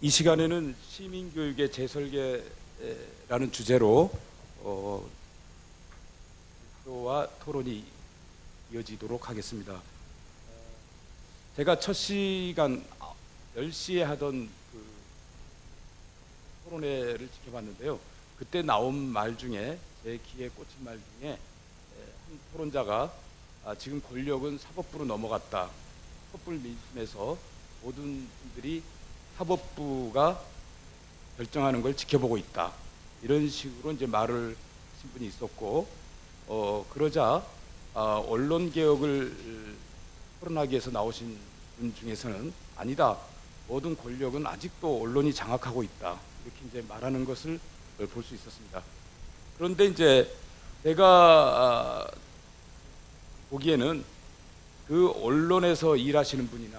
이 시간에는 시민교육의 재설계라는 주제로 어, 와 토론이 이어지도록 하겠습니다. 제가 첫 시간 10시에 하던 그 토론회를 지켜봤는데요. 그때 나온 말 중에 제 귀에 꽂힌 말 중에 한 토론자가 아, 지금 권력은 사법부로 넘어갔다. 촛불 민심에서 모든 분들이 사법부가 결정하는 걸 지켜보고 있다. 이런 식으로 이제 말을 하신 분이 있었고, 어, 그러자 아, 언론 개혁을 토론하기 위해서 나오신 분 중에서는 아니다. 모든 권력은 아직도 언론이 장악하고 있다. 이렇게 이제 말하는 것을 볼 수 있었습니다. 그런데 이제 제가 아, 보기에는 그 언론에서 일하시는 분이나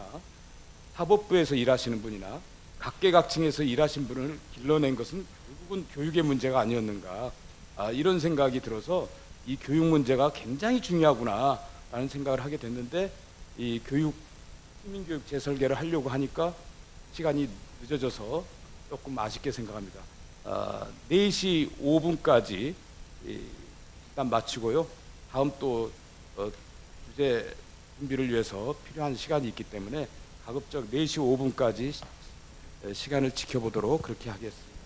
사법부에서 일하시는 분이나 각계각층에서 일하신 분을 길러낸 것은 결국은 교육의 문제가 아니었는가 아, 이런 생각이 들어서 이 교육 문제가 굉장히 중요하구나라는 생각을 하게 됐는데 이 교육 시민교육 재설계를 하려고 하니까 시간이 늦어져서 조금 아쉽게 생각합니다. 아, 4시 5분까지 일단 마치고요. 다음 또 어, 주제 준비를 위해서 필요한 시간이 있기 때문에 가급적 4시 5분까지 시간을 지켜보도록 그렇게 하겠습니다.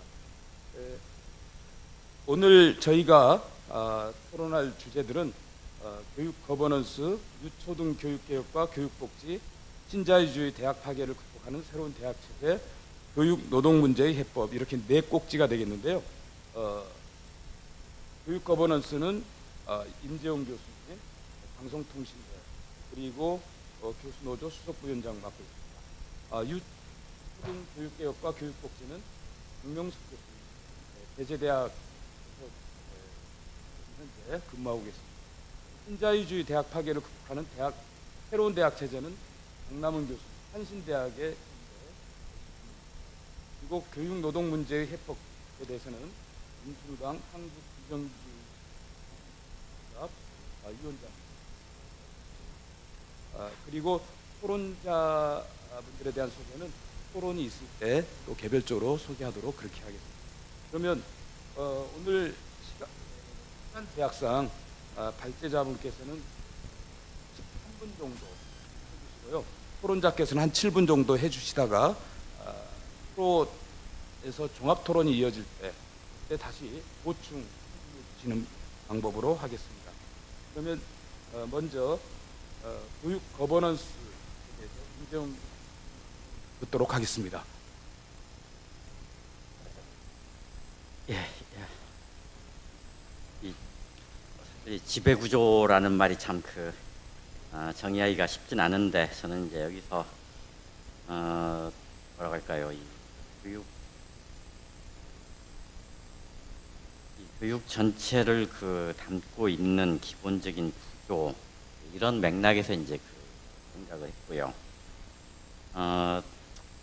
오늘 저희가 아, 토론할 주제들은 어, 교육 거버넌스, 유초등 교육개혁과 교육복지, 신자유주의 대학 파괴를 극복하는 새로운 대학 체제, 교육 노동 문제의 해법 이렇게 네 꼭지가 되겠는데요. 어, 교육 거버넌스는 어, 임재용 교수님, 방송통신대 그리고 어, 교수노조 수석부위원장 맡고 있습니다. 아, 유초등 교육개혁과 교육복지는 박명숙 교수님, 네, 대제대학 현재 근무하고 계십니다. 신자유주의 대학 파괴를 극복하는 대학 새로운 대학 체제는 강남은 교수, 한신대학의 그리고 교육 노동 문제의 해법에 대해서는 민주당 한국비정규 아, 위원장 아, 그리고 토론자분들에 대한 소개는 토론이 있을 때 또 개별적으로 소개하도록 그렇게 하겠습니다. 그러면 어, 오늘 시간 대학상 아, 발제자분께서는 13분 정도 해주시고요. 토론자께서는 한 7분 정도 해주시다가 아, 프로에서 종합 토론이 이어질 때 그때 다시 보충 주시는 방법으로 하겠습니다. 그러면 어, 먼저 어, 교육 거버넌스에 대해서 임재웅 듣도록 하겠습니다. 예, 예. 이 지배 구조라는 말이 참그 어, 정의하기가 쉽진 않은데 저는 이제 여기서 어, 뭐라고 할까요? 이 교육 이 교육 전체를 그 담고 있는 기본적인 구조 이런 맥락에서 이제 그 생각을 했고요. 어,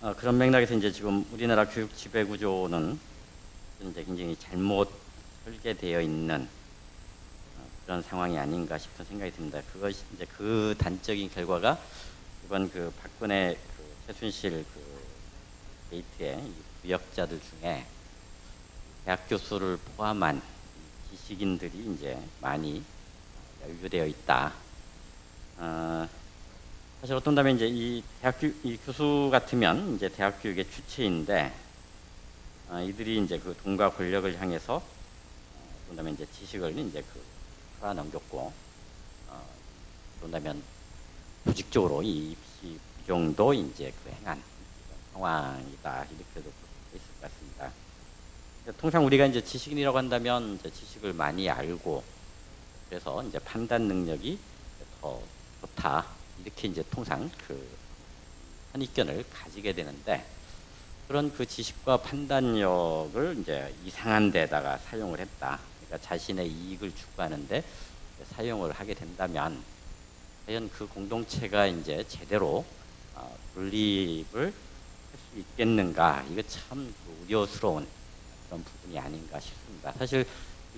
어, 그런 맥락에서 이제 지금 우리나라 교육 지배 구조는 이제 굉장히 잘못 설계되어 있는 어, 그런 상황이 아닌가 싶은 생각이 듭니다. 그것이 이제 그 단적인 결과가 이번 그 박근혜 그 최순실 그 게이트의 부역자들 중에 대학 교수를 포함한 지식인들이 이제 많이 연루되어 있다. 어, 사실 어떤 다면 이제 이 대학 교, 이 교수 같으면 이제 대학 교육의 주체인데 어, 이들이 이제 그 돈과 권력을 향해서 어, 그다음에 이제 지식을 이제 그 팔아 넘겼고 어, 그다면 조직적으로 이 입시 부정도 이제 그 행한 상황이다 이렇게도 볼 수 있을 것 같습니다. 통상 우리가 이제 지식인이라고 한다면 이제 지식을 많이 알고 그래서 이제 판단 능력이 더 좋다 이렇게 이제 통상 그 선입견을 가지게 되는데 그런 그 지식과 판단력을 이제 이상한 데다가 사용을 했다. 그러니까 자신의 이익을 추구하는데 사용을 하게 된다면 과연 그 공동체가 이제 제대로 어, 분립을 할 수 있겠는가? 이거 참 우려스러운 그런 부분이 아닌가 싶습니다. 사실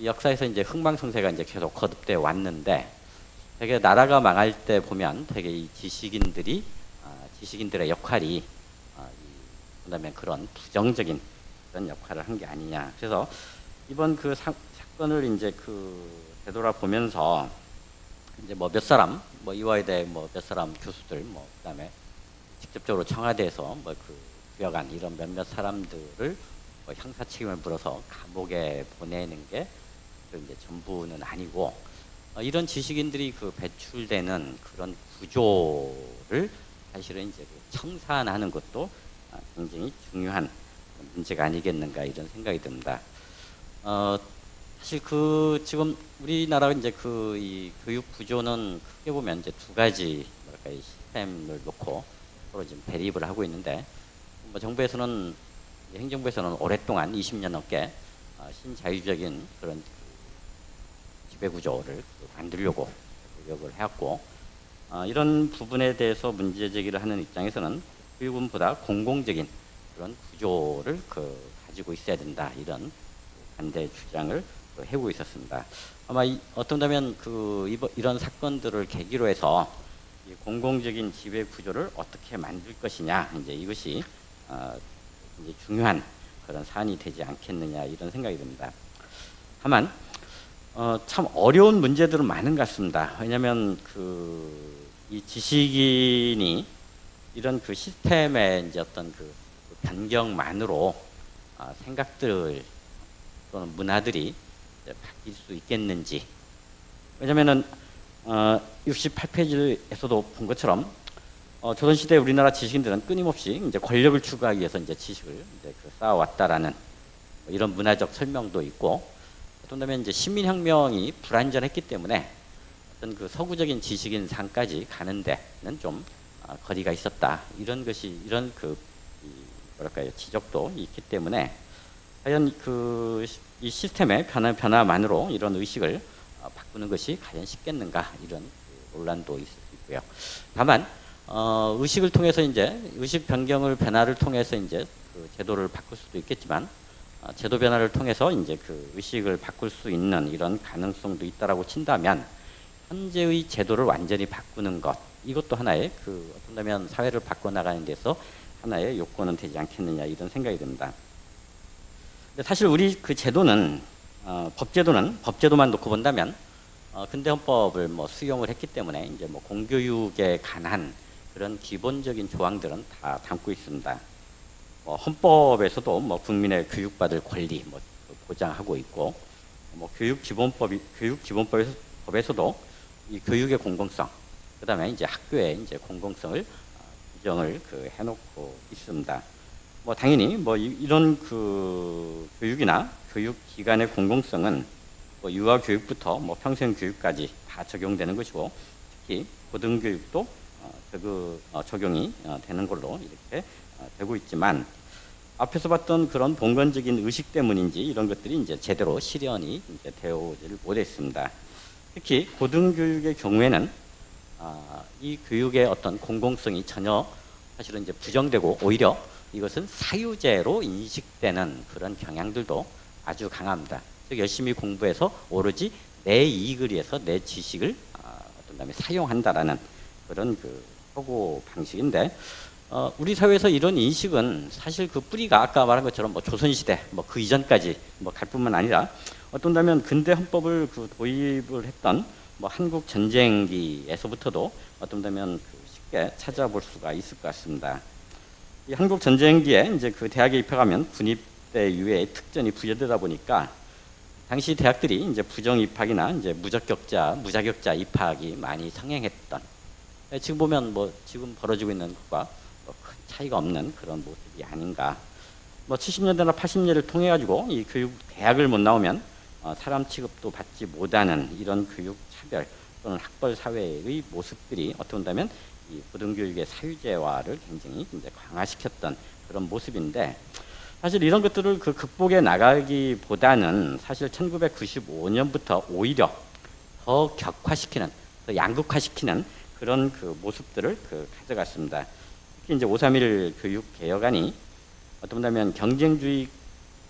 역사에서 이제 흥망성쇠가 이제 계속 거듭돼 왔는데 되게 나라가 망할 때 보면 되게 이 지식인들이 어, 지식인들의 역할이 어, 그다음에 그런 부정적인 그런 역할을 한 게 아니냐. 그래서 이번 그 사, 사건을 이제 그 되돌아 보면서 이제 뭐 몇 사람 뭐 이화여대 뭐 몇 사람 교수들 뭐 그다음에 직접적으로 청와대에서 뭐그 부여관 이런 몇몇 사람들을 뭐 형사 책임을 물어서 감옥에 보내는 게그 이제 전부는 아니고 어, 이런 지식인들이 그 배출되는 그런 구조를 사실은 이제 그 청산하는 것도 아, 굉장히 중요한 문제가 아니겠는가 이런 생각이 듭니다. 어, 사실 그 지금 우리나라 이제 그 이 교육 구조는 크게 보면 이제 두 가지 뭐랄까 이 시스템을 놓고 서로 지금 대립을 하고 있는데 뭐 정부에서는 행정부에서는 오랫동안 20년 넘게 어, 신자유적인 그런 구조를 만들려고 노력을 해왔고 어, 이런 부분에 대해서 문제 제기를 하는 입장에서는 교육은보다 공공적인 그런 구조를 그 가지고 있어야 된다 이런 반대 주장을 그 해오고 있었습니다. 아마 이, 어떤다면 그 이번, 이런 사건들을 계기로 해서 이 공공적인 지배 구조를 어떻게 만들 것이냐 이제 이것이 어, 이제 중요한 그런 사안이 되지 않겠느냐 이런 생각이 듭니다. 다만 어, 참 어려운 문제들은 많은 것 같습니다. 왜냐하면 그 이 지식인이 이런 그 시스템의 이제 어떤 그 변경만으로 아, 생각들 또는 문화들이 바뀔 수 있겠는지. 왜냐하면은 어, 68페이지에서도 본 것처럼 어, 조선시대 우리나라 지식인들은 끊임없이 이제 권력을 추구하기 위해서 이제 지식을 이제 그 쌓아왔다라는 뭐 이런 문화적 설명도 있고 어떤 다면 이제 시민혁명이 불완전했기 때문에 어떤 그 서구적인 지식인 상까지 가는 데는 좀 아, 거리가 있었다. 이런 것이 이런 그 이, 뭐랄까요? 지적도 있기 때문에 과연 그 이 시스템의 변화 변화만으로 이런 의식을 어, 바꾸는 것이 과연 쉽겠는가? 이런 그 논란도 있을 수 있고요. 다만 어, 의식을 통해서 이제 의식 변경을 변화를 통해서 이제 그 제도를 바꿀 수도 있겠지만 어, 제도 변화를 통해서 이제 그 의식을 바꿀 수 있는 이런 가능성도 있다라고 친다면 현재의 제도를 완전히 바꾸는 것 이것도 하나의 그 어떤다면 사회를 바꿔 나가는 데서 하나의 요건은 되지 않겠느냐 이런 생각이 듭니다. 근데 사실 우리 그 제도는 어, 법제도는 법제도만 놓고 본다면 어, 근대 헌법을 뭐 수용을 했기 때문에 이제 뭐 공교육에 관한 그런 기본적인 조항들은 다 담고 있습니다. 뭐 헌법에서도 뭐 국민의 교육받을 권리 뭐 보장하고 있고 뭐 교육 기본법이 교육 기본법에서 법에서도 이 교육의 공공성 그다음에 이제 학교의 이제 공공성을 어, 규정을 그 해놓고 있습니다. 뭐 당연히 뭐 이, 런 그 교육이나 교육 기관의 공공성은 뭐 유아 교육부터 뭐 평생 교육까지 다 적용되는 것이고 특히 고등교육도 어, 그 어, 적용이 어, 되는 걸로 이렇게 어, 되고 있지만 앞에서 봤던 그런 봉건적인 의식 때문인지 이런 것들이 이제 제대로 실현이 이제 되어오지를 못했습니다. 특히 고등교육의 경우에는 아, 이 교육의 어떤 공공성이 전혀 사실은 이제 부정되고 오히려 이것은 사유제로 인식되는 그런 경향들도 아주 강합니다. 즉 열심히 공부해서 오로지 내 이익을 위해서 내 지식을 아, 어떤 다음에 사용한다라는 그런 그 사고 방식인데 어, 우리 사회에서 이런 인식은 사실 그 뿌리가 아까 말한 것처럼 뭐 조선시대 뭐 그 이전까지 뭐 갈 뿐만 아니라 어떤다면 근대 헌법을 그 도입을 했던 뭐 한국 전쟁기에서부터도 어떤다면 그 쉽게 찾아볼 수가 있을 것 같습니다. 이 한국 전쟁기에 이제 그 대학에 입학하면 군입대 이외의 특전이 부여되다 보니까 당시 대학들이 이제 부정 입학이나 이제 무적격자, 무자격자 입학이 많이 성행했던 지금 보면 뭐 지금 벌어지고 있는 것과 차이가 없는 그런 모습이 아닌가. 뭐 70년대나 80년대를 통해 가지고 이 교육 대학을 못 나오면 어, 사람 취급도 받지 못하는 이런 교육 차별 또는 학벌 사회의 모습들이 어떻게 본다면 이 고등교육의 사유제화를 굉장히 이제 강화시켰던 그런 모습인데 사실 이런 것들을 그 극복해 나가기보다는 사실 1995년부터 오히려 더 격화시키는, 더 양극화시키는 그런 그 모습들을 그 가져갔습니다. 특히 이제 531 교육 개혁안이 어떤 면면 경쟁주의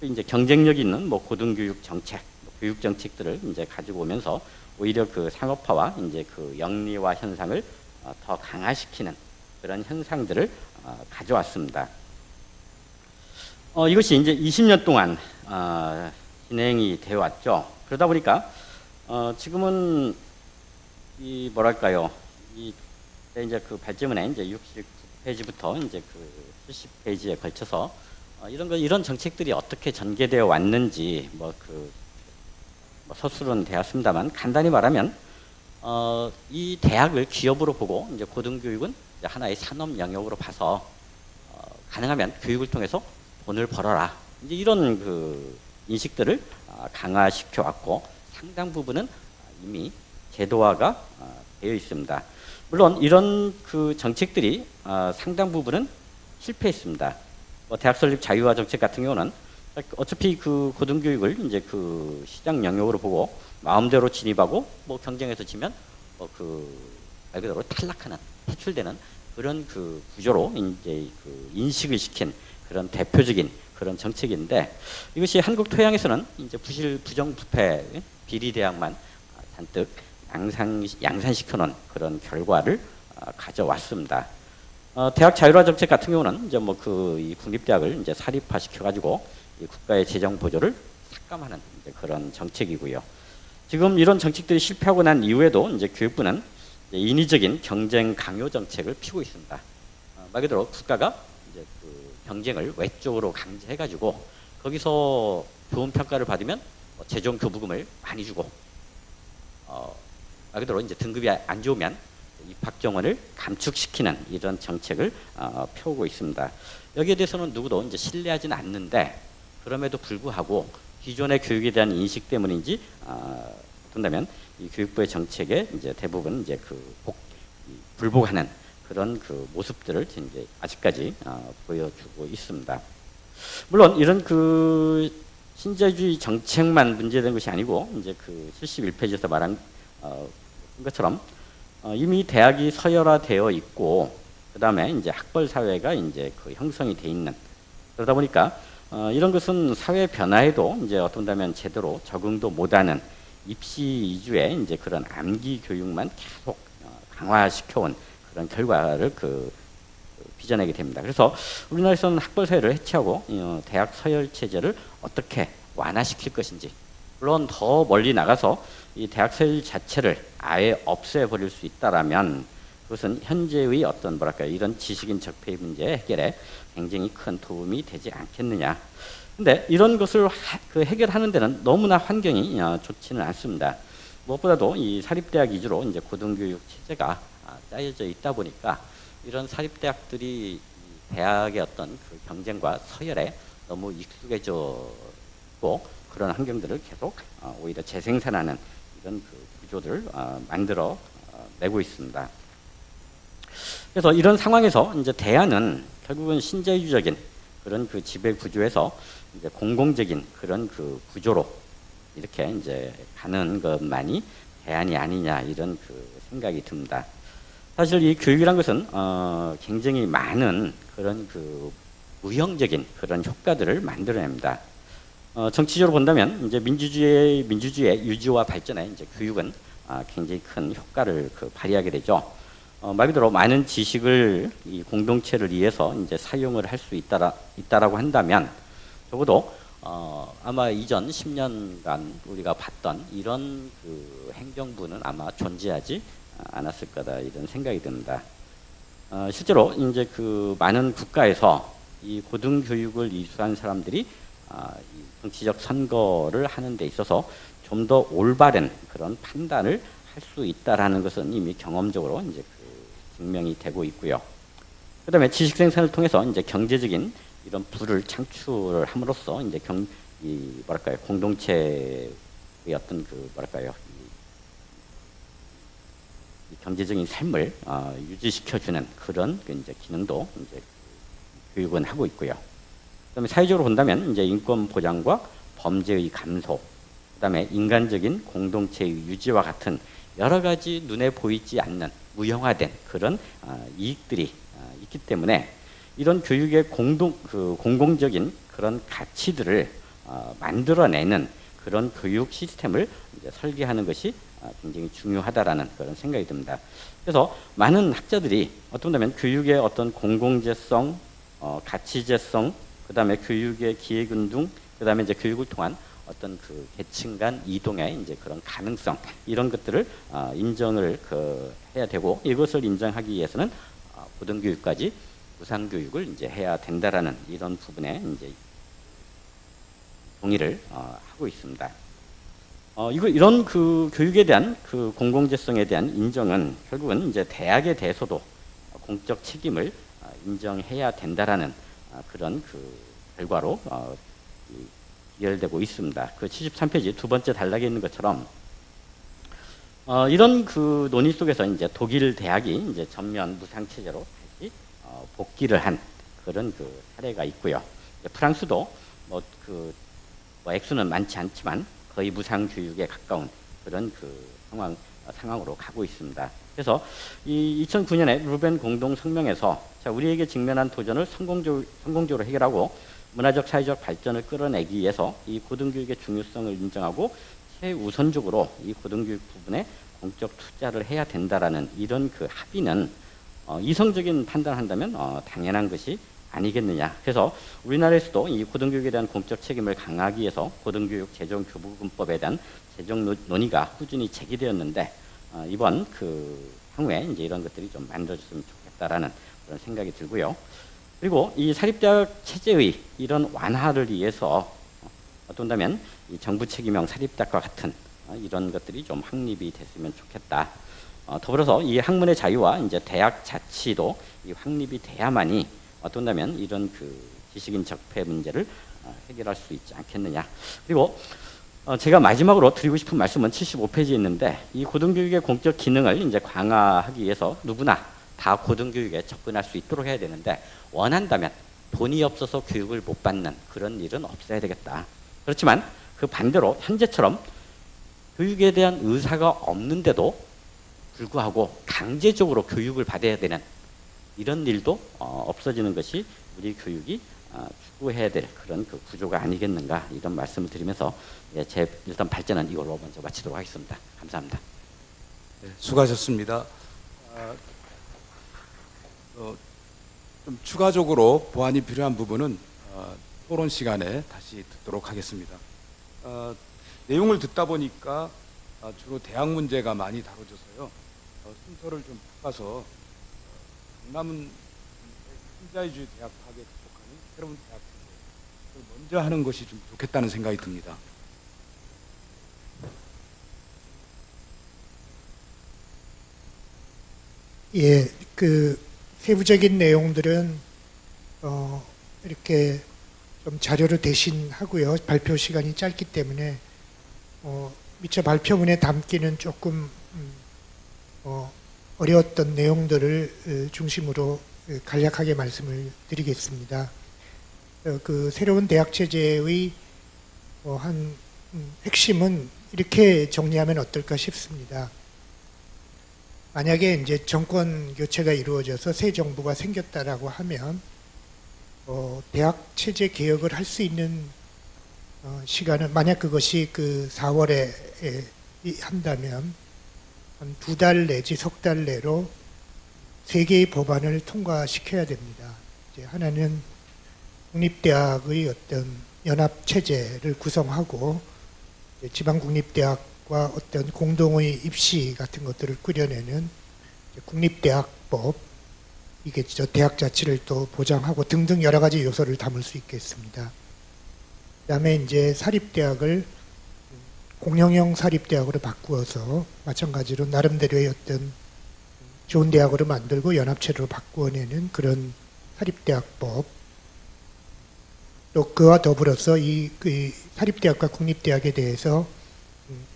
이제 경쟁력 있는 뭐 고등교육 정책, 뭐 교육 정책들을 이제 가지고 오면서 오히려 그 상업화와 이제 그 영리화 현상을 어, 더 강화시키는 그런 현상들을 어, 가져왔습니다. 어, 이것이 이제 20년 동안 어, 진행이 되어 왔죠. 그러다 보니까 어, 지금은 이 뭐랄까요, 이 이제 그 발제문에 이제 69 페이지부터 이제 그 70페이지에 걸쳐서 어, 이런 거 이런 정책들이 어떻게 전개되어 왔는지 뭐그 뭐 서술은 되었습니다만 간단히 말하면 어, 이 대학을 기업으로 보고 이제 고등교육은 이제 하나의 산업 영역으로 봐서 어, 가능하면 교육을 통해서 돈을 벌어라 이제 이런 그 인식들을 어, 강화시켜 왔고 상당 부분은 이미 제도화가 어, 되어 있습니다. 물론 이런 그 정책들이 어, 상당 부분은 실패했습니다. 뭐 대학 설립 자유화 정책 같은 경우는 어차피 그 고등교육을 이제 그 시장 영역으로 보고 마음대로 진입하고 뭐 경쟁에서 지면 뭐 그말 그대로 탈락하는 퇴출되는 그런 그 구조로 이제 그 인식을 시킨 그런 대표적인 그런 정책인데 이것이 한국 토양에서는 이제 부실 부정부패 비리 대학만 잔뜩 양상 양산시켜 놓은 그런 결과를 어, 가져왔습니다. 어, 대학 자율화 정책 같은 경우는 이제 뭐 그 국립대학을 이제 사립화 시켜가지고 국가의 재정 보조를 삭감하는 그런 정책이고요. 지금 이런 정책들이 실패하고 난 이후에도 이제 교육부는 이제 인위적인 경쟁 강요 정책을 피고 있습니다. 어, 말 그대로 국가가 이제 그 경쟁을 외적으로 강제해가지고 거기서 좋은 평가를 받으면 뭐 재정 교부금을 많이 주고 어, 말 그대로 이제 등급이 안 좋으면 입학 정원을 감축시키는 이런 정책을 어, 펴오고 있습니다. 여기에 대해서는 누구도 이제 신뢰하지는 않는데 그럼에도 불구하고 기존의 교육에 대한 인식 때문인지 어, 본다면 이 교육부의 정책에 이제 대부분 이제 그 복, 불복하는 그런 그 모습들을 이제 아직까지 어, 보여주고 있습니다. 물론 이런 그 신자유주의 정책만 문제된 것이 아니고 이제 그 71페이지에서 말한 어, 것처럼 어, 이미 대학이 서열화되어 있고 그 다음에 이제 학벌 사회가 이제 그 형성이 돼 있는 그러다 보니까 어, 이런 것은 사회 변화에도 이제 어떤 다면 제대로 적응도 못하는 입시 위주의 이제 그런 암기 교육만 계속 어, 강화시켜온 그런 결과를 그, 그 빚어내게 됩니다. 그래서 우리나라에서는 학벌 사회를 해체하고 어, 대학 서열 체제를 어떻게 완화시킬 것인지 물론 더 멀리 나가서 이 대학 서열 자체를 아예 없애버릴 수 있다라면 그것은 현재의 어떤 뭐랄까 이런 지식인 적폐 문제 해결에 굉장히 큰 도움이 되지 않겠느냐. 근데 이런 것을 하, 그 해결하는 데는 너무나 환경이 어, 좋지는 않습니다. 무엇보다도 이 사립대학 위주로 이제 고등교육 체제가 아, 짜여져 있다 보니까 이런 사립대학들이 대학의 어떤 그 경쟁과 서열에 너무 익숙해졌고 그런 환경들을 계속 어, 오히려 재생산하는 이런 그 구조들을 어, 만들어 내고 있습니다. 그래서 이런 상황에서 이제 대안은 결국은 신자유적인 그런 그 지배 구조에서 이제 공공적인 그런 그 구조로 이렇게 이제 가는 것만이 대안이 아니냐 이런 그 생각이 듭니다. 사실 이 교육이란 것은 어 굉장히 많은 그런 그 무형적인 그런 효과들을 만들어냅니다. 어 정치적으로 본다면 이제 민주주의 민주주의 유지와 발전에 이제 교육은 아 굉장히 큰 효과를 그 발휘하게 되죠. 어, 말 그대로 많은 지식을 이 공동체를 위해서 이제 사용을 할 수 있다라 있다라고 한다면 적어도 어, 아마 이전 10년간 우리가 봤던 이런 그 행정부는 아마 존재하지 않았을 거다 이런 생각이 듭니다. 어, 실제로 이제 그 많은 국가에서 이 고등교육을 이수한 사람들이 아, 이 정치적 선거를 하는 데 있어서 좀 더 올바른 그런 판단을 할 수 있다라는 것은 이미 경험적으로 이제 증명이 되고 있고요. 그다음에 지식 생산을 통해서 이제 경제적인 이런 부를 창출을 함으로써 이제 경, 이 뭐랄까요 공동체의 어떤 그 뭐랄까요 이 경제적인 삶을 어, 유지시켜주는 그런 그 이제 기능도 이제 교육은 하고 있고요. 그다음에 사회적으로 본다면 이제 인권 보장과 범죄의 감소, 그다음에 인간적인 공동체의 유지와 같은 여러 가지 눈에 보이지 않는 무형화된 그런 어, 이익들이 어, 있기 때문에 이런 교육의 공동 그 공공적인 그런 가치들을 어, 만들어내는 그런 교육 시스템을 설계하는 것이 굉장히 중요하다라는 그런 생각이 듭니다. 그래서 많은 학자들이 어떤 보면 교육의 어떤 공공재성, 가치재성, 그다음에 교육의 기획은 등 그다음에 이제 교육을 통한 어떤 그 계층 간 이동의 이제 그런 가능성 이런 것들을 어, 인정을 그 해야 되고 이것을 인정하기 위해서는 어, 고등교육까지 무상 교육을 이제 해야 된다라는 이런 부분에 이제 동의를 어, 하고 있습니다. 어, 이거 이런 그 교육에 대한 그 공공재성에 대한 인정은 결국은 이제 대학에 대해서도 공적 책임을 어, 인정해야 된다라는 어, 그런 그 결과로 어, 이, 이열되고 있습니다. 그 73페이지 두 번째 단락에 있는 것처럼 어, 이런 그 논의 속에서 이제 독일 대학이 이제 전면 무상 체제로 다시 어, 복귀를 한 그런 그 사례가 있고요. 프랑스도 뭐그 뭐 액수는 많지 않지만 거의 무상 교육에 가까운 그런 그 상황 어, 상황으로 가고 있습니다. 그래서 이 2009년에 루벤 공동 성명에서 자, 우리에게 직면한 도전을 성공적, 성공적으로 해결하고 문화적 사회적 발전을 끌어내기 위해서 이 고등교육의 중요성을 인정하고 최우선적으로 이 고등교육 부분에 공적 투자를 해야 된다라는 이런 그 합의는 어, 이성적인 판단한다면 어, 당연한 것이 아니겠느냐. 그래서 우리나라에서도 이 고등교육에 대한 공적 책임을 강화하기 위해서 고등교육 재정 교부금법에 대한 재정 논- 논의가 꾸준히 제기되었는데 어, 이번 그 향후에 이제 이런 것들이 좀 만들어졌으면 좋겠다라는 그런 생각이 들고요. 그리고 이 사립대학 체제의 이런 완화를 위해서 어, 어떤다면 이 정부 책임형 사립대학과 같은 어, 이런 것들이 좀 확립이 됐으면 좋겠다. 어, 더불어서 이 학문의 자유와 이제 대학 자치도 이 확립이 돼야만이 어떤다면 이런 그 지식인 적폐 문제를 어, 해결할 수 있지 않겠느냐. 그리고 어, 제가 마지막으로 드리고 싶은 말씀은 75페이지에 있는데 이 고등교육의 공적 기능을 이제 강화하기 위해서 누구나 다 고등교육에 접근할 수 있도록 해야 되는데 원한다면 돈이 없어서 교육을 못 받는 그런 일은 없어야 되겠다. 그렇지만 그 반대로 현재처럼 교육에 대한 의사가 없는데도 불구하고 강제적으로 교육을 받아야 되는 이런 일도 어, 없어지는 것이 우리 교육이 어, 추구해야 될 그런 그 구조가 아니겠는가 이런 말씀을 드리면서 예, 제 일단 발전은 이걸로 먼저 마치도록 하겠습니다. 감사합니다. 네, 수고하셨습니다. 아, 어, 좀 추가적으로 보완이 필요한 부분은 어, 토론 시간에 다시 듣도록 하겠습니다. 어, 내용을 듣다 보니까 아, 주로 대학 문제가 많이 다뤄져서요. 어, 순서를 좀 바꿔서 어, 강남은 신자유주의 대학 파괴 극복하는 새로운 대학 를 먼저 하는 것이 좀 좋겠다는 생각이 듭니다. 예, 그 세부적인 내용들은 어, 이렇게 좀 자료로 대신 하고요. 발표 시간이 짧기 때문에 어, 미처 발표문에 담기는 조금 음, 어, 어려웠던 내용들을 어, 중심으로 어, 간략하게 말씀을 드리겠습니다. 어, 그 새로운 대학 체제의 어, 한 음, 핵심은 이렇게 정리하면 어떨까 싶습니다. 만약에 이제 정권 교체가 이루어져서 새 정부가 생겼다라고 하면 어, 대학 체제 개혁을 할 수 있는 어, 시간은 만약 그것이 그 4월에 한다면 한 두 달 내지 석 달 내로 세 개의 법안을 통과시켜야 됩니다. 이제 하나는 국립대학의 어떤 연합 체제를 구성하고 지방 국립대학 과 어떤 공동의 입시 같은 것들을 꾸려내는 국립대학법 저 대학 자치를 또 보장하고 등등 여러 가지 요소를 담을 수 있겠습니다. 그다음에 이제 사립대학을 공영형 사립대학으로 바꾸어서 마찬가지로 나름대로의 어떤 좋은 대학으로 만들고 연합체로 바꾸어내는 그런 사립대학법 또 그와 더불어서 이, 그 사립대학과 국립대학에 대해서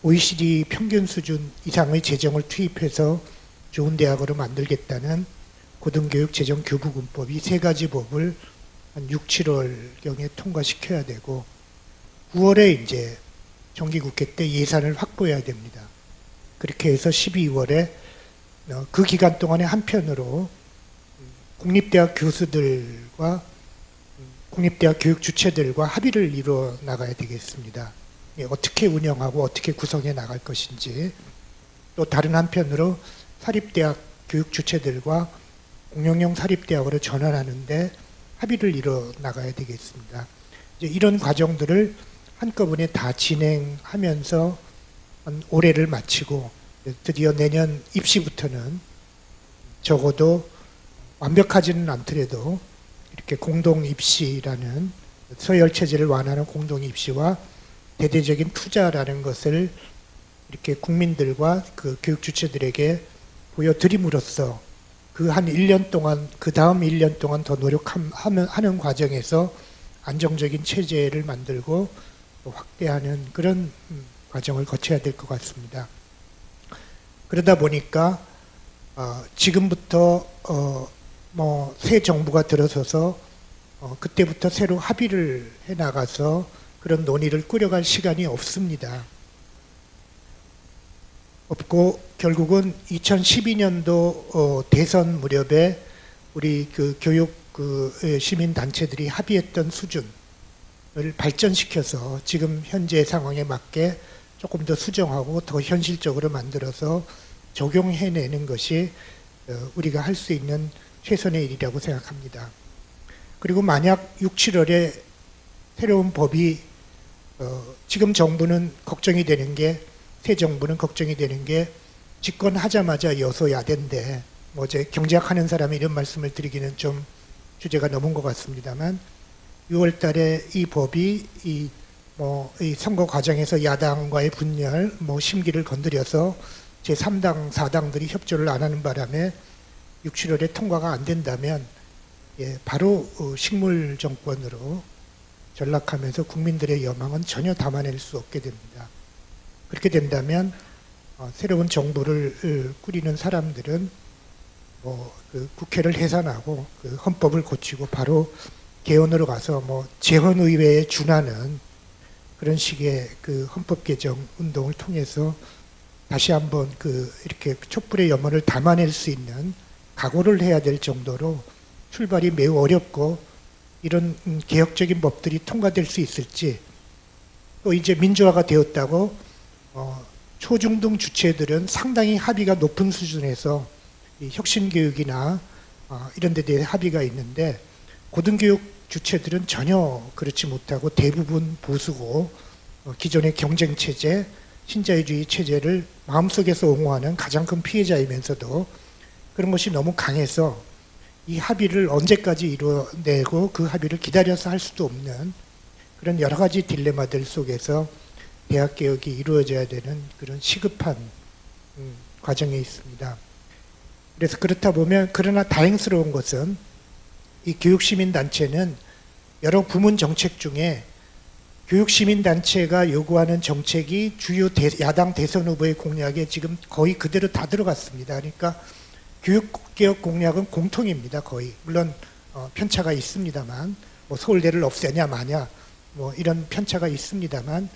OECD 평균 수준 이상의 재정을 투입해서 좋은 대학으로 만들겠다는 고등교육 재정 교부금법 이 세 가지 법을 한 6, 7월경에 통과시켜야 되고 9월에 이제 정기국회 때 예산을 확보해야 됩니다. 그렇게 해서 12월에 어, 그 기간 동안에 한편으로 국립대학 교수들과 국립대학 교육 주체들과 합의를 이루어 나가야 되겠습니다. 예, 어떻게 운영하고 어떻게 구성해 나갈 것인지 또 다른 한편으로 사립대학 교육 주체들과 공영형 사립대학으로 전환하는데 합의를 이뤄 나가야 되겠습니다. 이제 이런 과정들을 한꺼번에 다 진행하면서 한 올해를 마치고 드디어 내년 입시부터는 적어도 완벽하지는 않더라도 이렇게 공동 입시라는 서열 체제를 완화하는 공동 입시와 대대적인 투자라는 것을 이렇게 국민들과 그 교육 주체들에게 보여드림으로써 그 한 1년 동안 그 다음 1년 동안 더 노력하는 하는 과정에서 안정적인 체제를 만들고 또 확대하는 그런 음, 과정을 거쳐야 될 것 같습니다. 그러다 보니까 어, 지금부터 어, 뭐 새 정부가 들어서서 어, 그때부터 새로 합의를 해 나가서 그런 논의를 꾸려갈 시간이 없습니다. 없고 결국은 2012년도 어, 대선 무렵에 우리 그 교육 그 시민 단체들이 합의했던 수준을 발전시켜서 지금 현재 상황에 맞게 조금 더 수정하고 더 현실적으로 만들어서 적용해내는 것이 어, 우리가 할 수 있는 최선의 일이라고 생각합니다. 그리고 만약 6, 7월에 새로운 법이 어, 지금 정부는 걱정이 되는 게 새 정부는 걱정이 되는 게 집권하자마자 여소야대인데 뭐 어제 경제학 하는 사람이 이런 말씀을 드리기는 좀 주제가 넘은 것 같습니다만 6월 달에 이 법이 이 뭐 이 선거 과정에서 야당과의 분열, 뭐 심기를 건드려서 제 3당, 4당들이 협조를 안 하는 바람에 6, 7월에 통과가 안 된다면 예, 바로 어, 식물 정권으로 전락하면서 국민들의 여망은 전혀 담아낼 수 없게 됩니다. 그렇게 된다면 어, 새로운 정부를 어, 꾸리는 사람들은 뭐 그 국회를 해산하고 그 헌법을 고치고 바로 개헌으로 가서 뭐 재헌의회에 준하는 그런 식의 그 헌법 개정 운동을 통해서 다시 한번 그 이렇게 촛불의 염원을 담아낼 수 있는 각오를 해야 될 정도로 출발이 매우 어렵고 이런 음, 개혁적인 법들이 통과될 수 있을지 또 이제 민주화가 되었다고 어, 초중등 주체들은 상당히 합의가 높은 수준에서 이 혁신교육이나 어, 이런 데 대해 합의가 있는데 고등교육 주체들은 전혀 그렇지 못하고 대부분 보수고 어, 기존의 경쟁체제, 신자유주의 체제를 마음속에서 옹호하는 가장 큰 피해자이면서도 그런 것이 너무 강해서 이 합의를 언제까지 이루어내고 그 합의를 기다려서 할 수도 없는 그런 여러 가지 딜레마들 속에서 대학 개혁이 이루어져야 되는 그런 시급한 음, 과정에 있습니다. 그래서 그렇다 보면 그러나 다행스러운 것은 이 교육시민단체는 여러 부문 정책 중에 교육시민단체가 요구하는 정책이 주요 대, 야당 대선 후보의 공약에 지금 거의 그대로 다 들어갔습니다. 그러니까 교육개혁 공약은 공통입니다. 거의 물론 어, 편차가 있습니다만 뭐 서울대를 없애냐 마냐 뭐 이런 편차가 있습니다만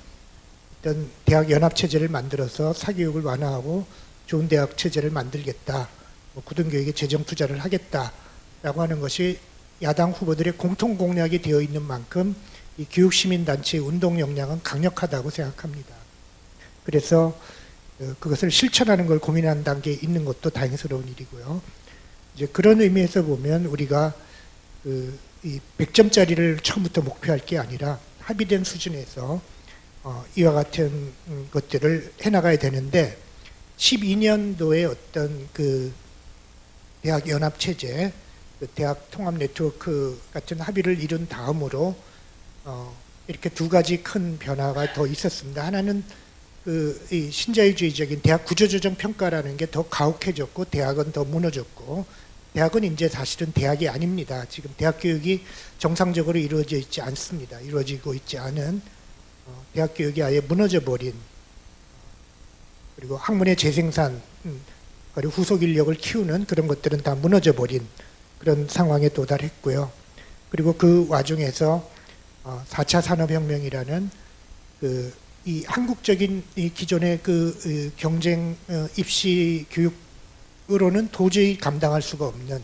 어떤 대학 연합 체제를 만들어서 사교육을 완화하고 좋은 대학 체제를 만들겠다. 뭐 고등교육에 재정 투자를 하겠다라고 하는 것이 야당 후보들의 공통 공약이 되어 있는 만큼 이 교육 시민 단체의 운동 역량은 강력하다고 생각합니다. 그래서 어, 그것을 실천하는 걸 고민하는 단계에 있는 것도 다행스러운 일이고요. 이제 그런 의미에서 보면 우리가 그 이 100점짜리를 처음부터 목표할 게 아니라 합의된 수준에서 어, 이와 같은 음, 것들을 해나가야 되는데 12년도에 어떤 그 대학 연합 체제, 그 대학 통합 네트워크 같은 합의를 이룬 다음으로 어, 이렇게 두 가지 큰 변화가 더 있었습니다. 하나는 그 이 신자유주의적인 대학 구조조정 평가라는 게 더 가혹해졌고 대학은 더 무너졌고 대학은 이제 사실은 대학이 아닙니다. 지금 대학 교육이 정상적으로 이루어져 있지 않습니다. 이루어지고 있지 않은 어, 대학 교육이 아예 무너져 버린 그리고 학문의 재생산 음, 그리고 후속 인력을 키우는 그런 것들은 다 무너져 버린 그런 상황에 도달했고요. 그리고 그 와중에서 4차 어, 산업혁명이라는 그 이 한국적인 이 기존의 그 경쟁 어, 입시 교육으로는 도저히 감당할 수가 없는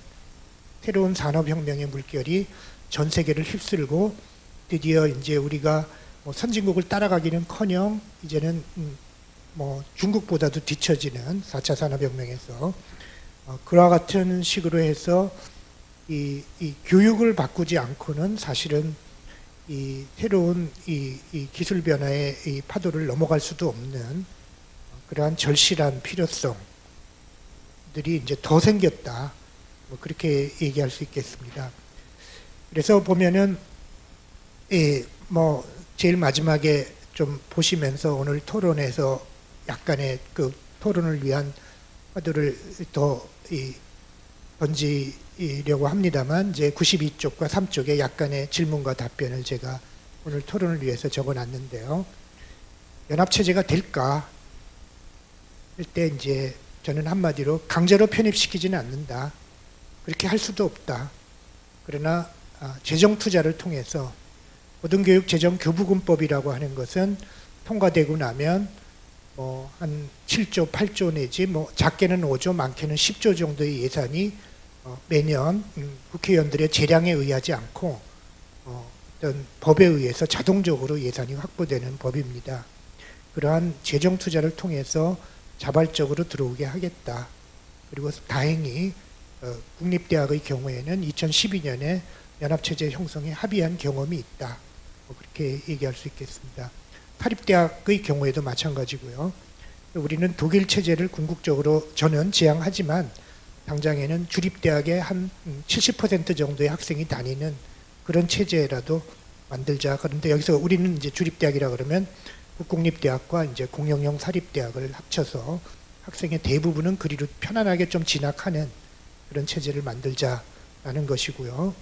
새로운 산업혁명의 물결이 전 세계를 휩쓸고 드디어 이제 우리가 뭐 선진국을 따라가기는커녕 이제는 음, 뭐 중국보다도 뒤처지는 4차 산업혁명에서 어, 그와 같은 식으로 해서 이, 이 교육을 바꾸지 않고는 사실은 이 새로운 이, 이 기술 변화의 이 파도를 넘어갈 수도 없는 그러한 절실한 필요성들이 이제 더 생겼다. 뭐 그렇게 얘기할 수 있겠습니다. 그래서 보면은 예, 뭐 제일 마지막에 좀 보시면서 오늘 토론에서 약간의 그 토론을 위한 화두를 더 이, 던지 려고 합니다만 이제 92쪽과 3쪽에 약간의 질문과 답변을 제가 오늘 토론을 위해서 적어놨는데요. 연합체제가 될까? 할때 이제 저는 한마디로 강제로 편입시키지는 않는다. 그렇게 할 수도 없다. 그러나 아, 재정 투자를 통해서 고등교육 재정 교부금법이라고 하는 것은 통과되고 나면 뭐 한 7조, 8조 내지 뭐 작게는 5조, 많게는 10조 정도의 예산이 어, 매년 음, 국회의원들의 재량에 의하지 않고 어, 어떤 법에 의해서 자동적으로 예산이 확보되는 법입니다. 그러한 재정 투자를 통해서 자발적으로 들어오게 하겠다. 그리고 다행히 어, 국립대학의 경우에는 2012년에 연합체제 형성에 합의한 경험이 있다. 뭐 그렇게 얘기할 수 있겠습니다. 사립대학의 경우에도 마찬가지고요. 우리는 독일 체제를 궁극적으로 저는 지향하지만 당장에는 주립대학의 한 70% 정도의 학생이 다니는 그런 체제라도 만들자. 그런데 여기서 우리는 이제 주립대학이라 그러면 국공립대학과 이제 공영형 사립대학을 합쳐서 학생의 대부분은 그리로 편안하게 좀 진학하는 그런 체제를 만들자라는 것이고요.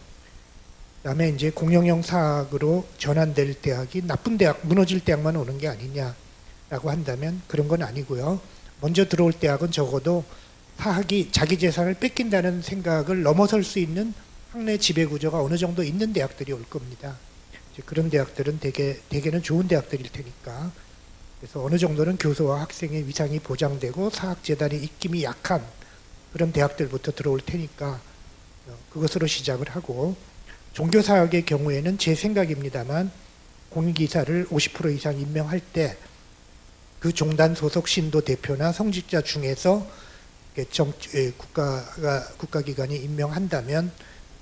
그다음에 이제 공영형 사학으로 전환될 대학이 나쁜 대학, 무너질 대학만 오는 게 아니냐라고 한다면 그런 건 아니고요. 먼저 들어올 대학은 적어도 사학이 자기 재산을 뺏긴다는 생각을 넘어설 수 있는 학내 지배 구조가 어느 정도 있는 대학들이 올 겁니다. 그런 대학들은 대개 대개는 좋은 대학들일 테니까 그래서 어느 정도는 교수와 학생의 위상이 보장되고 사학 재단의 입김이 약한 그런 대학들부터 들어올 테니까 어, 그것으로 시작을 하고 종교사학의 경우에는 제 생각입니다만 공기사를 50% 이상 임명할 때 그 종단 소속 신도 대표나 성직자 중에서 정, 에, 국가가 국가기관이 임명한다면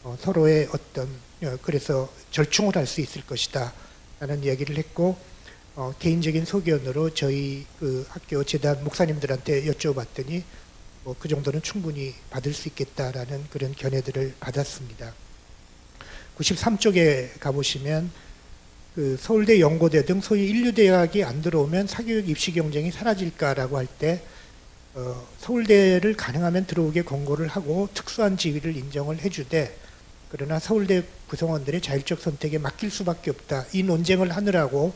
어, 서로의 어떤 어, 그래서 절충을 할 수 있을 것이다 라는 이야기를 했고 어, 개인적인 소견으로 저희 그 학교 재단 목사님들한테 여쭤봤더니 뭐 그 정도는 충분히 받을 수 있겠다라는 그런 견해들을 받았습니다. 93쪽에 가보시면 그 서울대, 연고대 등 소위 인류대학이 안 들어오면 사교육 입시 경쟁이 사라질까라고 할때 어, 서울대를 가능하면 들어오게 권고를 하고 특수한 지위를 인정을 해주되 그러나 서울대 구성원들의 자율적 선택에 맡길 수밖에 없다. 이 논쟁을 하느라고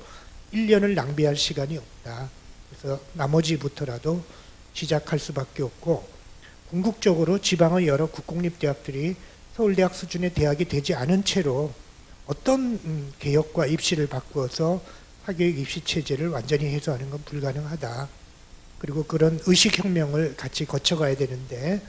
1년을 낭비할 시간이 없다. 그래서 나머지부터라도 시작할 수밖에 없고 궁극적으로 지방의 여러 국공립대학들이 서울대학 수준의 대학이 되지 않은 채로 어떤 음, 개혁과 입시를 바꾸어서 사교육 입시 체제를 완전히 해소하는 건 불가능하다. 그리고 그런 의식혁명을 같이 거쳐가야 되는데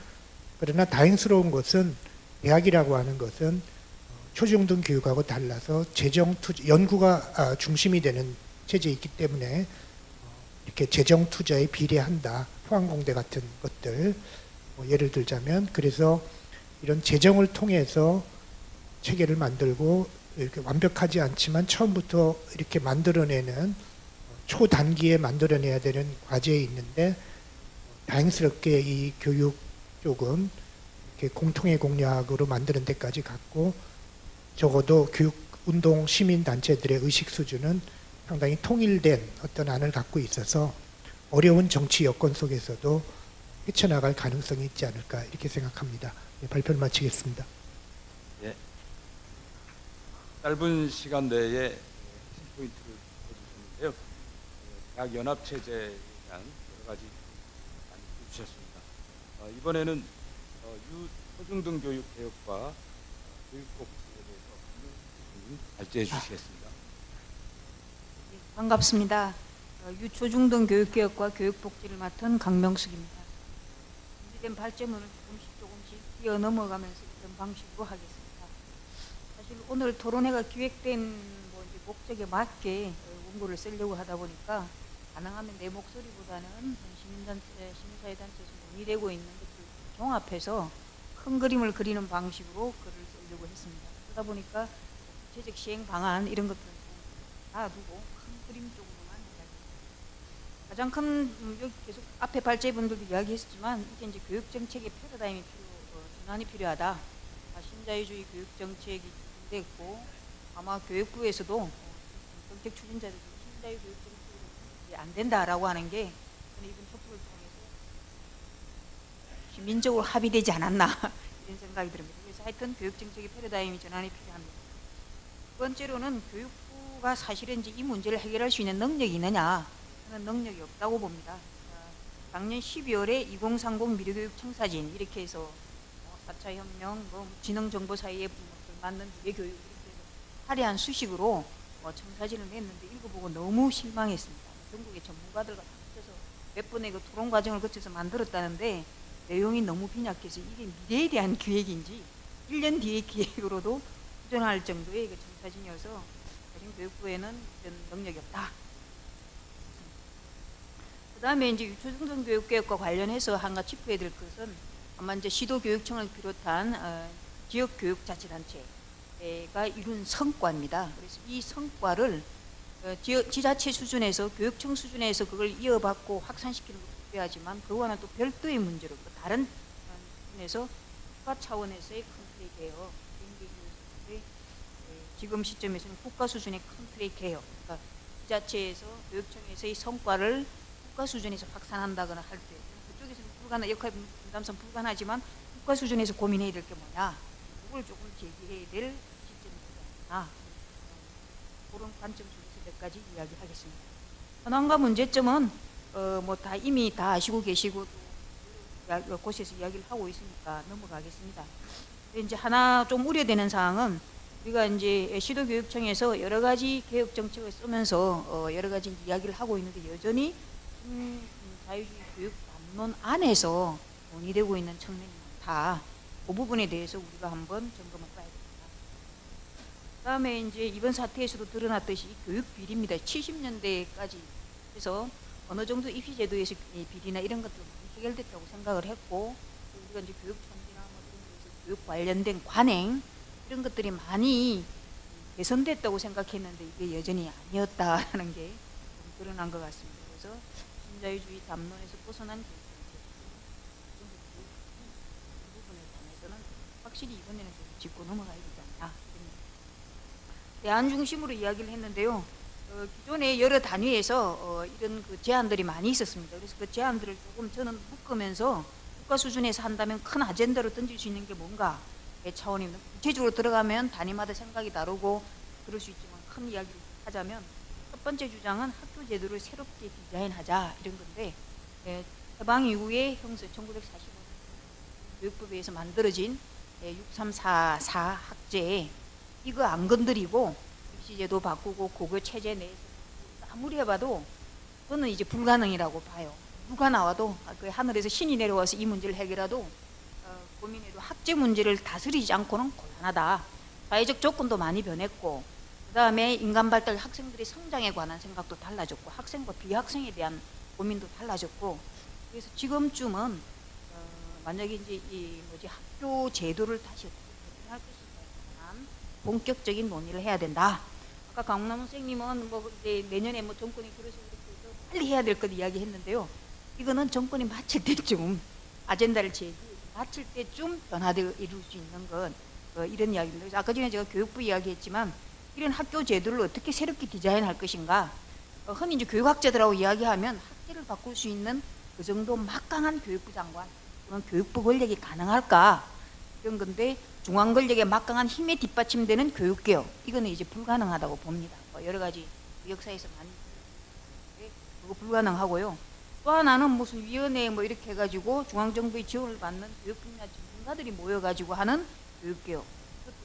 그러나 다행스러운 것은 대학이라고 하는 것은 어, 초중등 교육하고 달라서 재정 투자, 연구가 아, 중심이 되는 체제이기 때문에 어, 이렇게 재정 투자에 비례한다. 포항공대 같은 것들 뭐 예를 들자면 그래서 이런 재정을 통해서 체계를 만들고 이렇게 완벽하지 않지만 처음부터 이렇게 만들어내는 초단기에 만들어내야 되는 과제에 있는데 다행스럽게 이 교육 쪽은 이렇게 공통의 공약으로 만드는 데까지 갔고 적어도 교육 운동 시민 단체들의 의식 수준은 상당히 통일된 어떤 안을 갖고 있어서 어려운 정치 여건 속에서도 헤쳐나갈 가능성이 있지 않을까 이렇게 생각합니다. 네, 발표를 마치겠습니다. 짧은 시간 내에 핵심 포인트를 짚어주셨는데요. 예, 대학 연합 체제에 대한 여러 가지 많이 해주셨습니다. 어, 이번에는 어, 유 초중등 교육 개혁과 어, 교육복지에 대해서 발제해 주시겠습니다. 예, 반갑습니다. 어, 유초중등 교육개혁과 교육복지를 맡은 강명숙입니다. 준비된 발제문을 조금씩 조금씩 뛰어 넘어가면서 이런 방식으로 하겠습니다. 사실 오늘 토론회가 기획된 뭐 목적에 맞게 어, 원고를 쓰려고 하다 보니까 가능하면 내 목소리보다는 시민단체, 시민사회단체에서 논의되고 있는 것들 종합해서 큰 그림을 그리는 방식으로 글을 쓰려고 했습니다. 그러다 보니까 구체적 시행 방안 이런 것들은 놔두고 큰 그림 쪽으로만 이야기합니다. 가장 큰 음, 여기 계속 앞에 발제분들도 이야기했지만 이게 이제 교육 정책의 패러다임이 필요, 어, 전환이 필요하다. 아, 신자유주의 교육 정책이 됐고 아마 교육부에서도 어, 정책 추진자들이 신자유 교육 정책이 안 된다라고 하는 게 이번 촛불을 통해서 민족으로 합의되지 않았나 이런 생각이 듭니다. 그래서 하여튼 교육 정책의 패러다임이 전환이 필요합니다. 두 번째로는 교육부가 사실은 이제 이 문제를 해결할 수 있는 능력이 있느냐 저는 능력이 없다고 봅니다. 자, 작년 12월에 2030 미래교육 청사진 이렇게 해서 뭐 4차 혁명, 뭐 지능정보 사이에 맞는 미래교육 화려한 수식으로 어, 청사진을 냈는데 읽어보고 너무 실망했습니다. 전국의 전문가들과 다 합쳐서 몇 번의 그 토론 과정을 거쳐서 만들었다는데 내용이 너무 빈약해서 이게 미래에 대한 기획인지 1년 뒤의 기획으로도 부정할 정도의 그 청사진이어서 사실 교육부에는 이런 능력이 없다. 그 다음에 이제 유초등등 교육 개혁과 관련해서 한가 짚어야 될 것은 아마 이제 시도교육청을 비롯한 어, 지역교육자치단체가 이룬 성과입니다. 그래서 이 성과를 어, 지역, 지자체 수준에서 교육청 수준에서 그걸 이어받고 확산시키는 것도 필요하지만 그와는 또 별도의 문제로 또 다른 어, 수준에서 국가 차원에서의 큰 틀의 개혁, 지금 시점에서는 국가 수준의 큰 틀의 개혁, 그러니까 지자체에서 교육청에서의 성과를 국가 수준에서 확산한다거나 할 때 그쪽에서는 불가능 역할 분담성 불가능하지만 국가 수준에서 고민해야 될 게 뭐냐? 그걸 조금 제기해야 될 시점이다. 그런 관점 속에 가지 이야기하겠습니다. 현황과 문제점은 어, 뭐 다 이미 다 아시고 계시고 곳에서 이야기를 하고 있으니까 넘어가겠습니다. 이제 하나 좀 우려되는 사항은 우리가 이제 시도교육청에서 여러 가지 개혁 정책을 쓰면서 어, 여러 가지 이야기를 하고 있는데 여전히 음, 자유주의 교육 담론 안에서 논의되고 있는 측면이 많다. 그 부분에 대해서 우리가 한번 점검을. 그다음에 이제 이번 사태에서도 드러났듯이 교육 비리입니다. 70년대까지 해서 어느 정도 입시 제도에서 이 비리나 이런 것들 해결됐다고 생각을 했고 또 우리가 이제 교육 청지나 뭐 이런 교육 관련된 관행 이런 것들이 많이 개선됐다고 생각했는데 이게 여전히 아니었다라는 게좀 드러난 것 같습니다. 그래서 신자유주의 담론에서 벗어난 부분에 관해서는 확실히 이번에는 좀 짚고 넘어가야 이런 대안 중심으로 이야기를 했는데요. 어, 기존에 여러 단위에서 어, 이런 그 제안들이 많이 있었습니다. 그래서 그 제안들을 조금 저는 묶으면서 국가 수준에서 한다면 큰 아젠다로 던질 수 있는 게 뭔가 의 차원입니다. 구체적으로 들어가면 단위마다 생각이 다르고 그럴 수 있지만 큰 이야기를 하자면 첫 번째 주장은 학교 제도를 새롭게 디자인하자 이런 건데 예, 해방 이후에 형서 1945년 교육법에 의해서 만들어진 예, 6344 학제 이거 안 건드리고 입시제도 바꾸고 고교 체제 내에서 아무리 해봐도 그거는 이제 불가능이라고 봐요. 누가 나와도 아, 그 하늘에서 신이 내려와서 이 문제를 해결해도 어, 고민해도 학제 문제를 다스리지 않고는 곤란하다. 사회적 조건도 많이 변했고 그 다음에 인간 발달 학생들의 성장에 관한 생각도 달라졌고 학생과 비학생에 대한 고민도 달라졌고 그래서 지금쯤은 어, 만약에 이제 이 뭐지 학교 제도를 다시 어떻게 개편할 것인가에 관한 본격적인 논의를 해야 된다. 아까 강남호 선생님은 뭐 이제 내년에 뭐 정권이 이렇게 해서 빨리 해야 될 것 이야기했는데요. 이거는 정권이 마칠 때쯤 아젠다를 제기 마칠 때쯤 변화되어 이룰 수 있는 건 어, 이런 이야기입니다. 그래서 아까 전에 제가 교육부 이야기했지만 이런 학교 제도를 어떻게 새롭게 디자인할 것인가 어, 흔히 이제 교육학자들하고 이야기하면 학제를 바꿀 수 있는 그 정도 막강한 교육부 장관 또는 교육부 권력이 가능할까 이런 건데 중앙 권력의 막강한 힘에 뒷받침되는 교육 개혁 이거는 이제 불가능하다고 봅니다. 뭐 여러 가지 역사에서 많이 있는데 그거 불가능하고요. 또 하나는 무슨 위원회 뭐 이렇게 해가지고 중앙 정부의 지원을 받는 교육 분야 전문가들이 모여가지고 하는 교육 개혁 그것도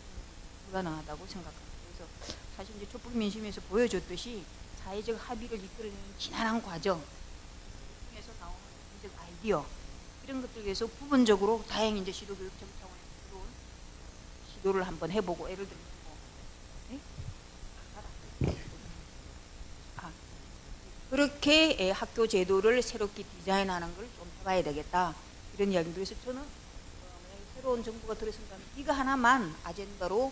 불가능하다고 생각합니다. 그래서 사실 이제 촛불 민심에서 보여줬듯이 사회적 합의를 이끌어내는 지난한 과정 중에서 나오는 정책 아이디어 이런 것들 위해서 부분적으로 다행히 이제 차원에서 들어온 시도를 한번 해보고 예를 들면 뭐 네? 아, 그렇게 예, 학교 제도를 새롭게 디자인하는 걸 좀 해봐야 되겠다 이런 이야기입니다. 그래서 저는 어, 새로운 정부가 들어선다면 이거 하나만 아젠다로 어,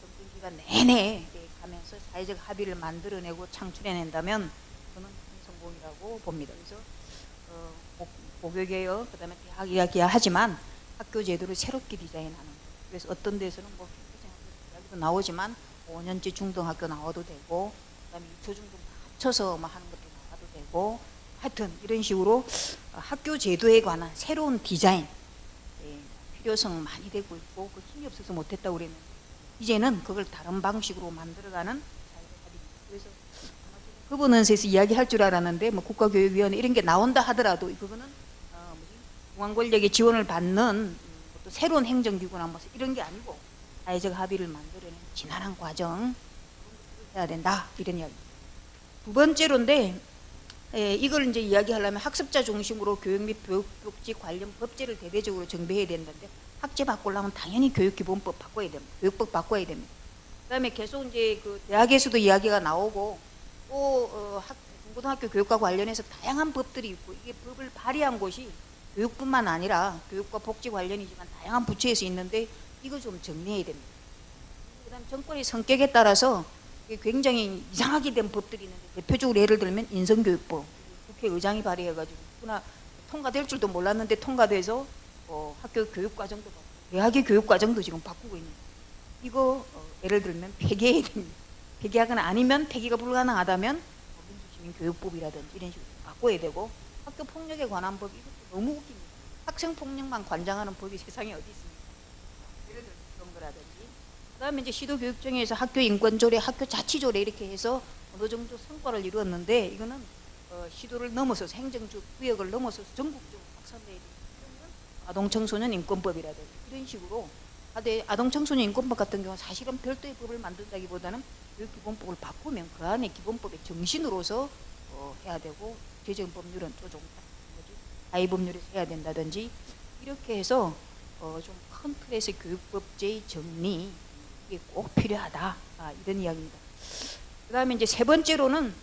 정권 기간 내내 가면서 사회적 합의를 만들어내고 창출해낸다면 저는 큰 성공이라고 봅니다. 그래서 어, 복- 보교개혁 그다음에 대학 이야기하지만 학교 제도를 새롭게 디자인하는 거. 그래서 어떤 데서는 뭐 이야기도 나오지만 5년제 중등학교 나와도 되고 그다음에 초중등 다 합쳐서 뭐 하는 것도 나와도 되고 하여튼 이런 식으로 어, 학교 제도에 관한 새로운 디자인 예, 필요성 많이 되고 있고 그 힘이 없어서 못했다고 그랬는데 이제는 그걸 다른 방식으로 만들어가는. 그래서 그분은에서 이야기할 줄 알았는데 뭐 국가교육위원회 이런 게 나온다 하더라도 그거는 어, 중앙 권력의 지원을 받는 음, 또 새로운 행정기구나 뭐 이런 게 아니고 사회적 합의를 만들어내는 지난한 과정 해야 된다 이런 이야기. 두 번째로인데 예, 이걸 이제 이야기하려면 학습자 중심으로 교육 및 교육복지 관련 법제를 대대적으로 정비해야 된다는데 학제 바꾸려면 당연히 교육기본법 바꿔야 됩니다. 교육법 바꿔야 됩니다. 그다음에 계속 이제 그 대학에서도 이야기가 나오고 또 어, 학, 중고등학교 교육과 관련해서 다양한 법들이 있고 이게 법을 발의한 곳이 교육뿐만 아니라 교육과 복지 관련이지만 다양한 부처에서 있는데 이거 좀 정리해야 됩니다. 그다음 정권의 성격에 따라서 굉장히 이상하게 된 법들이 있는데 대표적으로 예를 들면 인성교육법 국회의장이 발의해가지고 누구나 통과될 줄도 몰랐는데 통과돼서 어, 학교 교육과정도 대학의 교육과정도 지금 바꾸고 있는. 이거 어, 예를 들면 폐기해야 됩니다. 폐기하거나 아니면 폐기가 불가능하다면 어, 민주시민교육법이라든지 이런 식으로 바꿔야 되고 학교 폭력에 관한 법 이것도 너무 웃깁니다. 학생 폭력만 관장하는 법이 세상에 어디 있습니까? 예를 들어 그런 거라든지 그다음에 이제 시도 교육청에서 학교 인권 조례, 학교 자치 조례 이렇게 해서 어느 정도 성과를 이루었는데 이거는 어, 시도를 넘어서서 행정적 구역을 넘어서서 전국적으로 확산돼야 되는 아동 청소년 인권법이라든지 이런 식으로 하되 아동 청소년 인권법 같은 경우는 사실은 별도의 법을 만든다기보다는 교육기본법을 바꾸면 그 안에 기본법의 정신으로서 어, 해야 되고 제정 법률은 또 조금 하위 법률에서 해야 된다든지 이렇게 해서 어, 좀 큰 틀에서 교육법제의 정리 이게 꼭 필요하다 아, 이런 이야기입니다. 그 다음에 이제 세 번째로는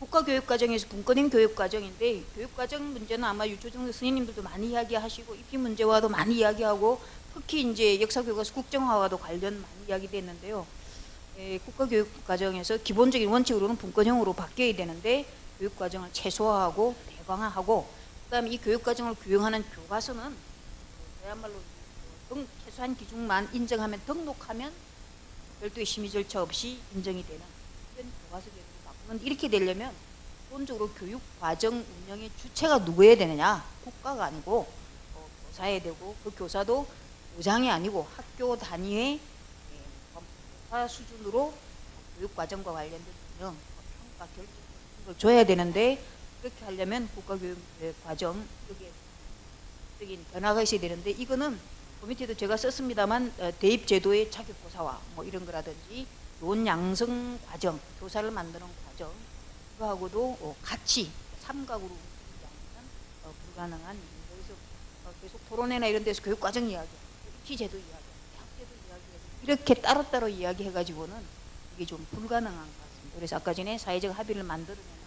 국가교육과정에서 분권형 교육과정인데 교육과정 문제는 아마 유초정 스님들도 많이 이야기하시고 입시 문제와도 많이 이야기하고 특히 이제 역사교과서 국정화와도 관련 많이 이야기됐는데요. 에, 국가교육과정에서 기본적인 원칙으로는 분권형으로 바뀌어야 되는데 교육과정을 최소화하고 대강화하고 그다음에 이 교육과정을 규정하는 교과서는 그야말로 등 최소한 기준만 인정하면 등록하면 별도의 심의 절차 없이 인정이 되는 이런 교과서 제도를 바꾸는 이렇게 되려면 기본적으로 교육 과정 운영의 주체가 누구여야 되느냐? 국가가 아니고 어, 교사해야 되고 그 교사도 의장이 아니고 학교 단위의 예, 교사 수준으로 교육 과정과 관련된 운영 평가 결정 이걸 줘야 되는데 그렇게 하려면 국가교육 과정 적인 변화가 있어야 되는데 이거는 그 밑에도 제가 썼습니다만 어, 대입 제도의 자격 고사와 뭐 이런 거라든지 교원 양성 과정 교사를 만드는 과정 그거하고도 어, 같이 삼각으로 어, 불가능한. 그래서 어, 계속 토론회나 이런 데서 교육 과정 이야기, 입시 제도 이야기, 대학 제도 이야기 이렇게 따로따로 이야기해 가지고는 이게 좀 불가능한 것 같습니다. 그래서 아까 전에 사회적 합의를 만들어내는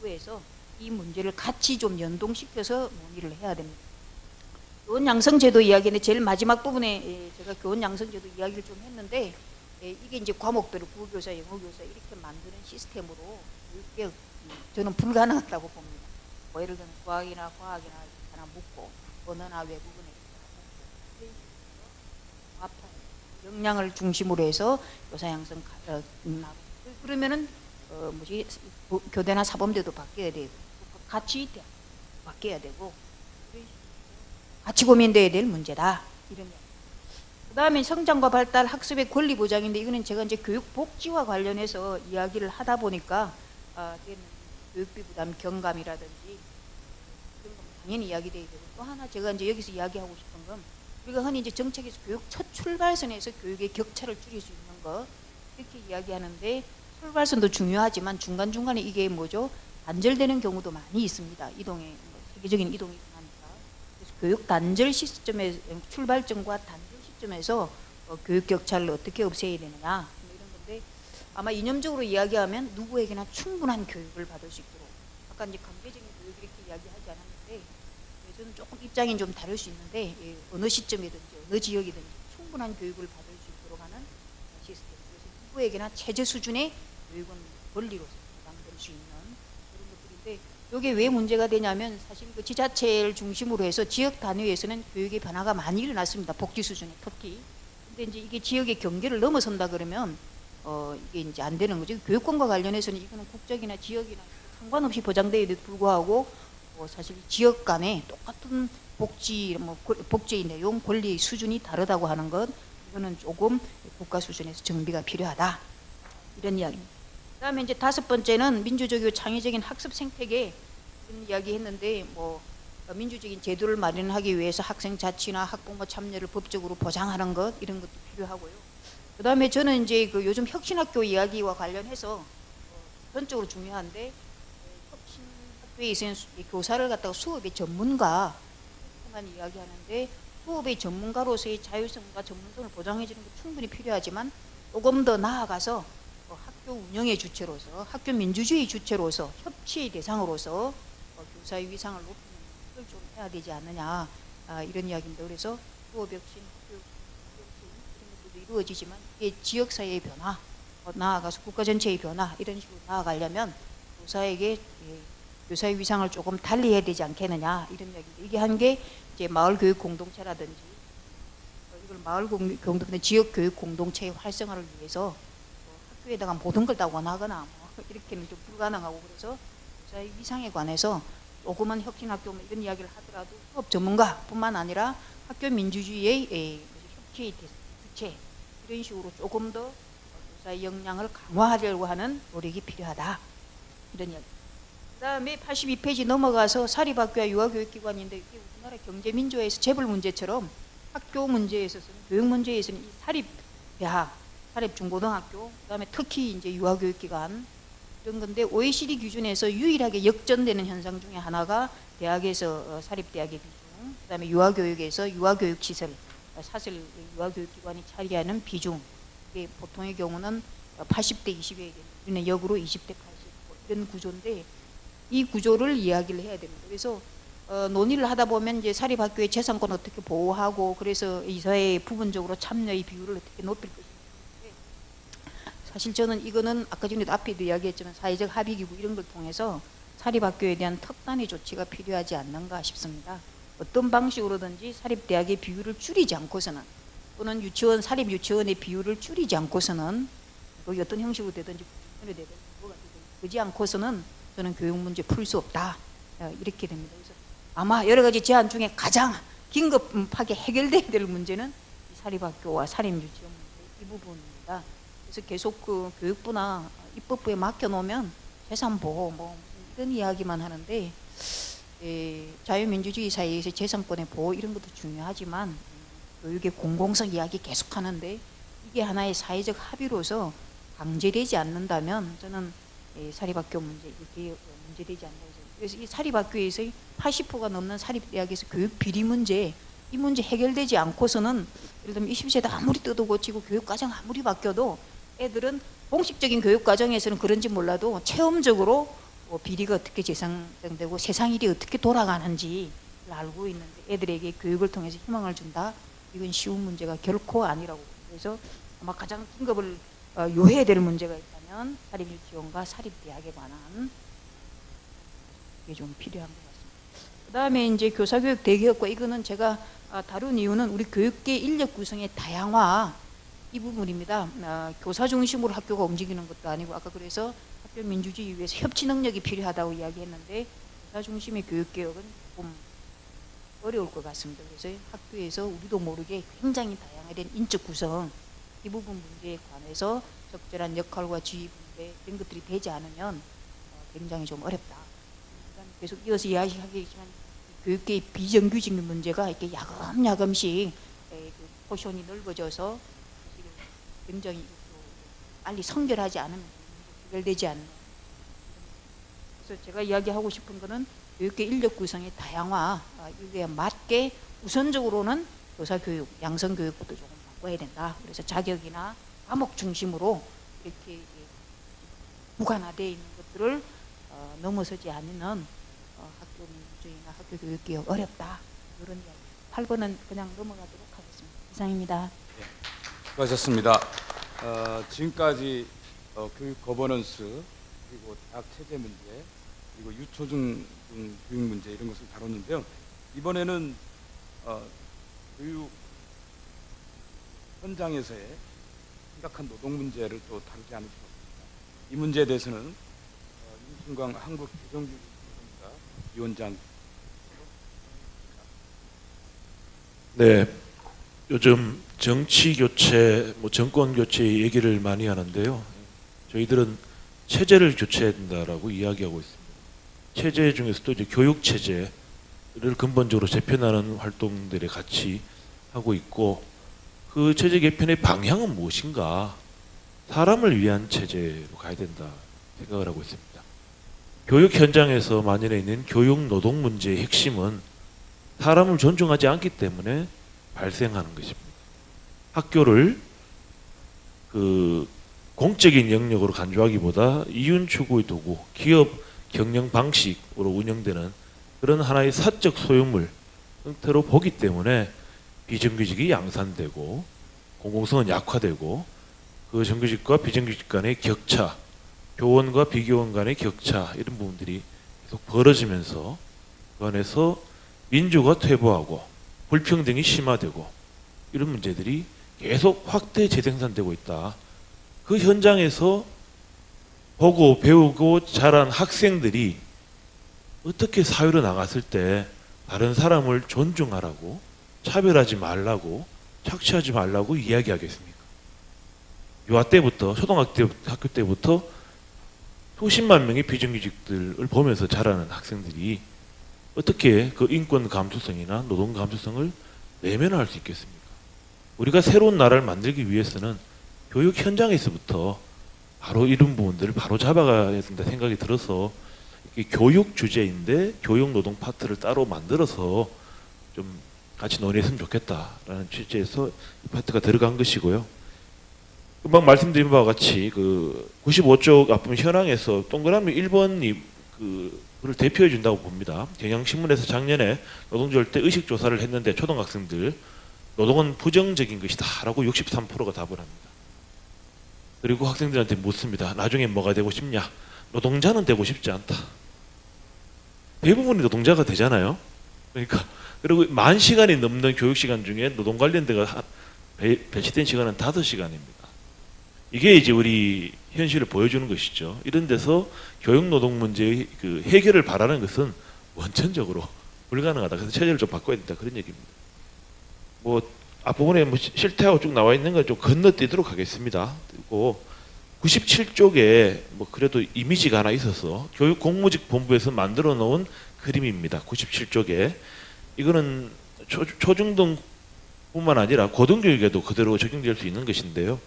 이런 기구에서 이 문제를 같이 좀 연동시켜서 논의를 해야 됩니다. 교원 양성제도 이야기는 제일 마지막 부분에 예, 제가 교원 양성제도 이야기를 좀 했는데 예, 이게 이제 과목별로 국어교사, 영어교사 이렇게 만드는 시스템으로 저는 불가능하다고 봅니다. 뭐 예를 들면 수학이나 과학이나 하나 묻고 언어나 외국어나 역량을 중심으로 해서 교사 양성 가- 어. 그러면은 어, 뭐지 고- 교대나 사범대도 바뀌어야 되고 같이 대- 바뀌어야 되고. 같이 고민돼야 될 문제다. 이런 이야기. 그다음에 성장과 발달 학습의 권리 보장인데 이거는 제가 이제 교육 복지와 관련해서 이야기를 하다 보니까 아, 교육비 부담 경감이라든지 이런 건 당연히 이야기돼야 되고. 또 하나 제가 이제 여기서 이야기하고 싶은 건 우리가 흔히 이제 정책에서 교육 첫 출발선에서 교육의 격차를 줄일 수 있는 것 이렇게 이야기하는데 출발선도 중요하지만 중간 중간에 이게 뭐죠 단절되는 경우도 많이 있습니다. 이동의 뭐 세계적인 이동이 하니까 그래서 교육 단절 시점에 출발점과 단절 시점에서 어, 교육 격차를 어떻게 없애야 되느냐 뭐 이런 건데 아마 이념적으로 이야기하면 누구에게나 충분한 교육을 받을 수 있도록 아까 이제 강제적인 교육 이렇게 이야기하지 않았는데 저는 조금 입장이 좀 다를 수 있는데 예, 어느 시점이든지 어느 지역이든지 충분한 교육을 받을 수 있도록 하는 시스템. 그래서 누구에게나 최저 수준의 교육은 권리로서 보장될 수 있는 그런 것들인데 이게 왜 문제가 되냐면 사실 그 지자체를 중심으로 해서 지역 단위에서는 교육의 변화가 많이 일어났습니다. 복지 수준에 특히. 근데 이제 이게 지역의 경계를 넘어선다 그러면 어 이게 이제 안 되는 거죠. 교육권과 관련해서는 이거는 국적이나 지역이나 상관없이 보장되에도 불구하고 어 사실 지역 간에 똑같은 복지 뭐 권- 복지의 내용 권리 수준이 다르다고 하는 것 이거는 조금 국가 수준에서 정비가 필요하다 이런 이야기입니다. 그다음에 이제 다섯 번째는 민주적이고 창의적인 학습 생태계 이야기했는데 뭐 어, 민주적인 제도를 마련하기 위해서 학생 자치나 학부모 참여를 법적으로 보장하는 것 이런 것도 필요하고요. 그다음에 저는 이제 그 요즘 혁신학교 이야기와 관련해서 어, 전적으로 중요한데 어, 혁신학교에 있는 교사를 갖다가 수업의 전문가 만 이야기하는데 수업의 전문가로서의 자율성과 전문성을 보장해 주는 게 충분히 필요하지만 조금 더 나아가서 어, 학교 운영의 주체로서 학교 민주주의 주체로서 협치의 대상으로서 어, 교사의 위상을 높이는 것을 좀 해야 되지 않느냐 아, 이런 이야기입니다. 그래서 수업 혁신, 혁신 이런 것들도 이루어지지만 이게 지역 사회의 변화, 어, 나아가서 국가 전체의 변화 이런 식으로 나아가려면 교사에게 예, 교사의 위상을 조금 달리 해야 되지 않겠느냐 이런 이야기인데 이게 한 게 이제 마을 교육 공동체라든지 어, 이걸 마을 공- 공동체 지역 교육 공동체의 활성화를 위해서 어, 학교에다가 모든 걸 다 원하거나 뭐 이렇게는 좀 불가능하고 그래서 교사의 위상에 관해서 조그만 혁신학교 뭐 이런 이야기를 하더라도 수업 전문가뿐만 아니라 학교 민주주의의 에, 협치의 대- 주체 이런 식으로 조금 더 어, 교사의 역량을 강화하려고 하는 노력이 필요하다 이런 이야기. 그다음에 82페이지 넘어가서 사립학교와 유아교육기관인데 이게 우리나라 경제민주화에서 재벌 문제처럼 학교 문제에 있어서는 교육 문제에 있어서는 이 사립 대학, 사립 중고등학교, 그다음에 특히 이제 유아교육 기관 이런 건데 OECD 기준에서 유일하게 역전되는 현상 중에 하나가 대학에서 어, 사립 대학의 비중, 그다음에 유아교육에서 유아교육 시설, 어, 사실 유아교육 기관이 차지하는 비중 이게 보통의 경우는 80대 20에 되는 우리는 역으로 20대 80 이런 구조인데 이 구조를 이야기를 해야 됩니다. 그래서 어, 논의를 하다 보면 이제 사립학교의 재산권 어떻게 보호하고 그래서 이 사회 부분적으로 참여의 비율을 어떻게 높일 것인지 사실 저는 이거는 아까 전에도 앞에도 이야기했지만 사회적 합의기구 이런 걸 통해서 사립학교에 대한 특단의 조치가 필요하지 않는가 싶습니다. 어떤 방식으로든지 사립대학의 비율을 줄이지 않고서는 또는 유치원 사립 유치원의 비율을 줄이지 않고서는 거기 어떤 형식으로 되든지 구분이 되든지 뭐가 되든지 그지 않고서는 저는 교육 문제 풀 수 없다 어, 이렇게 됩니다. 그래서 아마 여러 가지 제안 중에 가장 긴급하게 해결돼야 될 문제는 이 사립학교와 사립유치원 문제 이 부분입니다. 그래서 계속 그 교육부나 입법부에 맡겨놓으면 재산 보호 뭐 이런 이야기만 하는데 에, 자유민주주의 사회에서 재산권의 보호 이런 것도 중요하지만 음, 교육의 공공성 이야기 계속 하는데 이게 하나의 사회적 합의로서 강제되지 않는다면 저는 에, 사립학교 문제 이게 문제되지 해서 그래서 이 사립학교에서 80%가 넘는 사립대학에서 교육 비리 문제 이 문제 해결되지 않고서는 예를 들면 20세대 아무리 뜯어 고치고 교육과정 아무리 바뀌어도 애들은 공식적인 교육 과정에서는 그런지 몰라도 체험적으로 뭐 비리가 어떻게 재생되고 세상 일이 어떻게 돌아가는지 알고 있는데 애들에게 교육을 통해서 희망을 준다 이건 쉬운 문제가 결코 아니라고. 그래서 아마 가장 긴급을 어, 요해야 될 문제가 있다면 사립 유치원과 사립 대학에 관한 이게 좀 필요한 것 같습니다. 그 다음에 이제 교사교육 대개혁과 이거는 제가 아, 다룬 이유는 우리 교육계 인력 구성의 다양화 이 부분입니다. 아, 교사 중심으로 학교가 움직이는 것도 아니고 아까 그래서 학교 민주주의 위해서 협치 능력이 필요하다고 이야기했는데 교사 중심의 교육 개혁은 조금 어려울 것 같습니다. 그래서 학교에서 우리도 모르게 굉장히 다양화된 인적 구성 이 부분 문제에 관해서 적절한 역할과 지휘 분배 이런 것들이 되지 않으면 어, 굉장히 좀 어렵다. 계속 이어서 이야기하겠지만 교육계의 비정규직 문제가 이렇게 야금야금씩 에, 그 포션이 넓어져서 굉장히 또 빨리 선결하지 않으면 해결되지 않는 그래서 제가 이야기하고 싶은 거는 교육계 인력 구성의 다양화 아, 이거에 맞게 우선적으로는 교사 교육, 양성 교육부터 조금 바꿔야 된다. 그래서 자격이나 과목 중심으로 이렇게 이제 무관화되어 있는 것들을 어, 넘어서지 않는 어, 어, 학교 민주주의나 학교 교육 개혁 어렵다 이런 이야기. 8번은 그냥 넘어가도록 하겠습니다. 이상입니다. 수고하셨습니다. 어, 지금까지 어, 교육 거버넌스 그리고 대학 체제 문제 그리고 유초중 등 교육 문제 이런 것을 다뤘는데요. 이번에는 어, 교육 현장에서의 심각한 노동 문제를 또 다루지 않을 수 없습니다. 이 문제에 대해서는 어, 임순광 한국교정교육위원장 위원장 네, 요즘 정치 교체, 뭐 정권 교체 얘기를 많이 하는데요. 저희들은 체제를 교체해야 된다라고 이야기하고 있습니다. 체제 중에서도 이제 교육 체제를 근본적으로 재편하는 활동들에 같이 하고 있고 그 체제 개편의 방향은 무엇인가? 사람을 위한 체제로 가야 된다 생각을 하고 있습니다. 교육 현장에서 만연해 있는 교육 노동 문제의 핵심은 사람을 존중하지 않기 때문에 발생하는 것입니다. 학교를 그 공적인 영역으로 간주하기보다 이윤 추구의 도구, 기업 경영 방식으로 운영되는 그런 하나의 사적 소유물 형태로 보기 때문에 비정규직이 양산되고 공공성은 약화되고 그 정규직과 비정규직 간의 격차, 교원과 비교원 간의 격차 이런 부분들이 계속 벌어지면서 그 안에서 민주가 퇴보하고 불평등이 심화되고 이런 문제들이 계속 확대 재생산되고 있다. 그 현장에서 보고 배우고 자란 학생들이 어떻게 사회로 나갔을 때 다른 사람을 존중하라고 차별하지 말라고 착취하지 말라고 이야기하겠습니까? 유아 때부터 초등학교 때부터 수십만 명의 비정규직들을 보면서 자라는 학생들이 어떻게 그 인권 감수성이나 노동 감수성을 내면할 수 있겠습니까? 우리가 새로운 나라를 만들기 위해서는 교육 현장에서부터 바로 이런 부분들을 바로 잡아가야 된다 생각이 들어서 교육 주제인데 교육 노동 파트를 따로 만들어서 좀 같이 논의했으면 좋겠다라는 취지에서 이 파트가 들어간 것이고요. 금방 말씀드린 바와 같이 그 95쪽 앞부분 현황에서 동그라미 1번이 그그 를 대표해 준다고 봅니다. 경향신문에서 작년에 노동절 때 의식 조사를 했는데 초등학생들 노동은 부정적인 것이다라고 63%가 답을 합니다. 그리고 학생들한테 묻습니다. 나중에 뭐가 되고 싶냐? 노동자는 되고 싶지 않다. 대부분이 노동자가 되잖아요. 그러니까 그리고 만 시간이 넘는 교육 시간 중에 노동 관련돼가 배- 배치된 시간은 5시간입니다. 이게 이제 우리 현실을 보여주는 것이죠. 이런 데서 교육 노동 문제의 그 해결을 바라는 것은 원천적으로 불가능하다. 그래서 체제를 좀 바꿔야 된다 그런 얘기입니다. 뭐 앞부분에 뭐 시- 실태하고 쭉 나와 있는 건 좀 건너뛰도록 하겠습니다. 그리고 97쪽에 뭐 그래도 이미지가 하나 있어서 교육 공무직 본부에서 만들어 놓은 그림입니다. 97쪽에 이거는 초, 초중등뿐만 아니라 고등교육에도 그대로 적용될 수 있는 것인데요.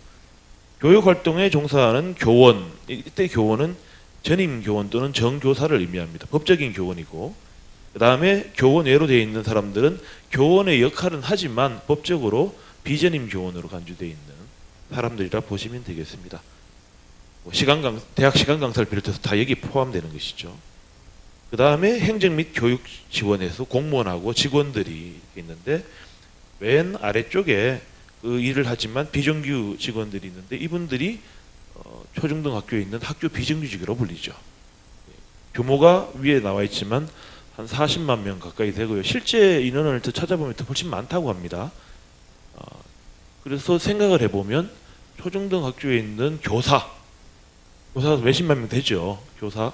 교육 활동에 종사하는 교원 이때 교원은 전임 교원 또는 정교사를 의미합니다. 법적인 교원이고 그 다음에 교원 외로 되어 있는 사람들은 교원의 역할은 하지만 법적으로 비전임 교원으로 간주되어 있는 사람들이라 보시면 되겠습니다. 뭐 시간 강 대학 시간 강사를 비롯해서 다 여기 포함되는 것이죠. 그 다음에 행정 및 교육 지원에서 공무원하고 직원들이 있는데 맨 아래쪽에 그 일을 하지만 비정규 직원들이 있는데 이분들이 어, 초중등 학교에 있는 학교 비정규직이라고 불리죠. 예, 규모가 위에 나와 있지만 한 40만 명 가까이 되고요. 실제 인원을 더 찾아보면 더 훨씬 많다고 합니다. 어, 그래서 생각을 해보면 초중등 학교에 있는 교사, 교사 몇십만 명 되죠. 교사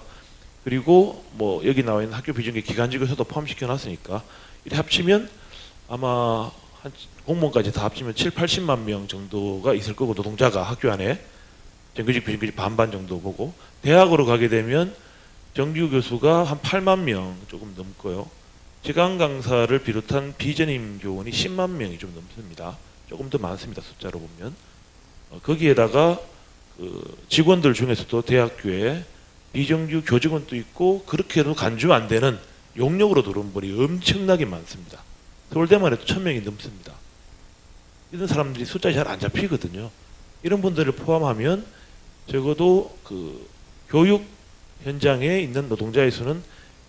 그리고 뭐 여기 나와 있는 학교 비정규 기간직에서도 포함시켜 놨으니까 이렇게 합치면 아마 한 공무원까지 다 합치면 7, 80만 명 정도가 있을 거고 노동자가 학교 안에 정규직 비정규직 반반 정도 보고 대학으로 가게 되면 정규 교수가 한 8만 명 조금 넘고요. 시간 강사를 비롯한 비전임 교원이 10만 명이 좀 넘습니다. 조금 더 많습니다. 숫자로 보면 어, 거기에다가 그 직원들 중에서도 대학교에 비정규 교직원도 있고 그렇게도 간주 안 되는 용역으로 들어온 분이 엄청나게 많습니다. 서울대만 해도 천 명이 넘습니다. 이런 사람들이 숫자가 잘안 잡히거든요. 이런 분들을 포함하면 적어도 그 교육 현장에 있는 노동자의 수는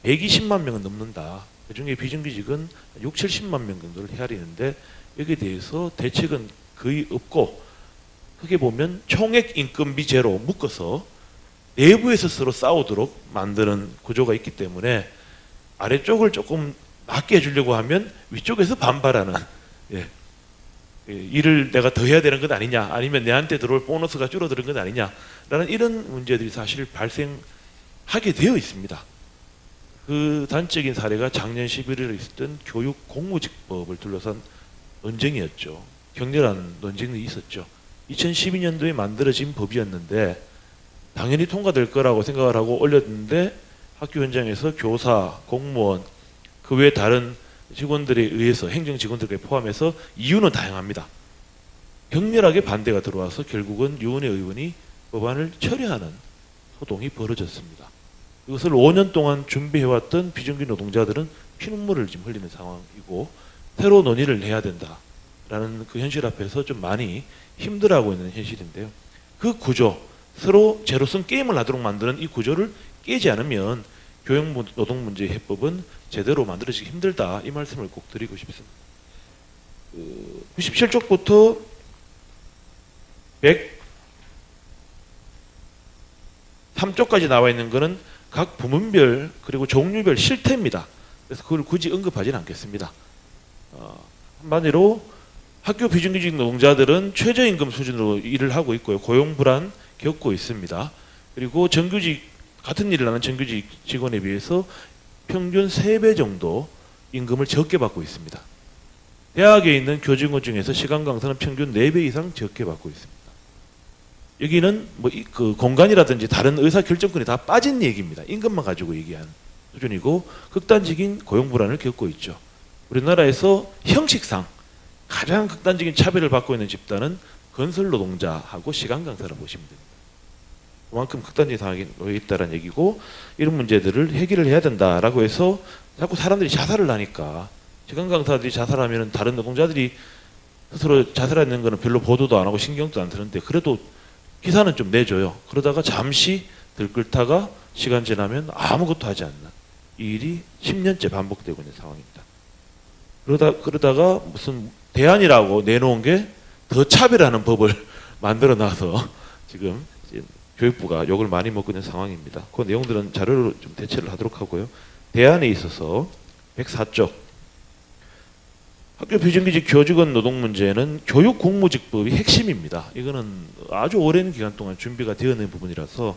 120만 명은 넘는다. 그 중에 비정규직은 6, 70만 명 정도를 헤아리는데 여기에 대해서 대책은 거의 없고 크게 보면 총액 인건비 제로 묶어서 내부에서 서로 싸우도록 만드는 구조가 있기 때문에 아래쪽을 조금 낮게 해주려고 하면 위쪽에서 반발하는 예. 예, 일을 내가 더 해야 되는 것 아니냐 아니면 내한테 들어올 보너스가 줄어드는 것 아니냐라는 이런 문제들이 사실 발생하게 되어 있습니다. 그 단적인 사례가 작년 11월에 있었던 교육 공무직법을 둘러싼 논쟁이었죠. 격렬한 논쟁이 있었죠. 2012년도에 만들어진 법이었는데 당연히 통과될 거라고 생각을 하고 올렸는데 학교 현장에서 교사, 공무원, 그 외 다른 직원들에 의해서 행정 직원들까지 포함해서 이유는 다양합니다. 격렬하게 반대가 들어와서 결국은 유은혜 의원이 법안을 처리하는 소동이 벌어졌습니다. 이것을 5년 동안 준비해왔던 비정규 노동자들은 피눈물을 지금 흘리는 상황이고 새로 논의를 해야 된다라는 그 현실 앞에서 좀 많이 힘들어하고 있는 현실인데요. 그 구조, 서로 제로섬 게임을 하도록 만드는 이 구조를 깨지 않으면 교육 노동 문제 해법은 제대로 만들어지기 힘들다 이 말씀을 꼭 드리고 싶습니다. 그 97쪽부터 103쪽까지 나와 있는 것은 각 부문별 그리고 종류별 실태입니다. 그래서 그걸 굳이 언급하지는 않겠습니다. 어, 한마디로 학교 비정규직 노동자들은 최저임금 수준으로 일을 하고 있고요. 고용 불안 겪고 있습니다. 그리고 정규직 같은 일을 하는 정규직 직원에 비해서 평균 3배 정도 임금을 적게 받고 있습니다. 대학에 있는 교직원 중에서 시간 강사는 평균 4배 이상 적게 받고 있습니다. 여기는 뭐 그 공간이라든지 다른 의사 결정권이 다 빠진 얘기입니다. 임금만 가지고 얘기한 수준이고 극단적인 고용 불안을 겪고 있죠. 우리나라에서 형식상 가장 극단적인 차별을 받고 있는 집단은 건설 노동자하고 시간 강사를 보시면 됩니다. 그만큼 극단적인 상황에 놓여 있다는 얘기고 이런 문제들을 해결을 해야 된다라고 해서 자꾸 사람들이 자살을 하니까 시간 강사들이 자살하면 다른 노동자들이 스스로 자살하는 거는 별로 보도도 안 하고 신경도 안 쓰는데 그래도 기사는 좀 내줘요. 그러다가 잠시 들끓다가 시간 지나면 아무것도 하지 않는 이 일이 10년째 반복되고 있는 상황입니다. 그러다 그러다가 무슨 대안이라고 내놓은 게 더 차별하는 법을 만들어 놔서 지금 교육부가 욕을 많이 먹고 있는 상황입니다. 그 내용들은 자료로 좀 대체를 하도록 하고요. 대안에 있어서 104쪽 학교 비정규직 교직원 노동 문제는 교육 공무직법이 핵심입니다. 이거는 아주 오랜 기간 동안 준비가 되어 있는 부분이라서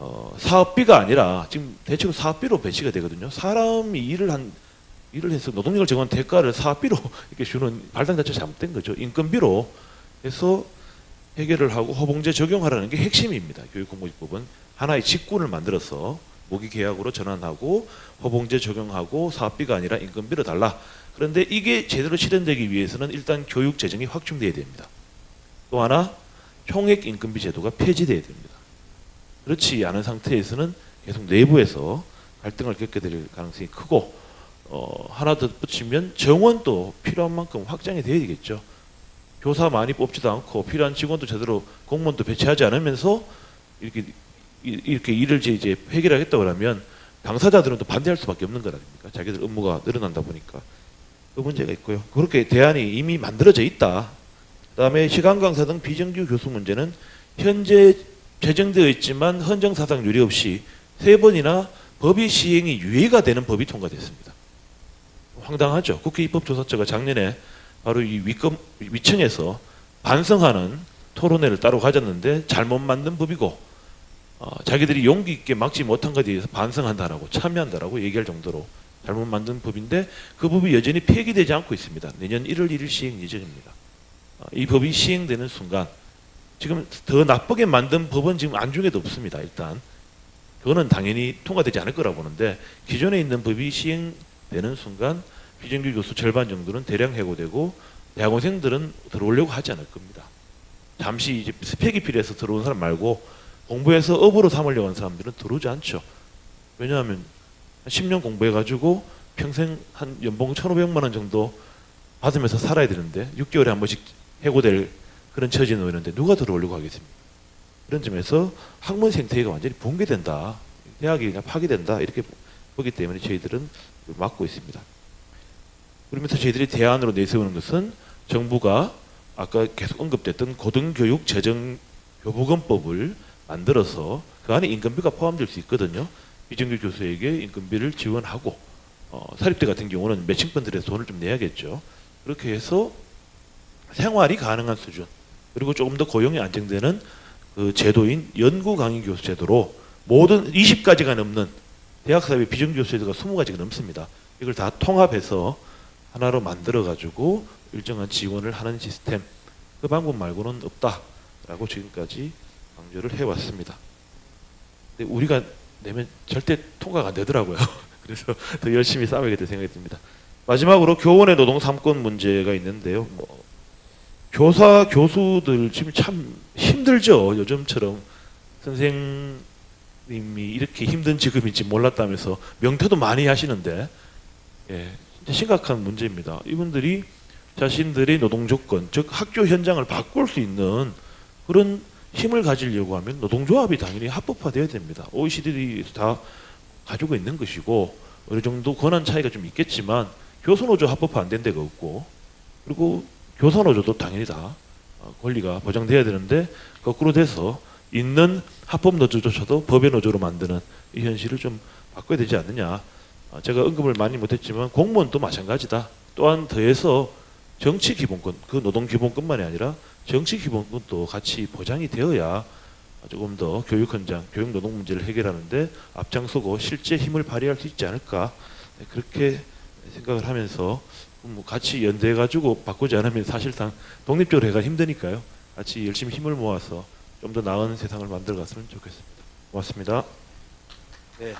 어, 사업비가 아니라 지금 대체로 사업비로 배치가 되거든요. 사람이 일을 한 일을 해서 노동력을 제공한 대가를 사업비로 이렇게 주는 발당 자체가 잘못된 거죠. 인건비로 해서 해결을 하고 허봉제 적용하라는 게 핵심입니다. 교육공무집법은 하나의 직군을 만들어서 모기 계약으로 전환하고 허봉제 적용하고 사업비가 아니라 인건비로 달라. 그런데 이게 제대로 실현되기 위해서는 일단 교육 재정이 확충돼야 됩니다. 또 하나 총액 인건비 제도가 폐지돼야 됩니다. 그렇지 않은 상태에서는 계속 내부에서 갈등을 겪게 될 가능성이 크고 어, 하나 더 붙이면 정원도 필요한 만큼 확장이 돼야 되겠죠. 교사 많이 뽑지도 않고 필요한 직원도 제대로 공무원도 배치하지 않으면서 이렇게 이- 이렇게 일을 이제- 해결하겠다고 하면 당사자들은 또 반대할 수밖에 없는 거 아닙니까? 자기들 업무가 늘어난다 보니까 그 문제가 있고요. 그렇게 대안이 이미 만들어져 있다. 그다음에 시간 강사 등 비정규 교수 문제는 현재 제정되어 있지만 헌정 사상 유례 없이 세 번이나 법의 시행이 유예가 되는 법이 통과됐습니다. 황당하죠. 국회 입법조사처가 작년에 바로 이 위검, 위청에서 반성하는 토론회를 따로 가졌는데 잘못 만든 법이고 어, 자기들이 용기 있게 막지 못한 것에 대해서 반성한다라고 참여한다라고 얘기할 정도로 잘못 만든 법인데 그 법이 여전히 폐기되지 않고 있습니다. 내년 1월 1일 시행 예정입니다. 어, 이 법이 시행되는 순간 지금 더 나쁘게 만든 법은 지금 안중에도 없습니다. 일단 그거는 당연히 통과되지 않을 거라고 보는데 기존에 있는 법이 시행되는 순간 비정규 교수 절반 정도는 대량 해고되고 대학원생들은 들어오려고 하지 않을 겁니다. 잠시 이제 스펙이 필요해서 들어온 사람 말고 공부해서 업으로 삼으려고 하는 사람들은 들어오지 않죠. 왜냐하면 한 10년 공부해가지고 평생 한 연봉 1,500만 원 정도 받으면서 살아야 되는데 6개월에 한 번씩 해고될 그런 처지에 놓이는데 누가 들어오려고 하겠습니까? 그런 점에서 학문 생태계가 완전히 붕괴된다. 대학이 그냥 파괴된다. 이렇게 보기 때문에 저희들은 막고 있습니다. 그러면서 저희들이 대안으로 내세우는 것은 정부가 아까 계속 언급됐던 고등교육 재정 교부금법을 만들어서 그 안에 인건비가 포함될 수 있거든요. 비정규 교수에게 인건비를 지원하고 어, 사립대 같은 경우는 매칭권 들여서 돈을 좀 내야겠죠. 그렇게 해서 생활이 가능한 수준 그리고 조금 더 고용이 안정되는 그 제도인 연구 강의 교수 제도로 모든 20가지가 넘는 대학 사회 비정규 제도가 20가지가 넘습니다. 이걸 다 통합해서 하나로 만들어 가지고 일정한 지원을 하는 시스템 그 방법 말고는 없다라고 지금까지 강조를 해왔습니다. 근데 우리가 내면 절대 통과가 안 되더라고요. 그래서 더 열심히 싸워야겠다 생각이 듭니다. 마지막으로 교원의 노동 3권 문제가 있는데요. 뭐 교사 교수들 지금 참 힘들죠. 요즘처럼 선생님이 이렇게 힘든 직업인지 몰랐다면서 명태도 많이 하시는데 예, 심각한 문제입니다. 이분들이 자신들의 노동 조건, 즉 학교 현장을 바꿀 수 있는 그런 힘을 가지려고 하면 노동조합이 당연히 합법화돼야 됩니다. OECD에서 다 가지고 있는 것이고 어느 정도 권한 차이가 좀 있겠지만 교수노조 합법화 안 된 데가 없고 그리고 교사노조도 당연히 다 어, 권리가 보장돼야 되는데 거꾸로 돼서 있는 합법 노조조차도 법의 노조로 만드는 이 현실을 좀 바꿔야 되지 않느냐. 아, 제가 언급을 많이 못했지만 공무원도 마찬가지다. 또한 더해서 정치 기본권, 그 노동 기본권만이 아니라 정치 기본권도 같이 보장이 되어야 조금 더 교육 현장, 교육 노동 문제를 해결하는데 앞장서고 실제 힘을 발휘할 수 있지 않을까 네, 그렇게 생각을 하면서 뭐 같이 연대해 가지고 바꾸지 않으면 사실상 독립적으로 해가 힘드니까요. 같이 열심히 힘을 모아서 좀 더 나은 세상을 만들어 갔으면 좋겠습니다. 고맙습니다. 네,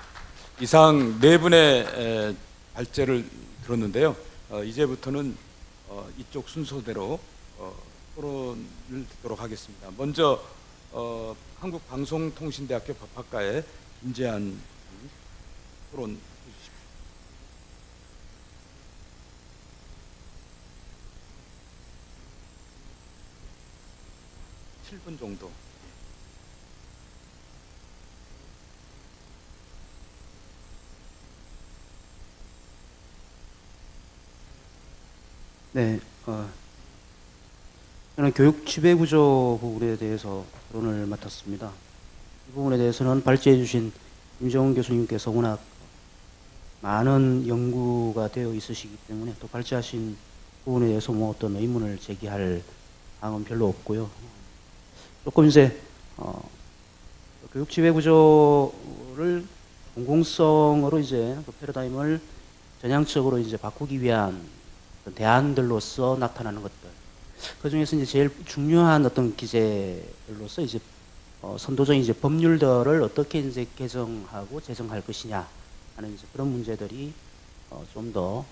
이상 네 분의 에, 발제를 들었는데요. 어, 이제부터는 어, 이쪽 순서대로 어, 토론을 듣도록 하겠습니다. 먼저 어, 한국방송통신대학교 법학과의 김재한 님 토론 해주십시오. 7분 정도. 네, 어, 저는 교육 지배 구조 부분에 대해서 토론을 맡았습니다. 이 부분에 대해서는 발제해 주신 임정훈 교수님께서 워낙 많은 연구가 되어 있으시기 때문에 또 발제하신 부분에 대해서 뭐 어떤 의문을 제기할 사항은 별로 없고요. 조금 이제 어, 교육 지배 구조를 공공성으로 이제 그 패러다임을 전향적으로 이제 바꾸기 위한 대안들로서 나타나는 것들. 그 중에서 이제 제일 중요한 어떤 기재로서 이제 어, 선도적인 이제 법률들을 어떻게 이제 개정하고 제정할 것이냐 하는 이제 그런 문제들이 어, 좀 더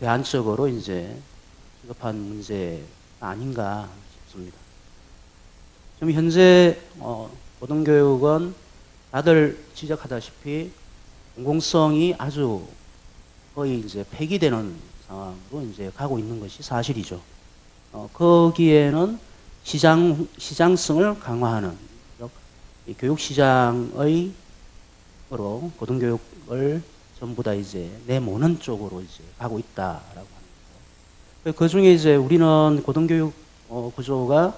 대안적으로 이제 시급한 문제 아닌가 싶습니다. 지금 현재 어, 고등교육은 다들 지적하다시피 공공성이 아주 거의 이제 폐기되는 상황으로 이제 가고 있는 것이 사실이죠. 어, 거기에는 시장 시장성을 강화하는 이 교육 시장의 으로 고등교육을 전부 다 이제 내모는 쪽으로 이제 가고 있다라고 합니다. 그 중에 이제 우리는 고등교육 어, 구조가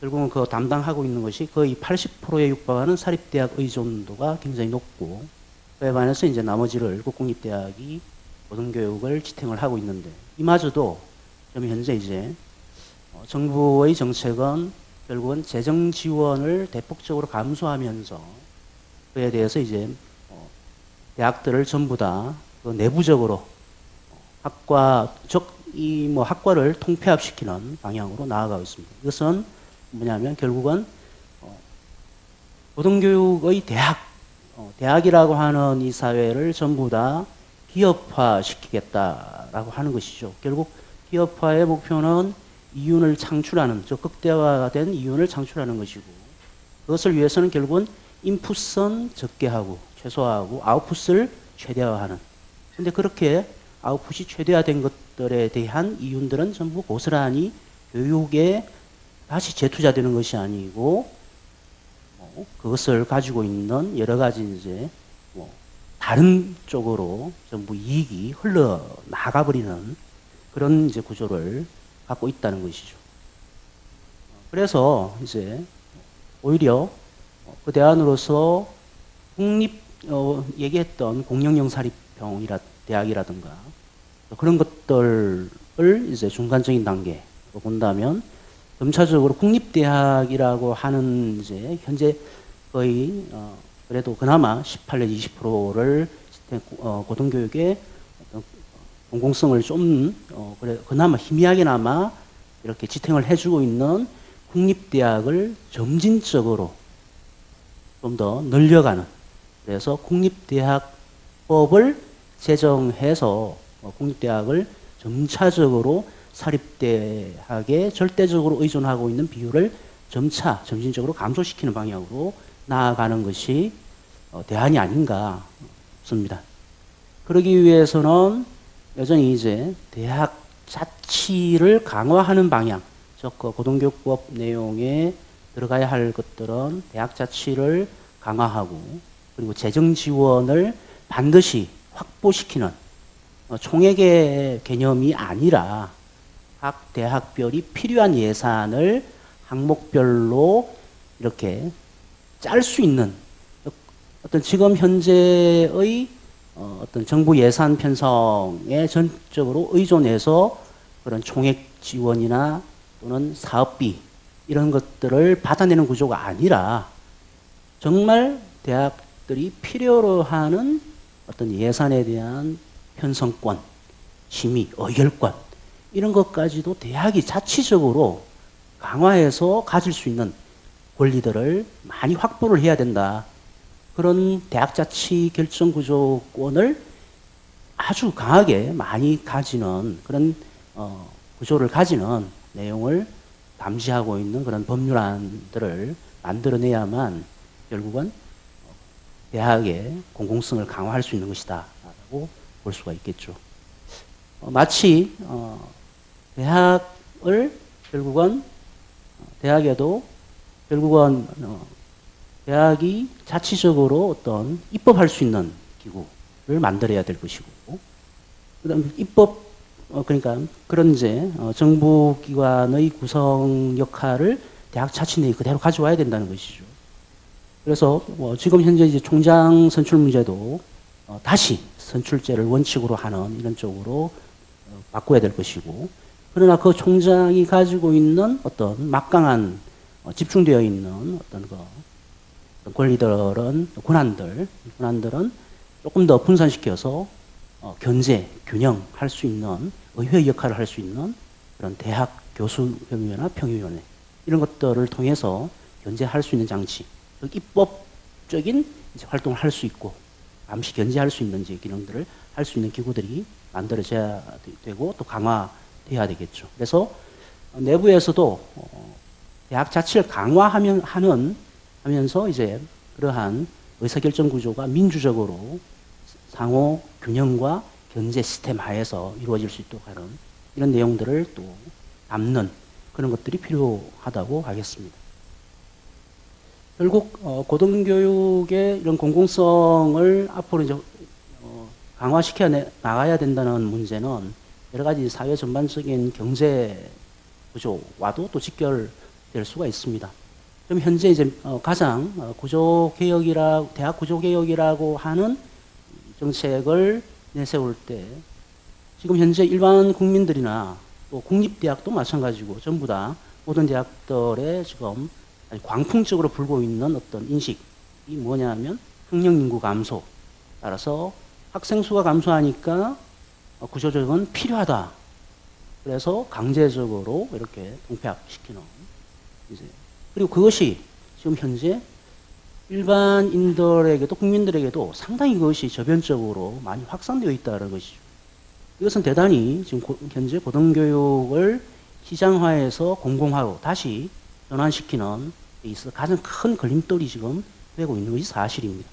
결국은 그 담당하고 있는 것이 거의 80%에 육박하는 사립대학 의존도가 굉장히 높고 그에 반해서 이제 나머지를 국공립대학이 고등교육을 지탱을 하고 있는데 이마저도 지금 현재 이제 어, 정부의 정책은 결국은 재정 지원을 대폭적으로 감소하면서 그에 대해서 이제 어, 대학들을 전부 다그 내부적으로 학과 즉이 뭐 학과를 통폐합시키는 방향으로 나아가고 있습니다. 이것은 뭐냐면 결국은 어, 고등교육의 대학 어, 대학이라고 하는 이 사회를 전부 다 기업화 시키겠다라고 하는 것이죠. 결국 기업화의 목표는 이윤을 창출하는, 저 극대화된 이윤을 창출하는 것이고, 그것을 위해서는 결국은 인풋은 적게 하고, 최소화하고, 아웃풋을 최대화하는. 근데 그렇게 아웃풋이 최대화된 것들에 대한 이윤들은 전부 고스란히 교육에 다시 재투자되는 것이 아니고, 뭐 그것을 가지고 있는 여러 가지 이제 뭐 다른 쪽으로 전부 이익이 흘러 나가 버리는 그런 이제 구조를 갖고 있다는 것이죠. 그래서 이제 오히려 그 대안으로서 국립 어, 얘기했던 공영영 사립병이라 대학이라든가 그런 것들을 이제 중간적인 단계로 본다면 점차적으로 국립대학이라고 하는 이제 현재 거의 어, 그래도 그나마 18내 20%를 어, 고등교육의 공공성을 좀 어, 그래 그나마 희미하게나마 이렇게 지탱을 해주고 있는 국립대학을 점진적으로 좀 더 늘려가는 그래서 국립대학법을 제정해서 어, 국립대학을 점차적으로 사립대학에 절대적으로 의존하고 있는 비율을 점차 점진적으로 감소시키는 방향으로 나아가는 것이 어, 대안이 아닌가 싶습니다. 그러기 위해서는 여전히 이제 대학 자치를 강화하는 방향, 즉그 고등교육법 내용에 들어가야 할 것들은 대학 자치를 강화하고 그리고 재정 지원을 반드시 확보시키는 어, 총액의 개념이 아니라 각 대학별이 필요한 예산을 항목별로 이렇게 짤 수 있는 어떤 지금 현재의 어, 어떤 정부 예산 편성에 전적으로 의존해서 그런 총액 지원이나 또는 사업비 이런 것들을 받아내는 구조가 아니라 정말 대학들이 필요로 하는 어떤 예산에 대한 편성권, 심의, 의결권 이런 것까지도 대학이 자치적으로 강화해서 가질 수 있는 권리들을 많이 확보를 해야 된다. 그런 대학 자치 결정 구조권을 아주 강하게 많이 가지는 그런 어, 구조를 가지는 내용을 감시하고 있는 그런 법률안들을 만들어내야만 결국은 대학의 공공성을 강화할 수 있는 것이다라고 볼 수가 있겠죠. 어, 마치 어, 대학을 결국은 어, 대학에도 결국은 어, 대학이 자치적으로 어떤 입법할 수 있는 기구를 만들어야 될 것이고, 그다음 입법 어, 그러니까 그런 이제 어, 정부 기관의 구성 역할을 대학 자치 내에 그대로 가져와야 된다는 것이죠. 그래서 뭐 지금 현재 이제 총장 선출 문제도 어, 다시 선출제를 원칙으로 하는 이런 쪽으로 어, 바꿔야 될 것이고, 그러나 그 총장이 가지고 있는 어떤 막강한 어, 집중되어 있는 어떤 그 권리들은 권한들 권한들은 조금 더 분산시켜서 어, 견제 균형할 수 있는 의회 역할을 할 수 있는 그런 대학 교수 협의회나 평의위원회 이런 것들을 통해서 견제할 수 있는 장치, 즉 입법적인 활동을 할 수 있고 암시 견제할 수 있는 기능들을 할 수 있는 기구들이 만들어져야 되고 또 강화돼야 되겠죠. 그래서 내부에서도 어, 대학 자치를 강화하면 하는 하면서 이제 그러한 의사결정 구조가 민주적으로 상호 균형과 견제 시스템 하에서 이루어질 수 있도록 하는 이런 내용들을 또 담는 그런 것들이 필요하다고 하겠습니다. 결국 어, 고등교육의 이런 공공성을 앞으로 이제 어, 강화시켜 나가야 된다는 문제는 여러 가지 사회 전반적인 경제 구조와도 또 직결 될 수가 있습니다. 그럼 현재 이제 어, 가장 어, 구조 개혁이라 대학 구조 개혁이라고 하는 정책을 내세울 때 지금 현재 일반 국민들이나 또 국립대학도 마찬가지고 전부 다 모든 대학들의 지금 광풍적으로 불고 있는 어떤 인식이 뭐냐면 학령 인구 감소 따라서 학생 수가 감소하니까 구조조정은 필요하다. 그래서 강제적으로 이렇게 통폐합시키는 이제 그리고 그것이 지금 현재 일반인들에게도 국민들에게도 상당히 그것이 저변적으로 많이 확산되어 있다는 것이죠. 이것은 대단히 지금 고, 현재 고등교육을 시장화해서 공공화로 다시 전환시키는 데 있어 가장 큰 걸림돌이 지금 되고 있는 것이 사실입니다.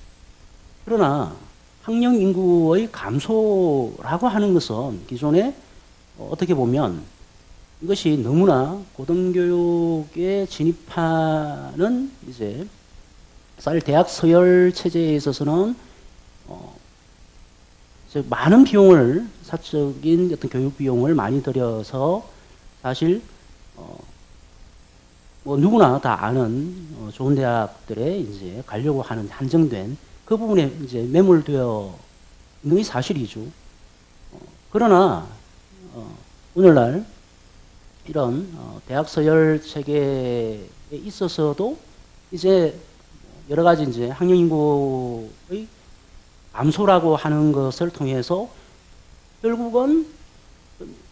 그러나 학령 인구의 감소라고 하는 것은 기존에 어떻게 보면 이것이 너무나 고등교육에 진입하는 이제 쌀 대학 서열 체제에 있어서는 어, 즉 많은 비용을 사적인 어떤 교육 비용을 많이 들여서 사실 어, 뭐 누구나 다 아는 어, 좋은 대학들에 이제 가려고 하는 한정된 그 부분에 이제 매몰되어 있는 게 사실이죠. 어, 그러나 어, 오늘날 이런 어, 대학 서열 체계에 있어서도 이제 여러 가지 이제 학령 인구의 감소라고 하는 것을 통해서 결국은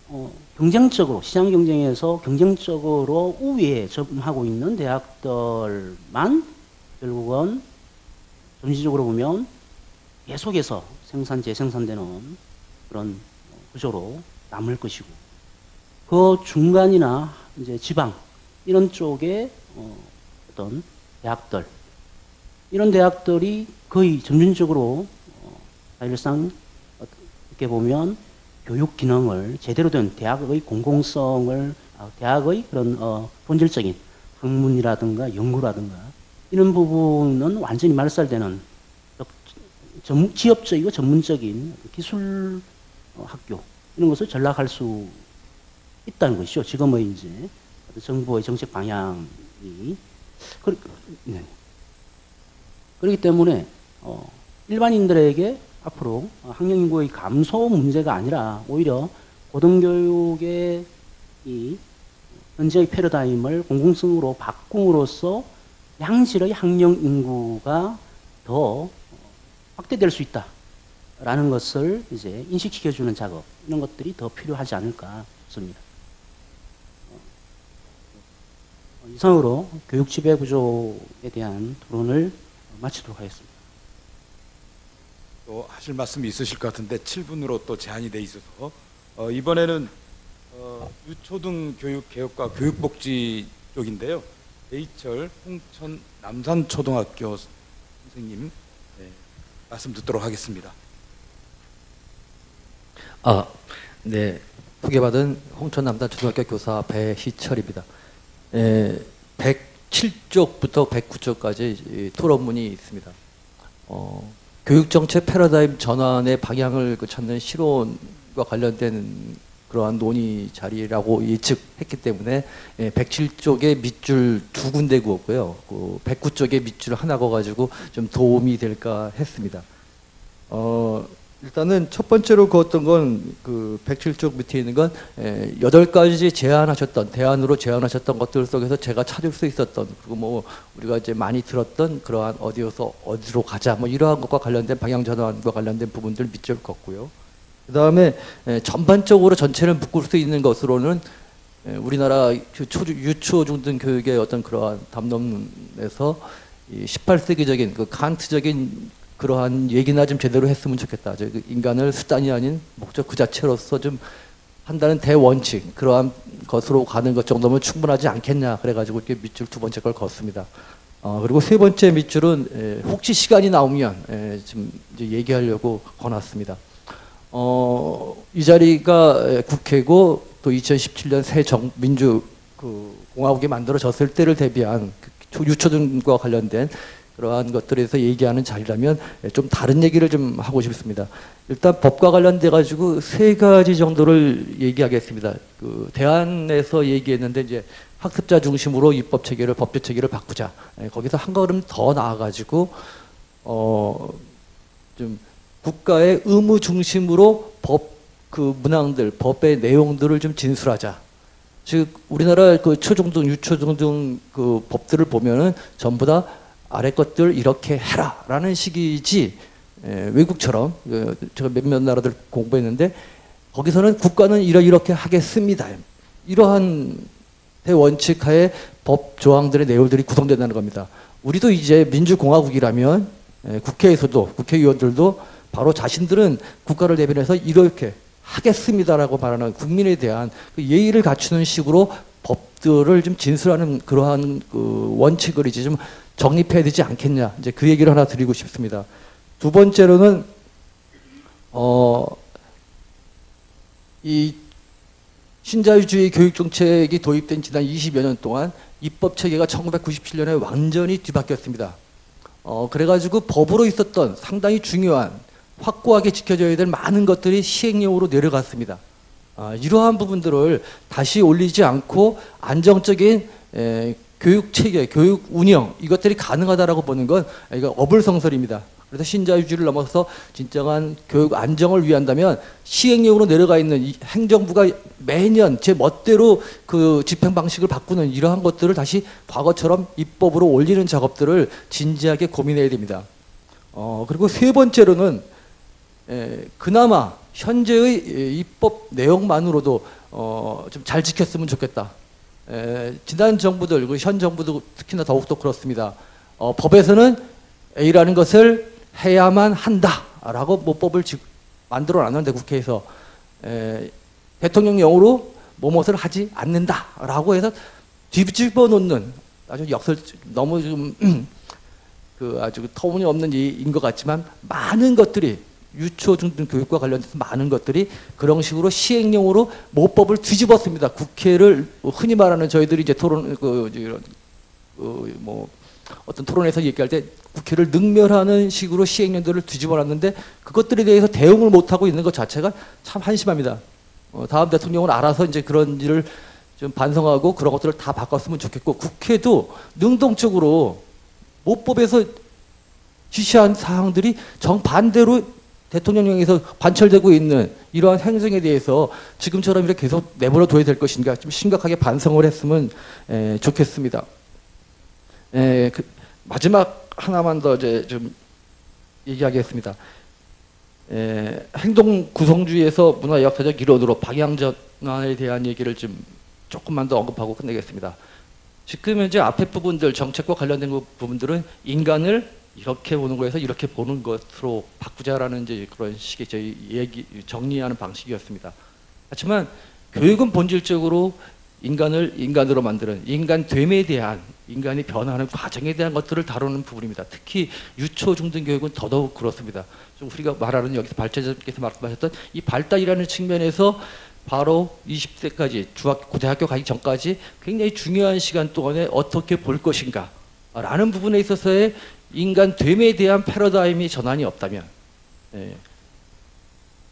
어, 경쟁적으로 시장 경쟁에서 경쟁적으로 우위에 점하고 있는 대학들만 결국은 전체적으로 보면 계속해서 생산 재생산되는 그런 구조로 남을 것이고 그 중간이나 이제 지방 이런 쪽에 어, 어떤 대학들 이런 대학들이 거의 점진적으로 어, 사실상 어떻게 보면 교육 기능을 제대로 된 대학의 공공성을 아, 대학의 그런 어, 본질적인 학문이라든가 연구라든가 이런 부분은 완전히 말살되는 전, 지역적이고 전문적인 기술 어, 학교 이런 것을 전락할 수 있다는 것이죠. 지금의 이제 정부의 정책 방향이 그, 네. 그렇기 때문에 어, 일반인들에게 앞으로 학령 인구의 감소 문제가 아니라 오히려 고등교육의 이 현재의 패러다임을 공공성으로 바꿈으로써 양질의 학령 인구가 더 확대될 수 있다라는 것을 이제 인식시켜주는 작업 이런 것들이 더 필요하지 않을까 싶습니다. 어, 이상으로 교육 지배 구조에 대한 토론을 마치도록 하겠습니다. 또 하실 말씀이 있으실 것 같은데 7분으로 또 제한이 돼 있어서 어, 이번에는 어, 유초등 교육 개혁과 교육복지 쪽인데요. 베이철 홍천 남산초등학교 선생님 네, 말씀 듣도록 하겠습니다. 아, 네. 소개받은 홍천 남단 초등학교 교사 배희철입니다. 에, 107쪽부터 109쪽까지 토론문이 있습니다. 어, 교육정책 패러다임 전환의 방향을 그 찾는 실온과 관련된 그러한 논의 자리라고 예측했기 때문에 예, 107쪽에 밑줄 두 군데 그었고요. 그 109쪽에 밑줄 하나 그어가지고 좀 도움이 될까 했습니다. 어, 일단은 첫 번째로 그었던 건 그 107쪽 밑에 있는 건 에, 여덟 가지 제안하셨던 대안으로 제안하셨던 것들 속에서 제가 찾을 수 있었던 그리고 뭐 우리가 이제 많이 들었던 그러한 어디에서 어디로 가자 뭐 이러한 것과 관련된 방향 전환과 관련된 부분들 밑줄 걷고요. 그 다음에 전반적으로 전체를 묶을 수 있는 것으로는 에, 우리나라 그 초, 유초 중등 교육의 어떤 그러한 담론에서 이 18세기적인 그 칸트적인 그러한 얘기나 좀 제대로 했으면 좋겠다. 저 인간을 수단이 아닌 목적 그 자체로서 좀 한다는 대원칙 그러한 것으로 가는 것 정도면 충분하지 않겠냐 그래가지고 이렇게 밑줄 두 번째 걸 걷습니다. 어, 그리고 세 번째 밑줄은 에, 혹시 시간이 나오면 에, 좀 이제 얘기하려고 거놨습니다. 어, 이 자리가 국회고 또 2017년 새 정, 민주 그 공화국이 만들어졌을 때를 대비한 그 유초등과 관련된 그러한 것들에서 얘기하는 자리라면 좀 다른 얘기를 좀 하고 싶습니다. 일단 법과 관련돼 가지고 세 가지 정도를 얘기하겠습니다. 그 대안에서 얘기했는데 이제 학습자 중심으로 입법 체계를 법제 체계를 바꾸자. 거기서 한 걸음 더 나아 가지고 어 좀 국가의 의무 중심으로 법 그 문항들 법의 내용들을 좀 진술하자. 즉 우리나라 그 초중등 유초중등 그 법들을 보면은 전부 다 아래 것들 이렇게 해라 라는 식이지 에, 외국처럼 그, 제가 몇몇 나라들 공부했는데 거기서는 국가는 이러 이렇게 하겠습니다. 이러한 대원칙 하에 법 조항들의 내용들이 구성된다는 겁니다. 우리도 이제 민주공화국이라면 에, 국회에서도 국회의원들도 바로 자신들은 국가를 대변해서 이렇게 하겠습니다라고 말하는 국민에 대한 그 예의를 갖추는 식으로 법들을 좀 진술하는 그러한 그 원칙을 이제 좀 정립해야 되지 않겠냐. 이제 그 얘기를 하나 드리고 싶습니다. 두 번째로는, 어, 이 신자유주의 교육 정책이 도입된 지난 20여 년 동안 입법 체계가 1997년에 완전히 뒤바뀌었습니다. 어, 그래가지고 법으로 있었던 상당히 중요한 확고하게 지켜져야 될 많은 것들이 시행령으로 내려갔습니다. 아, 이러한 부분들을 다시 올리지 않고 안정적인 에, 교육 체계, 교육 운영 이것들이 가능하다라고 보는 건 이거 어불성설입니다. 그래서 신자유주의를 넘어서 진정한 교육 안정을 위한다면 시행령으로 내려가 있는 이 행정부가 매년 제 멋대로 그 집행 방식을 바꾸는 이러한 것들을 다시 과거처럼 입법으로 올리는 작업들을 진지하게 고민해야 됩니다. 어, 그리고 세 번째로는 에, 그나마 현재의 예, 입법 내용만으로도 어, 좀 잘 지켰으면 좋겠다. 에, 지난 정부들, 그현 정부도 특히나 더욱더 그렇습니다. 어, 법에서는 A라는 것을 해야만 한다라고 모법을 지- 만들어 놨는데 국회에서 에, 대통령령으로 뭐뭇을 하지 않는다라고 해서 뒤집어 놓는 아주 역설 너무 좀 그 아주 터무니없는 일인 것 같지만 많은 것들이 유초 중등 교육과 관련해서 많은 것들이 그런 식으로 시행령으로 모법을 뒤집었습니다. 국회를 흔히 말하는 저희들이 이제 토론 그 이런 그뭐 어떤 토론에서 얘기할 때 국회를 능멸하는 식으로 시행령들을 뒤집어놨는데 그것들에 대해서 대응을 못하고 있는 것 자체가 참 한심합니다. 어, 다음 대통령은 알아서 이제 그런 일을 좀 반성하고 그런 것들을 다 바꿨으면 좋겠고 국회도 능동적으로 모법에서 지시한 사항들이 정반대로 대통령령에서 관철되고 있는 이러한 행정에 대해서 지금처럼 이렇게 계속 내버려 둬야 될 것인가 좀 심각하게 반성을 했으면 에, 좋겠습니다. 에, 그 마지막 하나만 더 이제 좀 얘기하겠습니다. 에, 행동 구성주의에서 문화 역사적 이론으로 방향 전환에 대한 얘기를 좀 조금만 더 언급하고 끝내겠습니다. 지금 현재 앞에 부분들 정책과 관련된 그 부분들은 인간을 이렇게 보는 거에서 이렇게 보는 것으로 바꾸자라는 이제 그런 식의 저희 얘기 정리하는 방식이었습니다. 하지만 교육은 본질적으로 인간을 인간으로 만드는 인간 됨에 대한 인간이 변화하는 과정에 대한 것들을 다루는 부분입니다. 특히 유초 중등 교육은 더더욱 그렇습니다. 좀 우리가 말하는 여기서 발제자께서 말씀하셨던 이 발달이라는 측면에서 바로 20세까지 중학교, 고등학교 가기 전까지 굉장히 중요한 시간 동안에 어떻게 볼 것인가 라는 부분에 있어서의 인간 됨에 대한 패러다임이 전환이 없다면 예,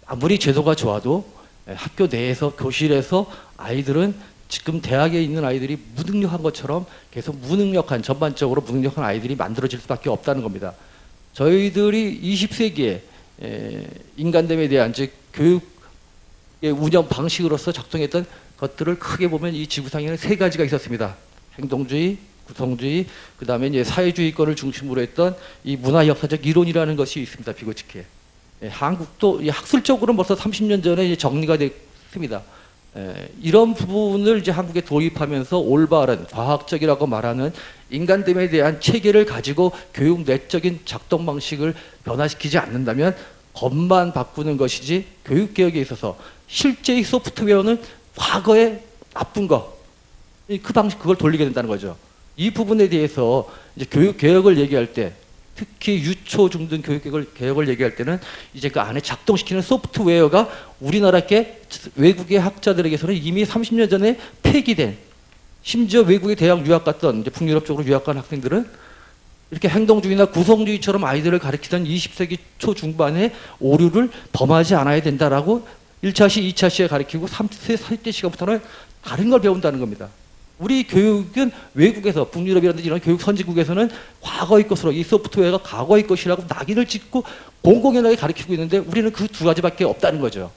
아무리 제도가 좋아도 예, 학교 내에서 교실에서 아이들은 지금 대학에 있는 아이들이 무능력한 것처럼 계속 무능력한 전반적으로 무능력한 아이들이 만들어질 수밖에 없다는 겁니다. 저희들이 20세기에 에, 인간됨에 대한 즉 교육의 운영 방식으로서 작동했던 것들을 크게 보면 이 지구상에는 세 가지가 있었습니다. 행동주의, 구성주의, 그 다음에 이제 사회주의권을 중심으로 했던 이 문화 역사적 이론이라는 것이 있습니다. 비고치케. 예, 한국도 이 학술적으로는 벌써 30년 전에 정리가 됐습니다. 에, 이런 부분을 이제 한국에 도입하면서 올바른 과학적이라고 말하는 인간됨에 대한 체계를 가지고 교육 내적인 작동 방식을 변화시키지 않는다면 법만 바꾸는 것이지 교육 개혁에 있어서 실제의 소프트웨어는 과거에 나쁜 거, 이그 방식 그걸 돌리게 된다는 거죠. 이 부분에 대해서 이제 교육 개혁을 얘기할 때 특히 유초 중등 교육 개혁을, 개혁을 얘기할 때는 이제 그 안에 작동시키는 소프트웨어가 우리나라께 외국의 학자들에게서는 이미 30년 전에 폐기된 심지어 외국에 대학 유학 갔던 이제 북유럽 쪽으로 유학 간 학생들은 이렇게 행동주의나 구성주의처럼 아이들을 가르치던 20세기 초중반에 오류를 범하지 않아야 된다라고 1차 시, 2차 시에 가르치고 3세, 4대 시간부터는 다른 걸 배운다는 겁니다. 우리 교육은 외국에서 북유럽이라든지 이런 교육 선진국에서는 과거의 것으로 이 소프트웨어가 과거의 것이라고 낙인을 찍고 공공연하게 가르치고 있는데 우리는 그 두 가지밖에 없다는 거죠.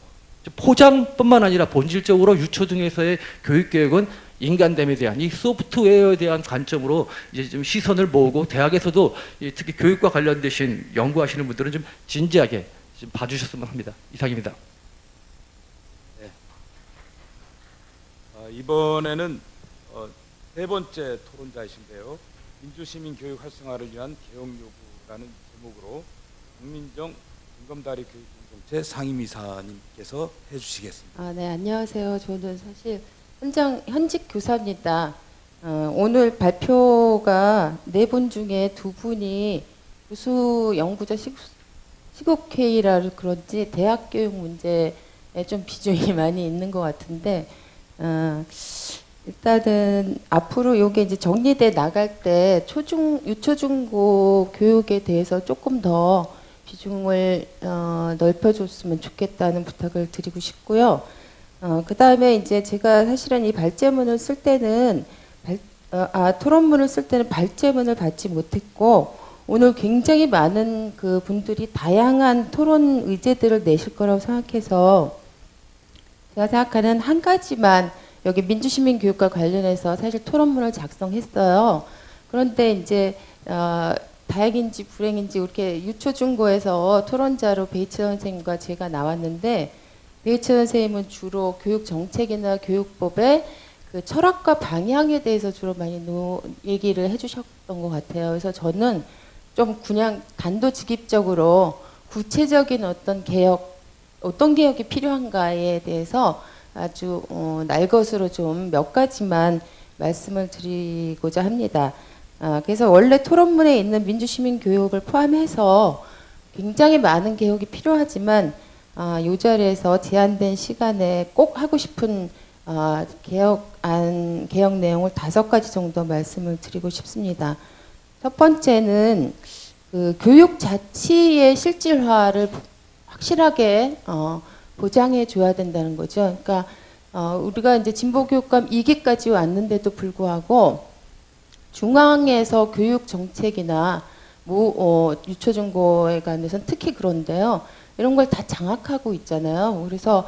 포장뿐만 아니라 본질적으로 유초 등에서의 교육 개혁은 인간됨에 대한 이 소프트웨어에 대한 관점으로 이제 좀 시선을 모으고 대학에서도 이 특히 교육과 관련되신 연구하시는 분들은 좀 진지하게 좀 봐주셨으면 합니다. 이상입니다. 어, 이번에는 어, 세 번째 토론자이신데요. 민주시민 교육 활성화를 위한 개혁 요구라는 제목으로 박민정 공검다리 교육 공동체 상임이사님께서 해주시겠습니다. 아, 네, 안녕하세요. 저는 사실 현장 현직 교사입니다. 어, 오늘 발표가 네 분 중에 두 분이 교수 연구자 시, 시국회의라 그런지 대학 교육 문제에 좀 비중이 많이 있는 것 같은데 어, 일단은 앞으로 요게 이제 정리돼 나갈 때 초중 유초중고 교육에 대해서 조금 더 비중을 어, 넓혀줬으면 좋겠다는 부탁을 드리고 싶고요. 어, 그 다음에 이제 제가 사실은 이 발제문을 쓸 때는 발, 어, 아, 토론문을 쓸 때는 발제문을 받지 못했고 오늘 굉장히 많은 그 분들이 다양한 토론 의제들을 내실 거라고 생각해서 제가 생각하는 한 가지만 여기 민주시민 교육과 관련해서 사실 토론문을 작성했어요. 그런데 이제 어, 다행인지 불행인지 이렇게 유초중고에서 토론자로 베이츠 선생님과 제가 나왔는데 베이츠 선생님은 주로 교육 정책이나 교육법의 그 철학과 방향에 대해서 주로 많이 노, 얘기를 해주셨던 것 같아요. 그래서 저는 좀 그냥 단도직입적으로 구체적인 어떤 개혁, 어떤 개혁이 필요한가에 대해서 아주 어, 날 것으로 좀 몇 가지만 말씀을 드리고자 합니다. 아, 그래서 원래 토론문에 있는 민주시민 교육을 포함해서 굉장히 많은 개혁이 필요하지만 아, 이 자리에서 제한된 시간에 꼭 하고 싶은 아, 개혁안 개혁 내용을 다섯 가지 정도 말씀을 드리고 싶습니다. 첫 번째는 그 교육 자치의 실질화를 확실하게 어, 보장해 줘야 된다는 거죠. 그러니까 어, 우리가 이제 진보교육감 2기까지 왔는데도 불구하고 중앙에서 교육 정책이나 뭐 어, 유초중고에 관해서는 특히 그런데요. 이런 걸 다 장악하고 있잖아요. 그래서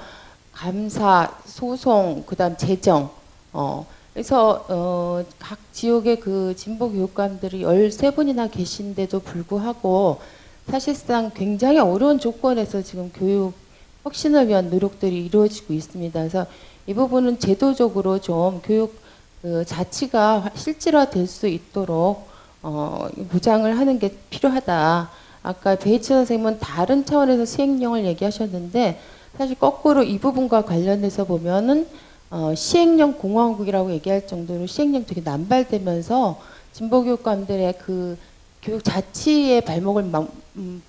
감사, 소송, 그 다음 재정, 어, 그래서 어, 각 지역의 그 진보 교육감들이 13분이나 계신데도 불구하고 사실상 굉장히 어려운 조건에서 지금 교육 혁신을 위한 노력들이 이루어지고 있습니다. 그래서 이 부분은 제도적으로 좀 교육 그 자치가 실질화될 수 있도록 어, 보장을 하는 게 필요하다. 아까 베이츠 선생님은 다른 차원에서 시행령을 얘기하셨는데 사실 거꾸로 이 부분과 관련해서 보면은 어, 시행령 공화국이라고 얘기할 정도로 시행령 되게 남발되면서 진보교육감들의 그 교육 자치의 발목을 막, 음,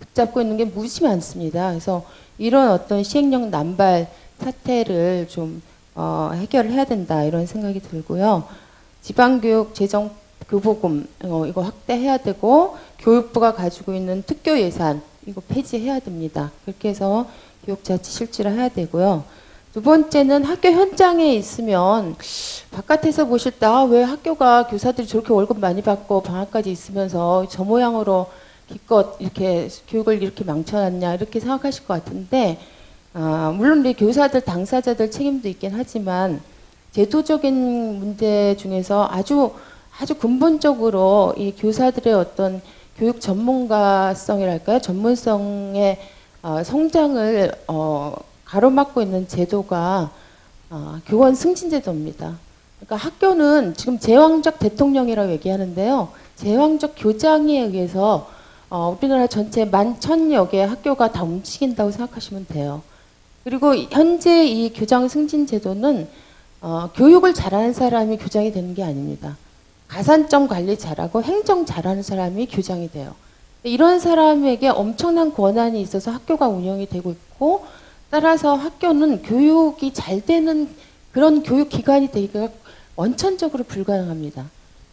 붙잡고 있는 게 무지 많습니다. 그래서 이런 어떤 시행령 남발 사태를 좀 어, 해결을 해야 된다 이런 생각이 들고요. 지방교육 재정 교보금 어, 이거 확대해야 되고 교육부가 가지고 있는 특교 예산 이거 폐지해야 됩니다. 그렇게 해서 교육 자치 실질화 해야 되고요. 두 번째는 학교 현장에 있으면 바깥에서 보실 때 아, 왜 학교가 교사들이 저렇게 월급 많이 받고 방학까지 있으면서 저 모양으로 기껏 이렇게 교육을 이렇게 망쳐놨냐 이렇게 생각하실 것 같은데 아, 물론 우리 교사들 당사자들 책임도 있긴 하지만 제도적인 문제 중에서 아주 아주 근본적으로 이 교사들의 어떤 교육 전문가성이랄까요 전문성의 어, 성장을 어, 가로막고 있는 제도가 어, 교원 승진 제도입니다. 그러니까 학교는 지금 제왕적 대통령이라고 얘기하는데요. 제왕적 교장에 의해서 어, 우리나라 전체 만 천여 개의 학교가 다 움직인다고 생각하시면 돼요. 그리고 현재 이 교장 승진 제도는 어, 교육을 잘하는 사람이 교장이 되는 게 아닙니다. 가산점 관리 잘하고 행정 잘하는 사람이 교장이 돼요. 이런 사람에게 엄청난 권한이 있어서 학교가 운영이 되고 있고 따라서 학교는 교육이 잘 되는 그런 교육 기관이 되기가 원천적으로 불가능합니다.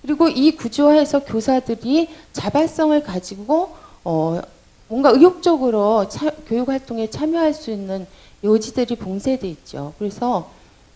그리고 이 구조화에서 교사들이 자발성을 가지고 어, 뭔가 의욕적으로 차, 교육 활동에 참여할 수 있는 요지들이 봉쇄돼 있죠. 그래서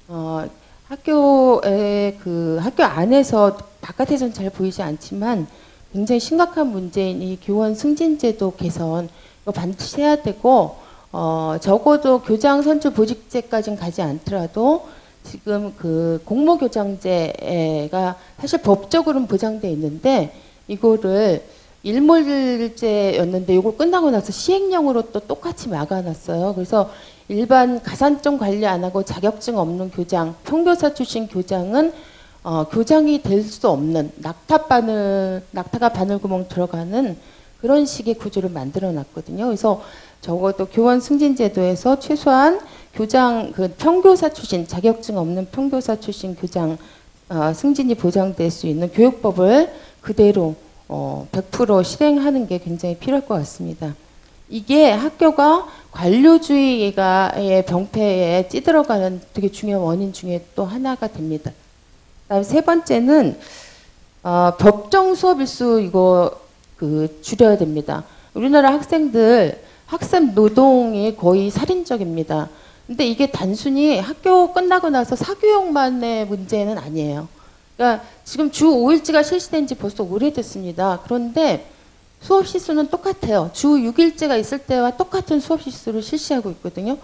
어, 학교의 그 학교 안에서 바깥에서는 잘 보이지 않지만 굉장히 심각한 문제인 이 교원 승진제도 개선 이거 반드시 해야 되고 어, 적어도 교장 선출 보직제까지는 가지 않더라도 지금 그 공모교장제가 사실 법적으로는 보장돼 있는데 이거를 일몰제였는데 이걸 끝나고 나서 시행령으로 또 똑같이 막아놨어요. 그래서 일반 가산점 관리 안 하고 자격증 없는 교장, 평교사 출신 교장은 어, 교장이 될 수 없는 낙타 바늘, 낙타가 바늘 구멍 들어가는 그런 식의 구조를 만들어 놨거든요. 그래서 적어도 교원 승진 제도에서 최소한 교장 그 평교사 출신 자격증 없는 평교사 출신 교장 어, 승진이 보장될 수 있는 교육법을 그대로 어, 100% 실행하는 게 굉장히 필요할 것 같습니다. 이게 학교가 관료주의의 병폐에 찌들어가는 되게 중요한 원인 중에 또 하나가 됩니다. 다음 세 번째는 어, 법정 수업 일수 이거 그 줄여야 됩니다. 우리나라 학생들 학습 노동이 거의 살인적입니다. 근데 이게 단순히 학교 끝나고 나서 사교육만의 문제는 아니에요. 그러니까 지금 주 5일제가 실시된 지 벌써 오래됐습니다. 그런데 수업 시수는 똑같아요. 주 6일제가 있을 때와 똑같은 수업 시수를 실시하고 있거든요.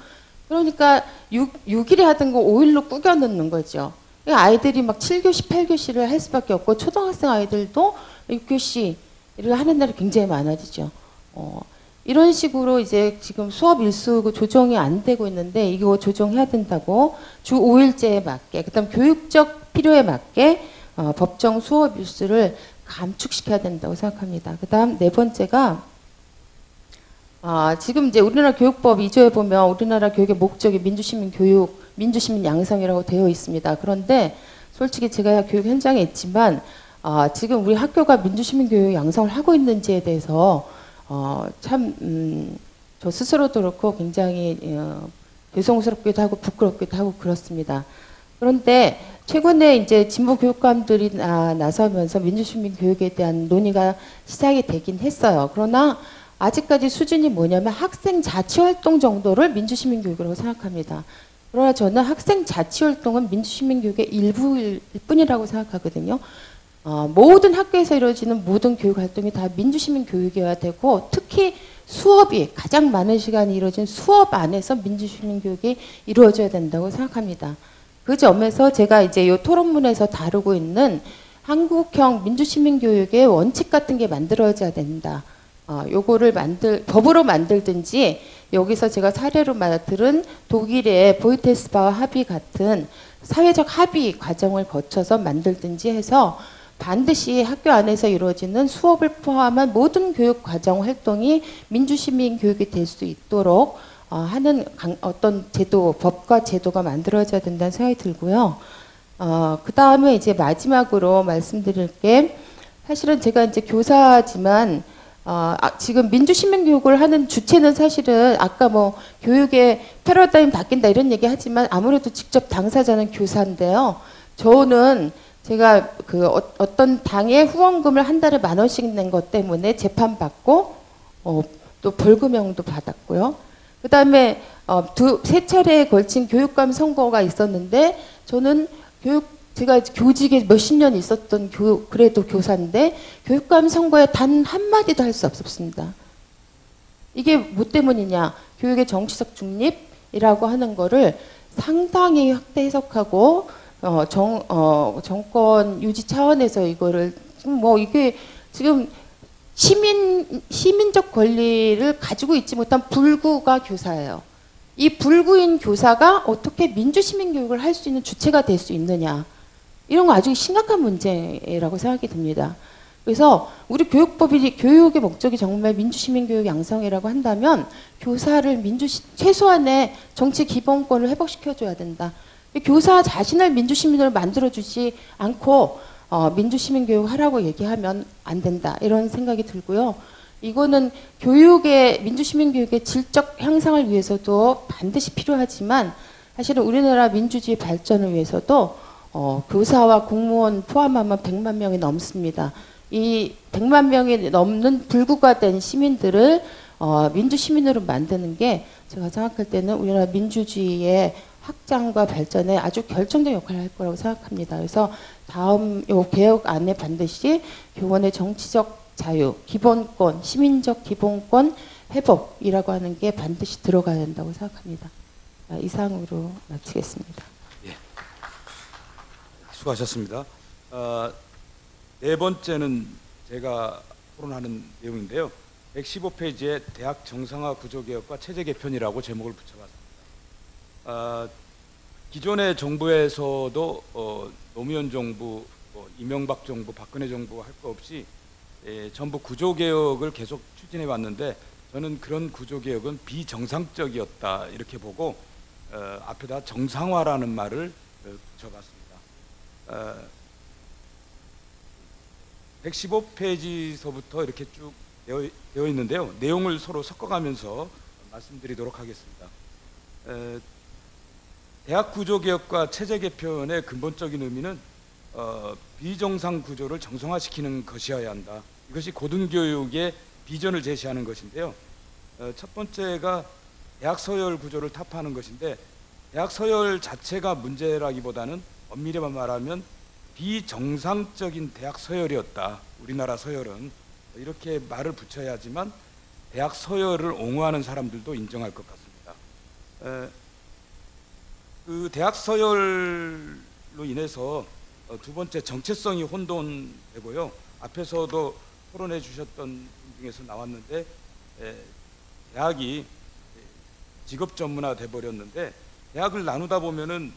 그러니까 6, 6일에 하던 거 5일로 꾸겨 넣는 거죠. 그러니까 아이들이 막 7교시, 8교시를 할 수밖에 없고 초등학생 아이들도 6교시를 하는 날이 굉장히 많아지죠. 어, 이런 식으로 이제 지금 수업 일수 그 조정이 안 되고 있는데 이거 조정해야 된다고 주 5일제에 맞게 그다음 교육적 필요에 맞게 어, 법정 수업 일수를 감축시켜야 된다고 생각합니다. 그다음 네 번째가 아, 지금 이제 우리나라 교육법 2조에 보면 우리나라 교육의 목적이 민주시민 교육, 민주시민 양성이라고 되어 있습니다. 그런데 솔직히 제가 교육 현장에 있지만 아, 지금 우리 학교가 민주시민 교육 양성을 하고 있는지에 대해서 어, 참, 음, 저 스스로도 그렇고 굉장히 어, 죄송스럽기도 하고 부끄럽기도 하고 그렇습니다. 그런데 최근에 이제 진보 교육감들이 나, 나서면서 민주시민 교육에 대한 논의가 시작이 되긴 했어요. 그러나 아직까지 수준이 뭐냐면 학생 자치활동 정도를 민주시민 교육이라고 생각합니다. 그러나 저는 학생 자치활동은 민주시민 교육의 일부일 뿐이라고 생각하거든요. 어, 모든 학교에서 이루어지는 모든 교육 활동이 다 민주시민 교육이어야 되고 특히 수업이 가장 많은 시간이 이루어진 수업 안에서 민주시민 교육이 이루어져야 된다고 생각합니다. 그 점에서 제가 이제 이 토론문에서 다루고 있는 한국형 민주시민 교육의 원칙 같은 게 만들어져야 된다. 어, 요거를 만들 법으로 만들든지 여기서 제가 사례로 들은 독일의 보이테스바와 합의 같은 사회적 합의 과정을 거쳐서 만들든지 해서 반드시 학교 안에서 이루어지는 수업을 포함한 모든 교육 과정 활동이 민주시민 교육이 될 수 있도록 어, 하는 강, 어떤 제도, 법과 제도가 만들어져야 된다는 생각이 들고요. 어, 그 다음에 이제 마지막으로 말씀드릴 게 사실은 제가 이제 교사지만 어, 아, 지금 민주시민 교육을 하는 주체는 사실은 아까 뭐 교육의 패러다임 바뀐다 이런 얘기 하지만 아무래도 직접 당사자는 교사인데요. 저는 제가 그 어, 떤 당에 후원금을 한 달에 만 원씩 낸 것 때문에 재판 받고 어, 또 벌금형도 받았고요. 그 다음에 어, 두 세 차례에 걸친 교육감 선거가 있었는데 저는 교육 제가 교직에 몇십 년 있었던 교 그래도 교사인데 교육감 선거에 단 한마디도 할 수 없었습니다. 이게 뭐 때문이냐? 교육의 정치적 중립이라고 하는 거를 상당히 확대 해석하고 어, 정, 어, 정권 유지 차원에서 이거를 뭐 이게 지금 시민 시민적 권리를 가지고 있지 못한 불구가 교사예요. 이 불구인 교사가 어떻게 민주 시민 교육을 할 수 있는 주체가 될 수 있느냐 이런 거 아주 심각한 문제라고 생각이 듭니다. 그래서 우리 교육법이 교육의 목적이 정말 민주시민 교육 양성이라고 한다면 교사를 민주 최소한의 정치 기본권을 회복시켜줘야 된다. 교사 자신을 민주시민으로 만들어주지 않고 어, 민주시민 교육 하라고 얘기하면 안 된다 이런 생각이 들고요. 이거는 교육의 민주시민 교육의 질적 향상을 위해서도 반드시 필요하지만 사실은 우리나라 민주주의 발전을 위해서도 어, 교사와 공무원 포함하면 100만 명이 넘습니다. 이 100만 명이 넘는 불구가 된 시민들을 어, 민주시민으로 만드는 게 제가 생각할 때는 우리나라 민주주의의 확장과 발전에 아주 결정적인 역할을 할 거라고 생각합니다. 그래서 다음 요 개혁 안에 반드시 교원의 정치적 자유, 기본권, 시민적 기본권 회복이라고 하는 게 반드시 들어가야 된다고 생각합니다. 아, 이상으로 마치겠습니다. 수고하셨습니다. 어, 네 번째는 제가 토론하는 내용인데요. 115페이지에 대학 정상화 구조 개혁과 체제 개편이라고 제목을 붙여봤습니다. 어, 기존의 정부에서도 어, 노무현 정부, 뭐 이명박 정부, 박근혜 정부 할 거 없이 예, 전부 구조개혁을 계속 추진해 왔는데 저는 그런 구조개혁은 비정상적이었다 이렇게 보고 어, 앞에다 정상화라는 말을 어, 붙여봤습니다. 어, 115페이지서부터 이렇게 쭉 되어, 되어, 있는데요. 내용을 서로 섞어가면서 말씀드리도록 하겠습니다. 에, 대학 구조 개혁과 체제 개편의 근본적인 의미는 어, 비정상 구조를 정상화시키는 것이어야 한다. 이것이 고등교육의 비전을 제시하는 것인데요. 어, 첫 번째가 대학 서열 구조를 타파하는 것인데 대학 서열 자체가 문제라기보다는 엄밀히만 말하면 비정상적인 대학 서열이었다. 우리나라 서열은 이렇게 말을 붙여야지만 대학 서열을 옹호하는 사람들도 인정할 것 같습니다. 에, 그 대학 서열로 인해서 어, 두 번째 정체성이 혼돈되고요. 앞에서도 토론해 주셨던 분 중에서 나왔는데 에, 대학이 직업 전문화 돼 버렸는데 대학을 나누다 보면은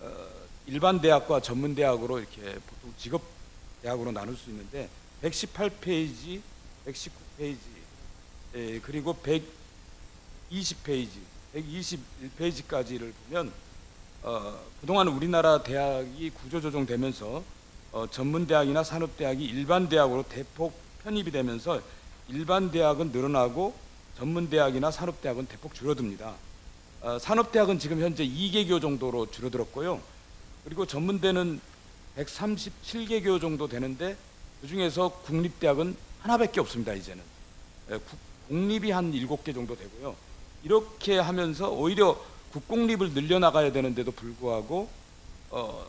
어, 일반 대학과 전문 대학으로 이렇게 보통 직업 대학으로 나눌 수 있는데 118페이지, 119페이지, 에, 그리고 120페이지, 121페이지까지를 보면 어, 그동안 우리나라 대학이 구조조정되면서 어, 전문 대학이나 산업 대학이 일반 대학으로 대폭 편입이 되면서 일반 대학은 늘어나고 전문 대학이나 산업 대학은 대폭 줄어듭니다. 어, 산업 대학은 지금 현재 2개교 정도로 줄어들었고요. 그리고 전문대는 137개교 정도 되는데 그 중에서 국립대학은 하나밖에 없습니다. 이제는 에, 국- 공립이 한 7개 정도 되고요. 이렇게 하면서 오히려 국공립을 늘려나가야 되는데도 불구하고 어,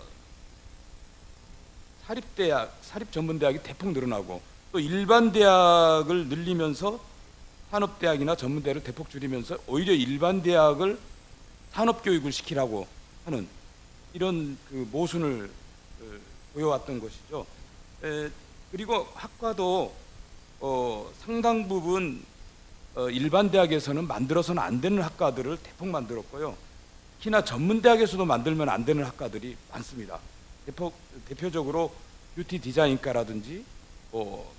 사립대학, 사립전문대학이 대폭 늘어나고 또 일반 대학을 늘리면서 산업대학이나 전문대를 대폭 줄이면서 오히려 일반 대학을 산업교육을 시키라고 하는 이런 그 모순을 어, 보여왔던 것이죠. 에, 그리고 학과도 어, 상당 부분 어, 일반 대학에서는 만들어서는 안 되는 학과들을 대폭 만들었고요. 특히나 전문 대학에서도 만들면 안 되는 학과들이 많습니다. 대표, 대표적으로 뷰티 디자인과라든지 뭐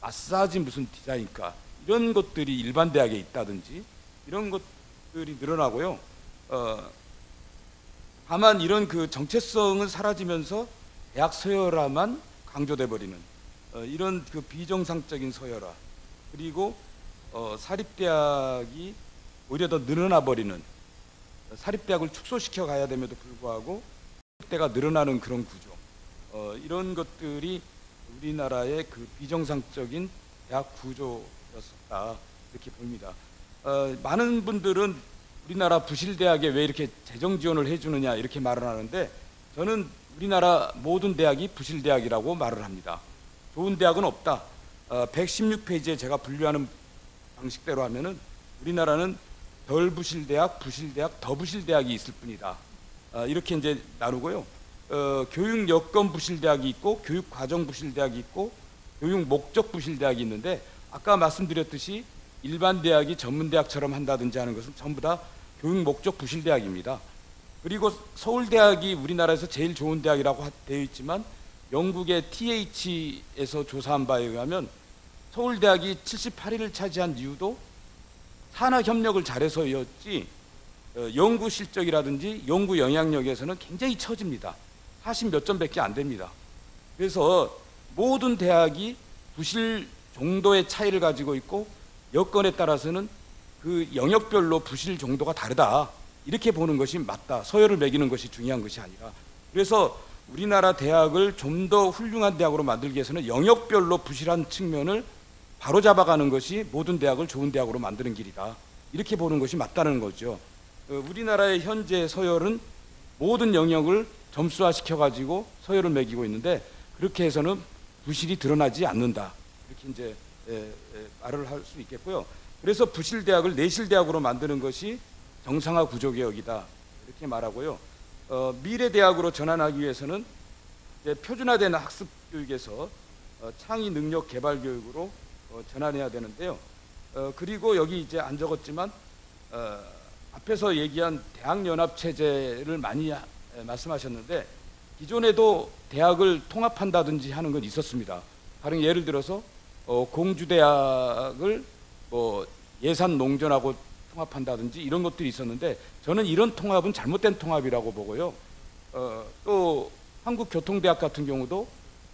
마사지 무슨 디자인과 이런 것들이 일반 대학에 있다든지 이런 것들이 늘어나고요. 어, 다만 이런 그 정체성은 사라지면서 대학 서열화만 강조돼 버리는 어, 이런 그 비정상적인 서열화 그리고 어, 사립대학이 오히려 더 늘어나 버리는 사립대학을 축소시켜 가야 됨에도 불구하고 사립대가 늘어나는 그런 구조 어, 이런 것들이 우리나라의 그 비정상적인 대학 구조였었다 이렇게 봅니다. 어, 많은 분들은 우리나라 부실대학에 왜 이렇게 재정 지원을 해주느냐 이렇게 말을 하는데 저는 우리나라 모든 대학이 부실대학이라고 말을 합니다. 좋은 대학은 없다. 어, 116페이지에 제가 분류하는 방식대로 하면은 우리나라는 덜 부실대학, 부실대학, 더 부실대학이 있을 뿐이다. 어, 이렇게 이제 나누고요. 어, 교육 여건 부실대학이 있고 교육 과정 부실대학이 있고 교육 목적 부실대학이 있는데 아까 말씀드렸듯이 일반 대학이 전문 대학처럼 한다든지 하는 것은 전부 다 교육 목적 부실대학입니다. 그리고 서울대학이 우리나라에서 제일 좋은 대학이라고 하- 되어 있지만 영국의 TH에서 조사한 바에 의하면 서울대학이 78위를 차지한 이유도 산학 협력을 잘해서였지 어, 연구 실적이라든지 연구 영향력에서는 굉장히 처집니다. 40몇 점밖에 안 됩니다. 그래서 모든 대학이 부실 정도의 차이를 가지고 있고 여건에 따라서는 그 영역별로 부실 정도가 다르다. 이렇게 보는 것이 맞다. 서열을 매기는 것이 중요한 것이 아니라. 그래서 우리나라 대학을 좀 더 훌륭한 대학으로 만들기 위해서는 영역별로 부실한 측면을 바로 잡아가는 것이 모든 대학을 좋은 대학으로 만드는 길이다. 이렇게 보는 것이 맞다는 거죠. 어, 우리나라의 현재 서열은 모든 영역을 점수화 시켜 가지고 서열을 매기고 있는데 그렇게 해서는 부실이 드러나지 않는다. 이렇게 이제 말을 할 수 있겠고요. 그래서 부실 대학을 내실 대학으로 만드는 것이 정상화 구조 개혁이다. 이렇게 말하고요. 어, 미래 대학으로 전환하기 위해서는 표준화된 학습 교육에서 어, 창의 능력 개발 교육으로 어, 전환해야 되는데요. 어, 그리고 여기 이제 안 적었지만 어, 앞에서 얘기한 대학 연합 체제를 많이 하- 에, 말씀하셨는데 기존에도 대학을 통합한다든지 하는 건 있었습니다. 다른 예를 들어서 어, 공주대학을 뭐 예산 농전하고 통합한다든지 이런 것들이 있었는데 저는 이런 통합은 잘못된 통합이라고 보고요. 어, 또 한국교통대학 같은 경우도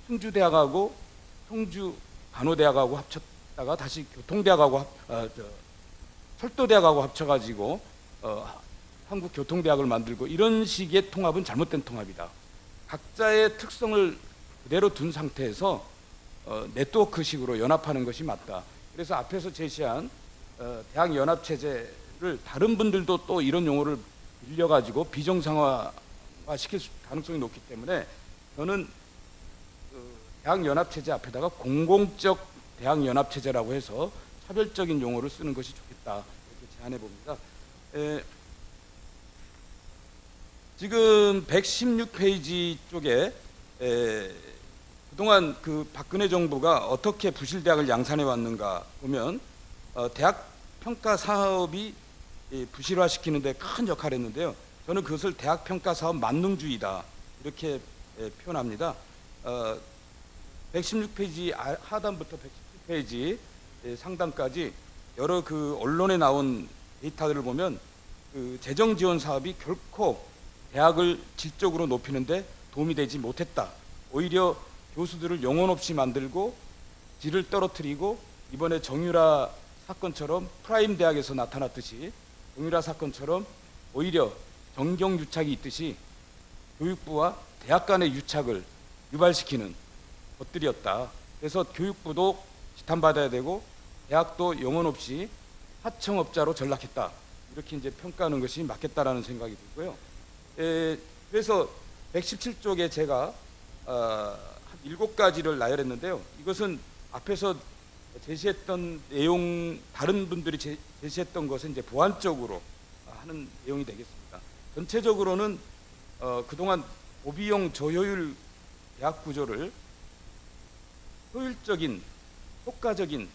충주대학하고 청주 간호대학하고 합쳤 다가 다시 교통대학하고 합, 어, 저, 철도대학하고 합쳐가지고 어, 한국교통대학을 만들고 이런 식의 통합은 잘못된 통합이다. 각자의 특성을 그대로 둔 상태에서 어, 네트워크식으로 연합하는 것이 맞다. 그래서 앞에서 제시한 어, 대학 연합 체제를 다른 분들도 또 이런 용어를 빌려 가지고 비정상화 시킬 수- 가능성이 높기 때문에 저는 그 대학 연합 체제 앞에다가 공공적 대학 연합 체제라고 해서 차별적인 용어를 쓰는 것이 좋겠다 이렇게 제안해 봅니다. 에, 지금 116페이지 쪽에 에, 그동안 그 박근혜 정부가 어떻게 부실대학을 양산해 왔는가 보면 어, 대학 평가 사업이 이 부실화시키는 데 큰 역할을 했는데요. 저는 그것을 대학 평가 사업 만능주의다 이렇게 에, 표현합니다. 어, 116페이지 아- 하단부터 117 페이지 예, 상단까지 여러 그 언론에 나온 데이터들을 보면 그 재정 지원 사업이 결코 대학을 질적으로 높이는데 도움이 되지 못했다. 오히려 교수들을 영혼 없이 만들고 질을 떨어뜨리고 이번에 정유라 사건처럼 프라임 대학에서 나타났듯이 정유라 사건처럼 오히려 정경 유착이 있듯이 교육부와 대학 간의 유착을 유발시키는 것들이었다. 그래서 교육부도 지탄받아야 되고 대학도 영혼 없이 하청업자로 전락했다. 이렇게 이제 평가하는 것이 맞겠다라는 생각이 들고요. 에, 그래서 117쪽에 제가 어, 한 일곱 가지를 나열했는데요. 이것은 앞에서 제시했던 내용 다른 분들이 제, 제시했던 것은 이제 보완적으로 하는 내용이 되겠습니다. 전체적으로는 어, 그동안 고비용 저효율 대학 구조를 효율적인 효과적인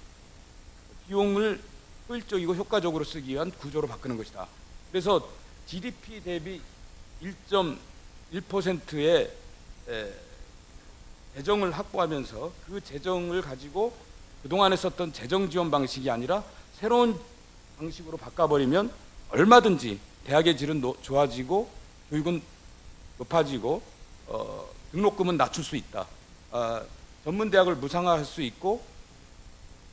비용을 효율적이고 효과적으로 쓰기 위한 구조로 바꾸는 것이다. 그래서 GDP 대비 1.1%의 재정을 확보하면서 그 재정을 가지고 그동안에 썼던 재정 지원 방식이 아니라 새로운 방식으로 바꿔버리면 얼마든지 대학의 질은 노- 좋아지고 교육은 높아지고 어, 등록금은 낮출 수 있다. 아, 전문대학을 무상화할 수 있고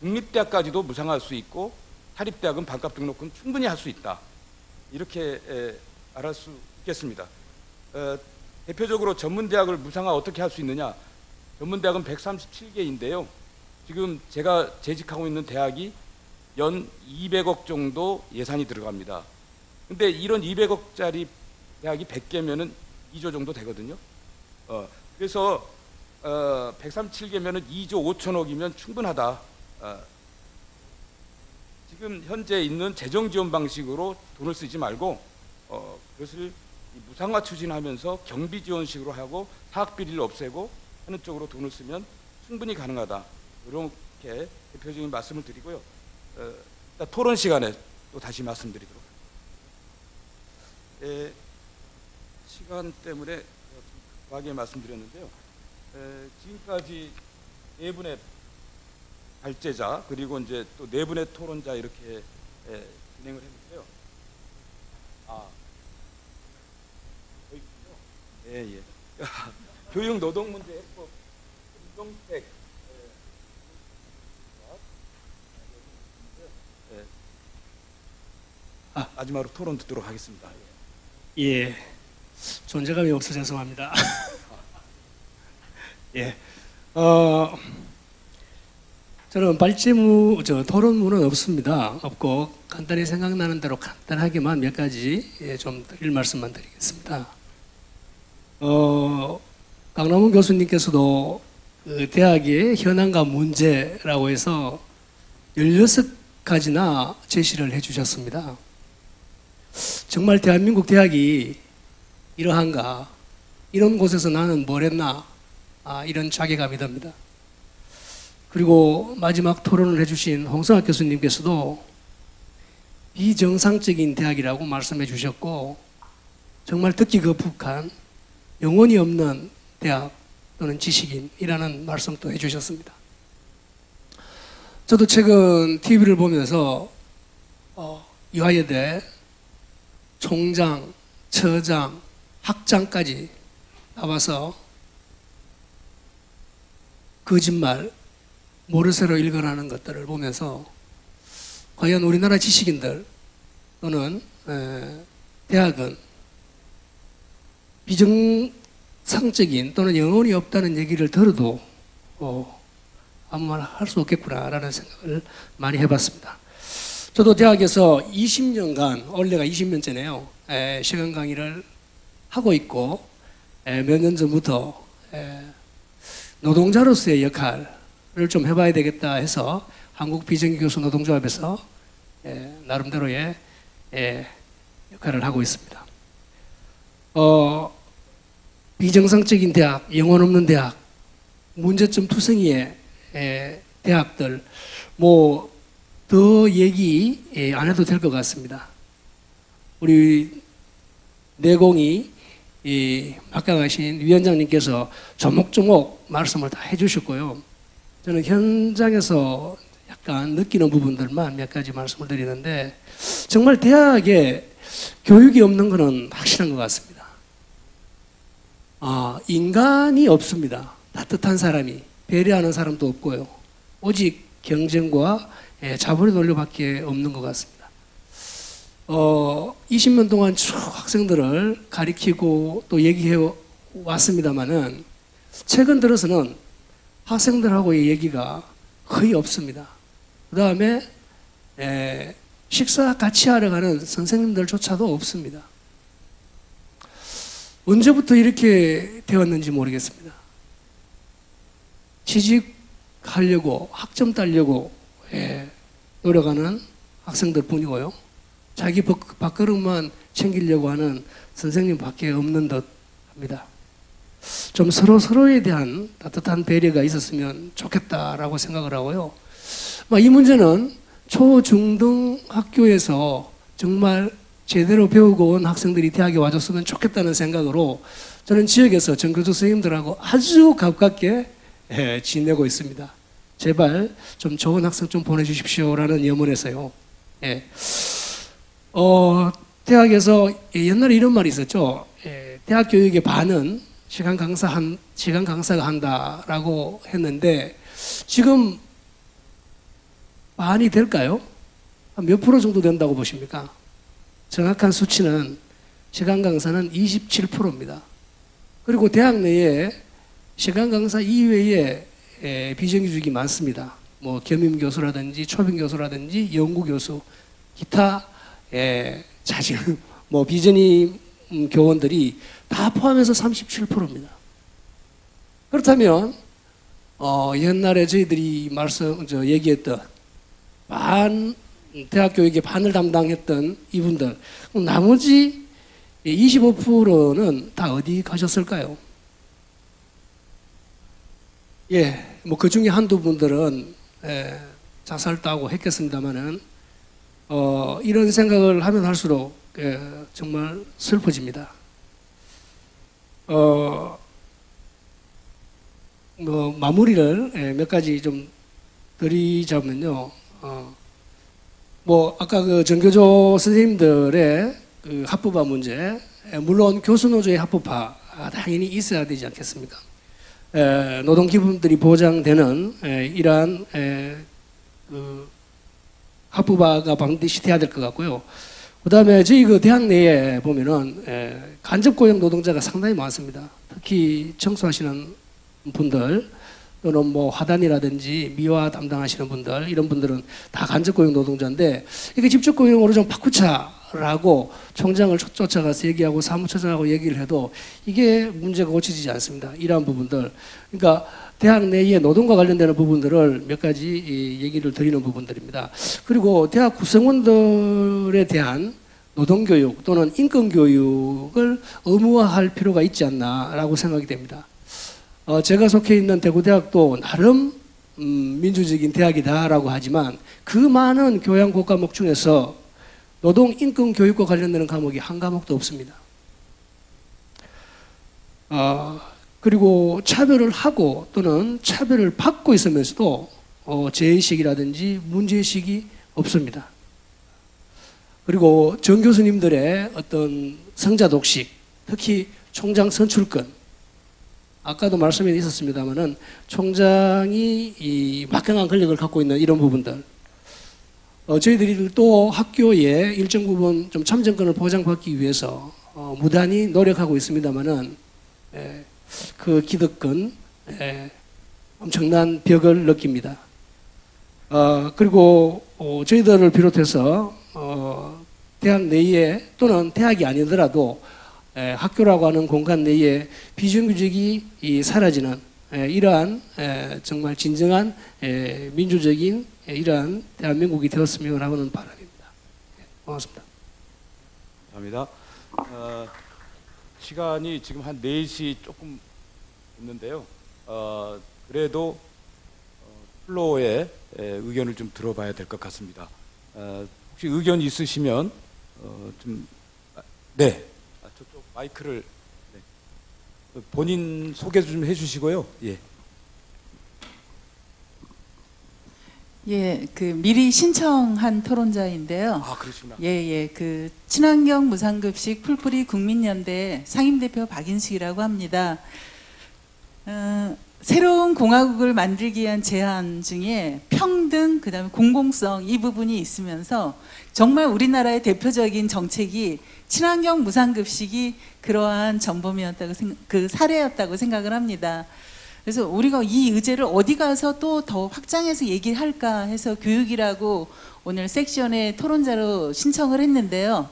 국립대학까지도 무상화할 수 있고 사립대학은 반값 등록금 충분히 할 수 있다. 이렇게 에, 말할 수 있겠습니다. 어, 대표적으로 전문대학을 무상화 어떻게 할 수 있느냐? 전문대학은 137개인데요. 지금 제가 재직하고 있는 대학이 연 200억 정도 예산이 들어갑니다. 근데 이런 200억짜리 대학이 100개면은 2조 정도 되거든요. 어, 그래서 어, 137개면은 2조 5천억이면 충분하다. 어, 지금 현재 있는 재정 지원 방식으로 돈을 쓰지 말고 어, 그것을 이 무상화 추진하면서 경비 지원식으로 하고 사학 비리를 없애고 하는 쪽으로 돈을 쓰면 충분히 가능하다. 이렇게 대표적인 말씀을 드리고요. 어, 토론 시간에 또 다시 말씀드리도록 하겠습니다. 에, 시간 때문에 급하게 말씀드렸는데요. 에, 지금까지 네 분의 발제자 그리고 이제 또 네 분의 토론자 이렇게 에, 진행을 했는데요. 아, 있군요. 예, 예. 교육 노동 문제 해법 김동택 예. 예. 아. 마지막으로 토론 듣도록 하겠습니다. 예, 존재감이 없어 죄송합니다. 예, 어, 저는 발제무, 저 토론문은 없습니다. 없고 간단히 생각나는 대로 간단하게만 몇 가지 예, 좀 드릴 말씀만 드리겠습니다. 어, 강남훈 교수님께서도 그 대학의 현안과 문제라고 해서 16가지나 제시를 해주셨습니다. 정말 대한민국 대학이 이러한가 이런 곳에서 나는 뭘 했나 아, 이런 자괴감이 듭니다. 그리고 마지막 토론을 해주신 홍성학 교수님께서도 비정상적인 대학이라고 말씀해 주셨고 정말 듣기 거북한 영혼이 없는 대학 또는 지식인이라는 말씀도 해주셨습니다. 저도 최근 TV를 보면서 어, 이화여대 총장, 처장, 학장까지 나와서 거짓말, 모르쇠로 일관하는 것들을 보면서 과연 우리나라 지식인들 또는 에, 대학은 비정상적인 또는 영혼이 없다는 얘기를 들어도 어, 아무 말 할 수 없겠구나라는 생각을 많이 해봤습니다. 저도 대학에서 20년간 원래가 20년째네요. 시간 강의를 하고 있고 몇 년 전부터 에, 노동자로서의 역할을 좀 해봐야 되겠다 해서 한국 비정규교수 노동조합에서 에, 나름대로의 에, 역할을 하고 있습니다. 어, 비정상적인 대학, 영혼 없는 대학, 문제점 투성이의 에, 대학들, 뭐 더 얘기 예, 안 해도 될 것 같습니다. 우리 내공이 이 막강하신 위원장님께서 조목조목 말씀을 다 해주셨고요. 저는 현장에서 약간 느끼는 부분들만 몇 가지 말씀을 드리는데 정말 대학에 교육이 없는 것은 확실한 것 같습니다. 아, 인간이 없습니다. 따뜻한 사람이 배려하는 사람도 없고요. 오직 경쟁과 예, 자본의 논리밖에 없는 것 같습니다. 어, 20년 동안 쭉 학생들을 가리키고 또 얘기해 왔습니다만은 최근 들어서는 학생들하고의 얘기가 거의 없습니다. 그 다음에 식사 같이 하러 가는 선생님들조차도 없습니다. 언제부터 이렇게 되었는지 모르겠습니다. 취직하려고 학점 따려고 예, 노력하는 학생들 뿐이고요. 자기 밥그릇만 챙기려고 하는 선생님 밖에 없는 듯 합니다. 좀 서로 서로에 대한 따뜻한 배려가 있었으면 좋겠다라고 생각을 하고요. 이 문제는 초, 중, 등 학교에서 정말 제대로 배우고 온 학생들이 대학에 와줬으면 좋겠다는 생각으로 저는 지역에서 전교조 선생님들하고 아주 가깝게 예, 지내고 있습니다. 제발 좀 좋은 학생 좀 보내주십시오라는 염원에서요. 예. 어, 대학에서 옛날에 이런 말이 있었죠. 예, 대학 교육의 반은 시간 강사 한 시간 강사가 한다라고 했는데 지금 반이 될까요? 몇 프로 정도 된다고 보십니까? 정확한 수치는 시간 강사는 27%입니다. 그리고 대학 내에 시간 강사 이외에 에, 비정규직이 많습니다. 뭐 겸임 교수라든지 초빙 교수라든지 연구 교수, 기타 에, 자진 뭐 비전임 교원들이 다 포함해서 37%입니다. 그렇다면 어, 옛날에 저희들이 말씀 저 얘기했던 반 대학 교육의 반을 담당했던 이분들 나머지 25%는 다 어디 가셨을까요? 예, 뭐 그 중에 한두 분들은 예, 자살도 하고 했겠습니다만은 어, 이런 생각을 하면 할수록 예, 정말 슬퍼집니다. 어, 뭐 마무리를 예, 몇 가지 좀 드리자면요. 어, 뭐 아까 그 전교조 선생님들의 그 합법화 문제, 예, 물론 교수노조의 합법화 아, 당연히 있어야 되지 않겠습니까? 노동 기분들이 보장되는 이러한 그 합법화가 반드시 돼야 될 것 같고요. 그 다음에 저희 그 대학 내에 보면은 간접 고용 노동자가 상당히 많습니다. 특히 청소하시는 분들 또는 뭐 화단이라든지 미화 담당하시는 분들 이런 분들은 다 간접 고용 노동자인데 이게 직접 고용으로 좀 바꾸자 라고 총장을 쫓아가서 얘기하고 사무처장하고 얘기를 해도 이게 문제가 고쳐지지 않습니다. 이러한 부분들. 그러니까 대학 내에 노동과 관련되는 부분들을 몇 가지 얘기를 드리는 부분들입니다. 그리고 대학 구성원들에 대한 노동교육 또는 인권교육을 의무화할 필요가 있지 않나라고 생각이 됩니다. 어, 제가 속해 있는 대구대학도 나름 음, 민주적인 대학이다라고 하지만 그 많은 교양 국과목 중에서 노동 인권 교육과 관련되는 과목이 한 과목도 없습니다. 어, 그리고 차별을 하고 또는 차별을 받고 있으면서도 어, 제의식이라든지 문제의식이 없습니다. 그리고 정 교수님들의 어떤 성자 독식, 특히 총장 선출권, 아까도 말씀이 있었습니다만은 총장이 이 막강한 권력을 갖고 있는 이런 부분들, 어, 저희들이 또 학교에 일정 부분 좀 참정권을 보장받기 위해서 어, 무단히 노력하고 있습니다만은 그 기득권, 에, 엄청난 벽을 느낍니다. 어, 그리고 어, 저희들을 비롯해서 어, 대학 내에 또는 대학이 아니더라도 에, 학교라고 하는 공간 내에 비정규직이 이 사라지는 에, 이러한 에, 정말 진정한 에, 민주적인 에, 이러한 대한민국이 되었으면 하는 바람입니다. 예, 고맙습니다. 감사합니다. 어, 시간이 지금 한 4시 조금 있는데요. 어, 그래도 어, 플로어의 에, 의견을 좀 들어봐야 될 것 같습니다. 어, 혹시 의견 있으시면 어, 좀 아, 네. 아, 저쪽 마이크를 네. 어, 본인 소개 좀 해주시고요. 예. 예, 그 미리 신청한 토론자인데요. 아 그러시구나. 예, 예, 그 친환경 무상급식 풀뿌리 국민연대 상임대표 박인숙이라고 합니다. 어, 새로운 공화국을 만들기 위한 제안 중에 평등, 그 다음에 공공성 이 부분이 있으면서 정말 우리나라의 대표적인 정책이 친환경 무상급식이 그러한 전범이었다고 생각, 그 사례였다고 생각을 합니다. 그래서 우리가 이 의제를 어디 가서 또 더 확장해서 얘기를 할까 해서 교육이라고 오늘 섹션에 토론자로 신청을 했는데요.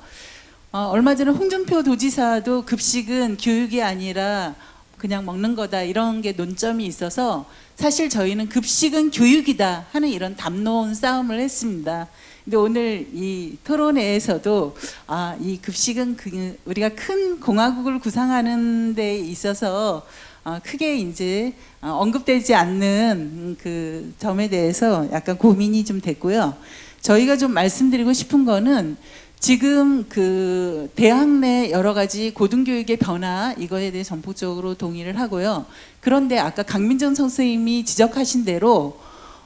어, 얼마 전에 홍준표 도지사도 급식은 교육이 아니라 그냥 먹는 거다 이런 게 논점이 있어서 사실 저희는 급식은 교육이다 하는 이런 담론 싸움을 했습니다. 근데 오늘 이 토론회에서도 아, 이 급식은 그 우리가 큰 공화국을 구상하는 데 있어서 어, 크게 이제 어, 언급되지 않는 그 점에 대해서 약간 고민이 좀 됐고요. 저희가 좀 말씀드리고 싶은 거는 지금 그 대학 내 여러 가지 고등교육의 변화 이거에 대해 전폭적으로 동의를 하고요. 그런데 아까 강민정 선생님이 지적하신 대로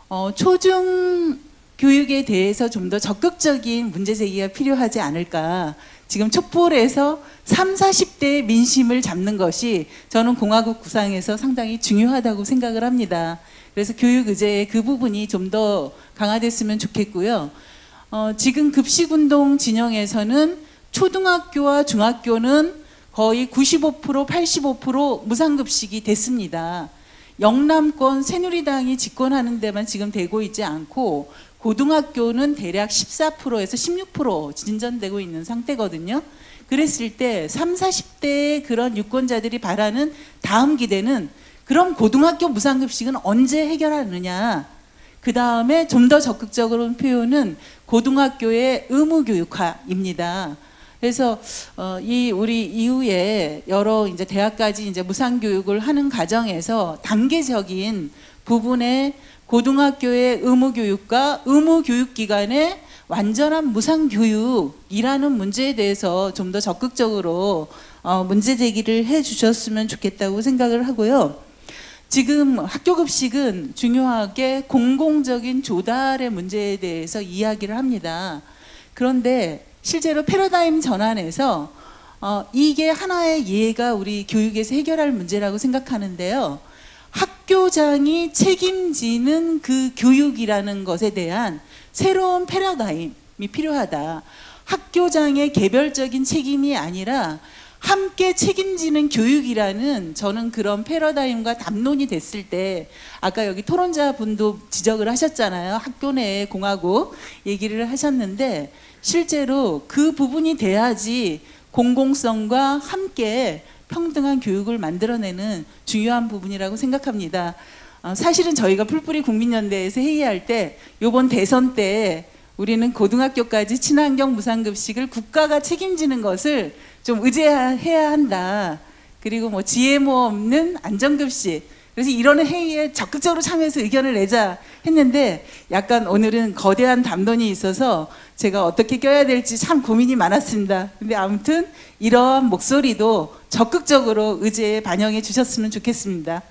어, 초중 교육에 대해서 좀 더 적극적인 문제 제기가 필요하지 않을까. 지금 촛불에서 3, 40대의 민심을 잡는 것이 저는 공화국 구상에서 상당히 중요하다고 생각을 합니다. 그래서 교육 의제의 그 부분이 좀 더 강화됐으면 좋겠고요. 어, 지금 급식 운동 진영에서는 초등학교와 중학교는 거의 95% 85% 무상급식이 됐습니다. 영남권 새누리당이 집권하는 데만 지금 되고 있지 않고 고등학교는 대략 14%에서 16% 진전되고 있는 상태거든요. 그랬을 때 3, 40대의 그런 유권자들이 바라는 다음 기대는 그럼 고등학교 무상급식은 언제 해결하느냐. 그 다음에 좀 더 적극적으로 표현은 고등학교의 의무교육화입니다. 그래서 어, 이 우리 이후에 여러 이제 대학까지 이제 무상 교육을 하는 과정에서 단계적인 부분에 고등학교의 의무교육과 의무교육기관의 완전한 무상교육이라는 문제에 대해서 좀 더 적극적으로 어, 문제 제기를 해 주셨으면 좋겠다고 생각을 하고요. 지금 학교 급식은 중요하게 공공적인 조달의 문제에 대해서 이야기를 합니다. 그런데 실제로 패러다임 전환에서 어, 이게 하나의 예가 우리 교육에서 해결할 문제라고 생각하는데요. 학교장이 책임지는 그 교육이라는 것에 대한 새로운 패러다임이 필요하다. 학교장의 개별적인 책임이 아니라 함께 책임지는 교육이라는 저는 그런 패러다임과 담론이 됐을 때 아까 여기 토론자 분도 지적을 하셨잖아요. 학교 내에 공하고 얘기를 하셨는데 실제로 그 부분이 돼야지 공공성과 함께 평등한 교육을 만들어내는 중요한 부분이라고 생각합니다. 어, 사실은 저희가 풀뿌리 국민연대에서 회의할 때 이번 대선 때 우리는 고등학교까지 친환경 무상급식을 국가가 책임지는 것을 좀 의제해야 한다. 그리고 뭐 GMO 없는 안전급식. 그래서 이런 회의에 적극적으로 참여해서 의견을 내자 했는데 약간 오늘은 거대한 담론이 있어서 제가 어떻게 껴야 될지 참 고민이 많았습니다. 근데 아무튼 이러한 목소리도 적극적으로 의제에 반영해 주셨으면 좋겠습니다.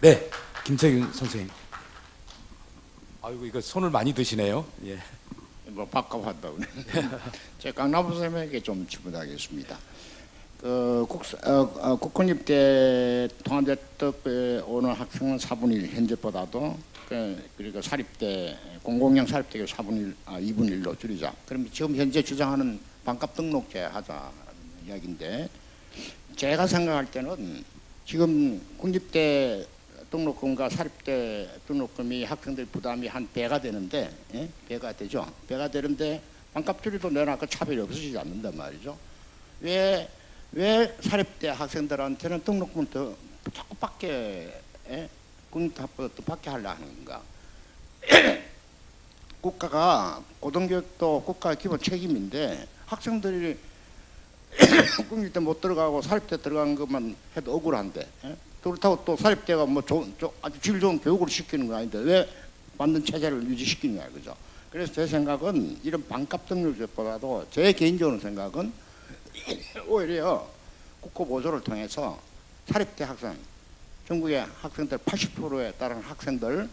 네, 김세균 선생님. 아이고 이거 손을 많이 드시네요. 예. 뭐 바꿔봤다고. 제가 강남 선생님에게 좀 질문하겠습니다. 그 국사, 어, 어, 국공립대 통합대법에 오는 학생은 4분의 1 현재보다도 그, 그리고 사립대 공공형 사립대가 4분의 1, 아, 2분의 1로 줄이자. 그럼 지금 현재 주장하는 반값 등록제 하자는 이야기인데 제가 생각할 때는 지금 국립대 등록금과 사립대 등록금이 학생들 부담이 한 배가 되는데 예? 배가 되죠. 배가 되는데 반값 줄이도 내놔그 차별이 없어지지 않는단 말이죠. 왜, 왜 사립대 학생들한테는 등록금을 더 자꾸 받게 예? 더 받게 하려 하는 건가? 국가가 고등교육도 국가의 기본 책임인데 학생들이 국립대 못 들어가고 사립대 들어간 것만 해도 억울한데 예? 그렇다고 또 사립대가 뭐 좋은, 조- 아주 질 좋은 교육을 시키는 건 아닌데 왜 만든 체제를 유지시키느냐 그죠 그래서 제 생각은 이런 반값 등록제보다도 제 개인적으로 생각은 오히려 국고 보조를 통해서 사립대 학생 전국의 학생들 80%에 따른 학생들에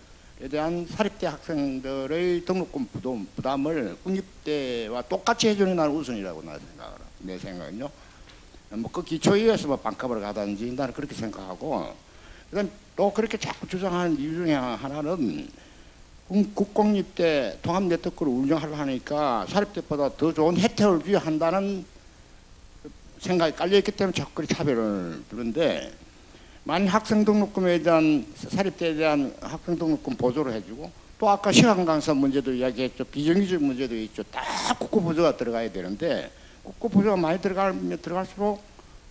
대한 사립대 학생들의 등록금 부담, 부담을 국립대와 똑같이 해주는 나는 우선이라고 나는 생각을. 내 생각은요. 뭐 그 기초의회에서 뭐 반값을 가든지 나는 그렇게 생각하고 그다음 또 그렇게 자꾸 주장하는 이유 중에 하나는 국- 국공립대 통합 네트워크를 운영하려 하니까 사립대보다 더 좋은 혜택을 부여한다는 생각이 깔려있기 때문에 자꾸 그렇게 차별을 두는데 만약 학생 등록금에 대한 사립대에 대한 학생 등록금 보조를 해주고 또 아까 시간 강사 문제도 이야기했죠 비정규직 문제도 있죠 다 국고 보조가 들어가야 되는데 국고 보조가 많이 들어가면 들어갈수록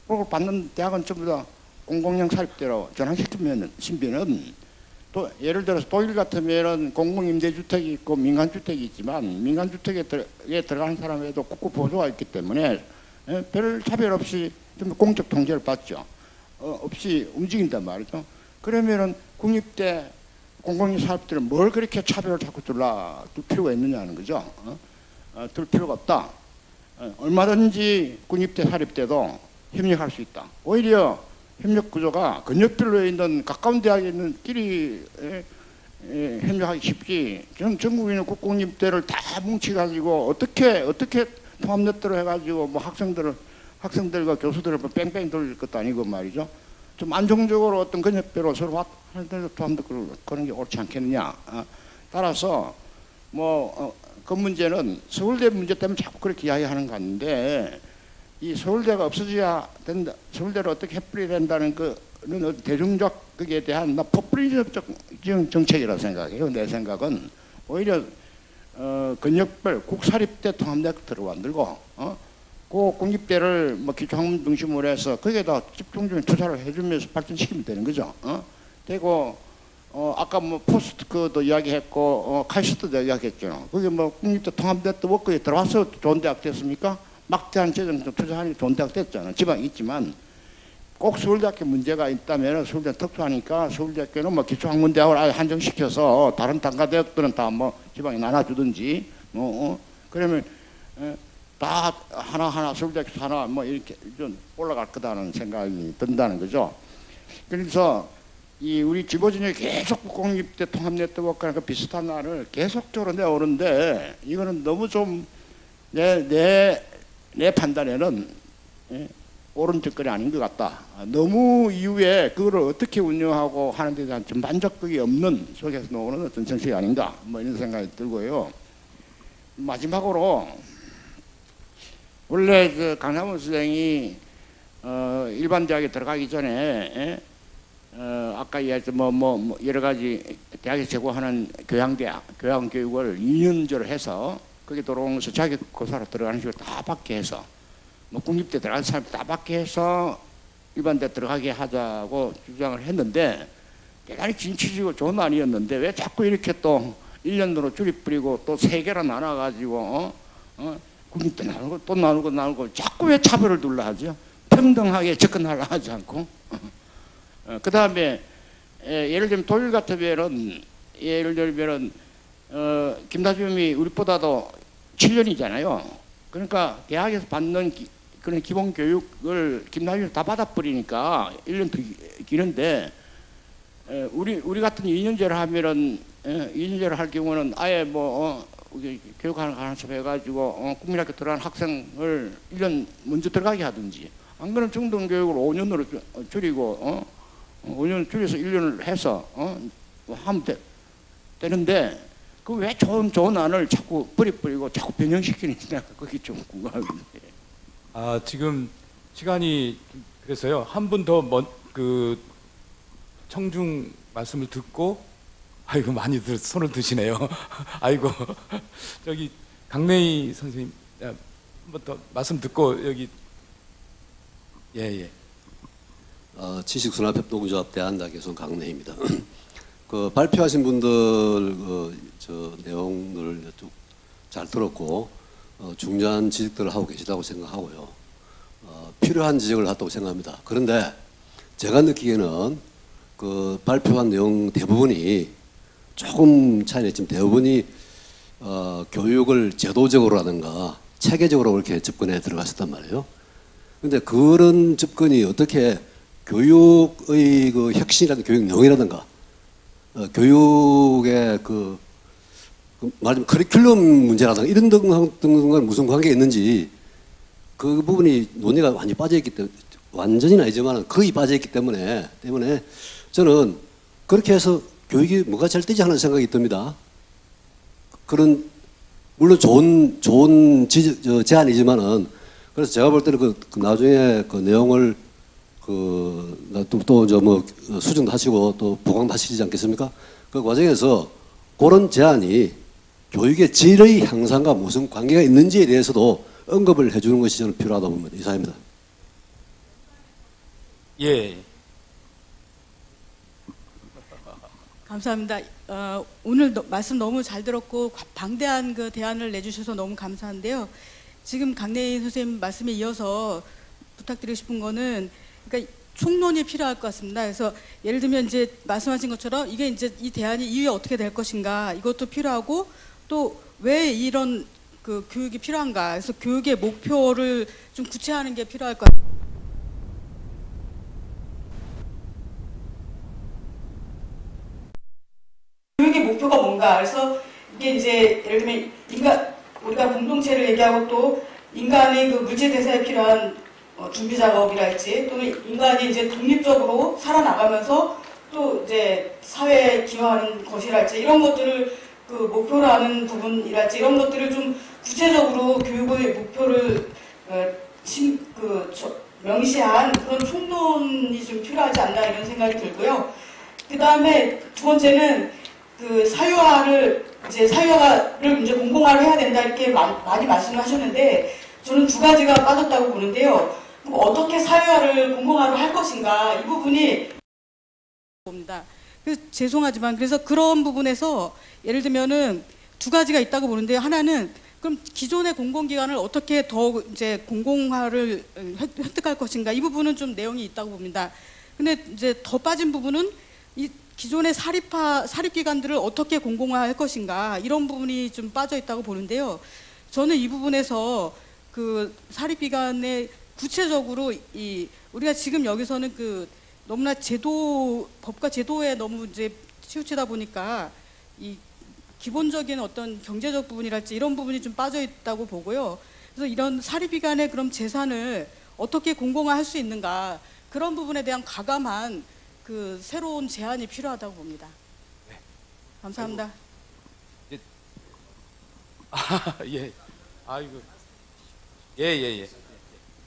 그걸 받는 대학은 전부 다 공공형 사립대로 전환시키면 신비는 또 예를 들어서 독일 같으면은 공공임대주택이 있고 민간주택이 있지만 민간주택에 들어가는 사람에도 국고 보조가 있기 때문에 예, 별 차별 없이 좀 공적 통제를 받죠. 어, 없이 움직인단 말이죠. 그러면은 국립대 공공인 사업들은 뭘 그렇게 차별을 자꾸 둘라 둘 필요가 있느냐는 거죠. 어? 어, 둘 필요가 없다. 어, 얼마든지 국립대 사립대도 협력할 수 있다. 오히려 협력 구조가 근역별로 있는 가까운 대학에 있는 끼리 에, 에, 협력하기 쉽지. 전 전국에 있는 국공립대를 다 뭉치가지고 어떻게 어떻게 통합넷대로 해가지고 뭐 학생들을 학생들과 교수들을 뭐 뺑뺑 돌릴 것도 아니고 말이죠. 좀 안정적으로 어떤 근역배로 서로 하는 통합넷 그런 게 옳지 않겠느냐. 어, 따라서 뭐그 문제는 서울대 문제 때문에 자꾸 그렇게 이야기하는 것 같은데 이 서울대가 없어져야 된다. 서울대를 어떻게 해뿌려야 된다는 그는 대중적 그에 대한 나 포퓰리즘적 정책이라고 생각해요. 내 생각은 오히려 어, 근역별 국사립대 통합네트를 만들고 어? 그 공립대를 뭐 기초학문 중심으로 해서 거기에다 집중적인 투자를 해주면서 발전시키면 되는 거죠. 어? 되고 어, 아까 뭐 포스트도 이야기했고 어, 카이스트도 이야기했죠. 그게 뭐 국립대 통합네트워크에 들어와서 좋은 대학 됐습니까? 막대한 재정 좀 투자하니 좋은 대학 됐잖아. 지방 있지만 꼭 서울대학교 문제가 있다면 서울대 특수하니까 서울대학교는 뭐 기초학문대학을 아예 한정시켜서 다른 단과대학들은 다 뭐 지방에 나눠주든지 뭐 어? 그러면 에, 다 하나하나 서울대학교 하나 뭐 이렇게 좀 올라갈 거다는 생각이 든다는 거죠. 그래서 이 우리 지보진이 계속 국공립대 통합 네트워크랑 그 비슷한 날을 계속적으로 내오는데 이거는 너무 좀 내 내내 판단에는 예, 옳은 접근이 아닌 것 같다. 아, 너무 이후에 그거를 어떻게 운영하고 하는 데 대한 전반적극이 없는 속에서 나오는 어떤 정책이 아닌가 뭐 이런 생각이 들고요. 마지막으로 원래 그 강남원 선생이 어, 일반 대학에 들어가기 전에 예? 어, 아까 이야기했던 뭐, 뭐, 뭐 여러 가지 대학에 제공하는 교양대학, 교양교육을 2년제로 해서 거기 들어오면서 자격 고사로 들어가는 식으로 다 받게 해서 뭐 국립대 들어가는 사람 다 받게 해서 일반대 들어가게 하자고 주장을 했는데 대단히 진취적이고 좋은 말이었는데 왜 자꾸 이렇게 또 1년으로 줄이 뿌리고 또 세 개로 나눠가지고 어? 어? 국립대 나누고 또 나누고 나누고 자꾸 왜 차별을 둘러 하죠? 평등하게 접근하려 하지 않고 어, 그 다음에 예를 들면 독일 같으면은 예를 들면은 어, 김다솜이 우리보다도 7년이잖아요. 그러니까 대학에서 받는 기, 그런 기본 교육을 김다솜이 다 받아버리니까 1년 더 에, 우리 우리 같은 2년제를 하면은 에, 2년제를 할 경우는 아예 뭐 어, 우리 교육하는 가능성 해가지고 어, 국민학교 들어간 학생을 1년 먼저 들어가게 하든지 안 그러면 중등교육을 5년으로 줄- 어, 줄이고 어? 5년 줄여서 1년을 해서 어? 뭐 하면 돼, 되는데 그 왜 좋은 좋은 안을 자꾸 뿌리뿌리고 자꾸 변형시키는지 내가 그게 좀 궁금합니다. 아, 지금 시간이 좀 그래서요. 한 분더그 청중 말씀을 듣고 아이고 많이 들, 손을 드시네요. 아이고 저기 강내희 선생님 한번 더 말씀 듣고 여기 예 예. 어, 지식순환협동조합 대한다교선 강내입니다. 그 발표하신 분들 그, 저 내용을 쭉잘 들었고 어, 중요한 지적들을 하고 계시다고 생각하고요. 어, 필요한 지적을 했다고 생각합니다. 그런데 제가 느끼기에는 그 발표한 내용 대부분이 조금 차이는 있지만 대부분이 어, 교육을 제도적으로라든가 체계적으로 이렇게 접근해 들어갔었단 말이에요. 근데 그런 접근이 어떻게 교육의 그 혁신이라든가 교육 내용이라든가 어, 교육의 그, 그 말하자면 커리큘럼 문제라든가 이런 등- 등과 무슨 관계가 있는지 그 부분이 논의가 완전히 빠져있기 때문에 완전히는 아니지만 거의 빠져있기 때문에 때문에 저는 그렇게 해서 교육이 뭐가 잘 되지 않은 생각이 듭니다. 그런 물론 좋은 좋은 지, 저, 제안이지만은 그래서 제가 볼 때는 그, 그 나중에 그 내용을 그또또저뭐 수정도 하시고 또 보강도 하시지 않겠습니까? 그 과정에서 그런 제안이 교육의 질의 향상과 무슨 관계가 있는지에 대해서도 언급을 해주는 것이 저는 필요하다고 봅니다. 이상입니다. 예. 감사합니다. 어, 오늘 너- 말씀 너무 잘 들었고 과- 방대한 그 대안을 내주셔서 너무 감사한데요. 지금 강내인 선생님 말씀에 이어서 부탁드리고 싶은 거는 그러니까 총론이 필요할 것 같습니다. 그래서 예를 들면 이제 말씀하신 것처럼 이게 이제 이 대안이 이후에 어떻게 될 것인가 이것도 필요하고 또 왜 이런 그 교육이 필요한가 그래서 교육의 목표를 좀 구체화하는 게 필요할 것 같아요. 교육의 목표가 뭔가 그래서 이게 이제 예를 들면 인간 우리가 공동체를 얘기하고 또 인간의 그 물질 대사에 필요한 어, 준비 작업이랄지 또는 인간이 이제 독립적으로 살아나가면서 또 이제 사회에 기여하는 것이랄지 이런 것들을 그 목표로 하는 부분이랄지 이런 것들을 좀 구체적으로 교육의 목표를 어, 심, 그 저- 명시한 그런 총론이 좀 필요하지 않나 이런 생각이 들고요. 그 다음에 두 번째는 그 사유화를 이제 사유화를 이제 공공화를 해야 된다 이렇게 마- 많이 말씀을 하셨는데 저는 두 가지가 빠졌다고 보는데요. 어떻게 사유화를 공공화를 할 것인가 이 부분이 봅니다. 그 죄송하지만 그래서 그런 부분에서 예를 들면은 두 가지가 있다고 보는데 하나는 그럼 기존의 공공기관을 어떻게 더 이제 공공화를 획- 획득할 것인가 이 부분은 좀 내용이 있다고 봅니다. 근데 이제 더 빠진 부분은 이 기존의 사립화 사립기관들을 어떻게 공공화할 것인가 이런 부분이 좀 빠져 있다고 보는데요. 저는 이 부분에서 그 사립기관의 구체적으로 이 우리가 지금 여기서는 그 너무나 제도 법과 제도에 너무 이제 치우치다 보니까 이 기본적인 어떤 경제적 부분이랄지 이런 부분이 좀 빠져 있다고 보고요. 그래서 이런 사립기관의 그럼 재산을 어떻게 공공화할 수 있는가 그런 부분에 대한 과감한 그 새로운 제안이 필요하다고 봅니다. 감사합니다. 아, 예. 아이고. 예, 예, 예.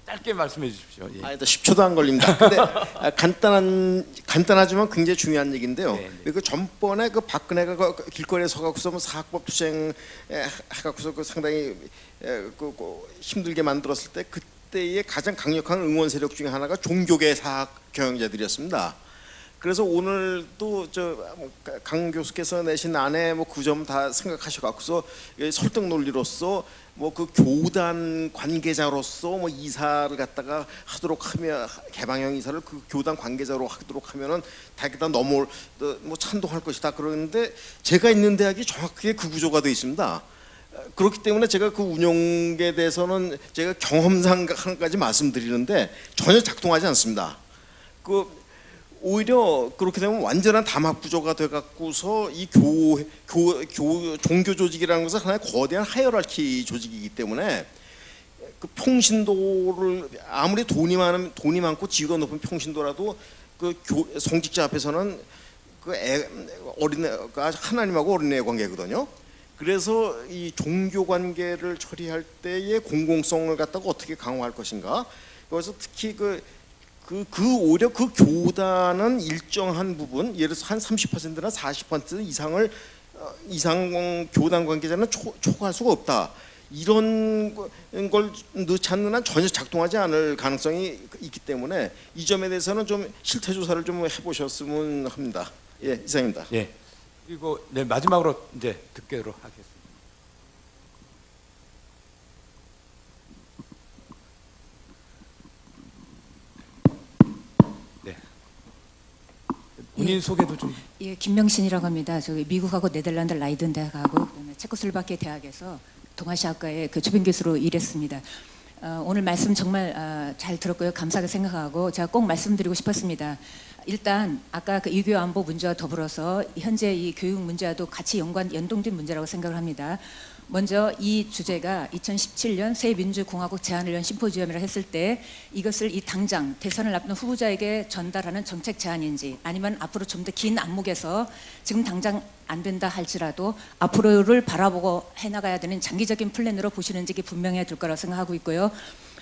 짧게 말씀해 주십시오. 예. 아니다 10초도 안 걸립니다. 근데 아, 간단한 간단하지만 굉장히 중요한 얘기인데요. 네, 그 전번에 그 박근혜가 그 길거리에 서갖고서 뭐 사학법 투쟁 에, 해갖고서 그 상당히 에, 그, 그 힘들게 만들었을 때 그때의 가장 강력한 응원 세력 중에 하나가 종교계 사학 경영자들이었습니다. 그래서 오늘도 저강 교수께서 내신 안에 뭐 그 점 다 생각하셔 갖고서 설득 논리로서 뭐 그 교단 관계자로서 뭐 이사를 갖다가 하도록 하면 개방형 이사를 그 교단 관계자로 하도록 하면은 다기다 넘어 뭐 찬동할 것이다 그러는데 제가 있는 대학이 정확하게 그 구조가 되어 있습니다. 그렇기 때문에 제가 그 운영에 대해서는 제가 경험상까지 말씀드리는데 전혀 작동하지 않습니다. 그 오히려 그렇게 되면 완전한 담합 구조가 돼 갖고서 이 교, 교, 교 종교 조직이라는 것은 하나의 거대한 hierarchy 조직이기 때문에 그 평신도를 아무리 돈이 많은 돈이 많고 지위가 높은 평신도라도 그 교, 성직자 앞에서는 그 애, 어린애가 하나님하고 어린애 관계거든요. 그래서 이 종교 관계를 처리할 때의 공공성을 갖다가 어떻게 강화할 것인가. 그래서 특히 그 그, 그 오히려 그 교단은 일정한 부분 예를 들어서 한 30%나 40% 이상을 어, 이상 교단 관계자는 초, 초과할 수가 없다. 이런 거- 걸 넣지 않는 한 전혀 작동하지 않을 가능성이 있기 때문에 이 점에 대해서는 좀 실태 조사를 좀 해보셨으면 합니다. 예, 이상입니다. 예. 그리고 네, 마지막으로 이제 듣기로 하겠습니다. 본인 소개도 좀 예, 김명신이라고 합니다. 저기 미국하고 네덜란드 라이든 대학하고 그다음에 체코슬바키아 대학에서 동아시아학과의 그 주변 교수로 일했습니다. 어, 오늘 말씀 정말 어, 잘 들었고요. 감사하게 생각하고 제가 꼭 말씀드리고 싶었습니다. 일단 아까 그 이교 안보 문제와 더불어서 현재 이 교육 문제와도 같이 연관 연동된 문제라고 생각을 합니다. 먼저 이 주제가 2017년 새 민주공화국 제안을 위한 심포지엄이라 했을 때 이것을 이 당장 대선을 앞둔 후보자에게 전달하는 정책 제안인지 아니면 앞으로 좀 더 긴 안목에서 지금 당장 안 된다 할지라도 앞으로를 바라보고 해나가야 되는 장기적인 플랜으로 보시는지 분명해야 될 거라고 생각하고 있고요.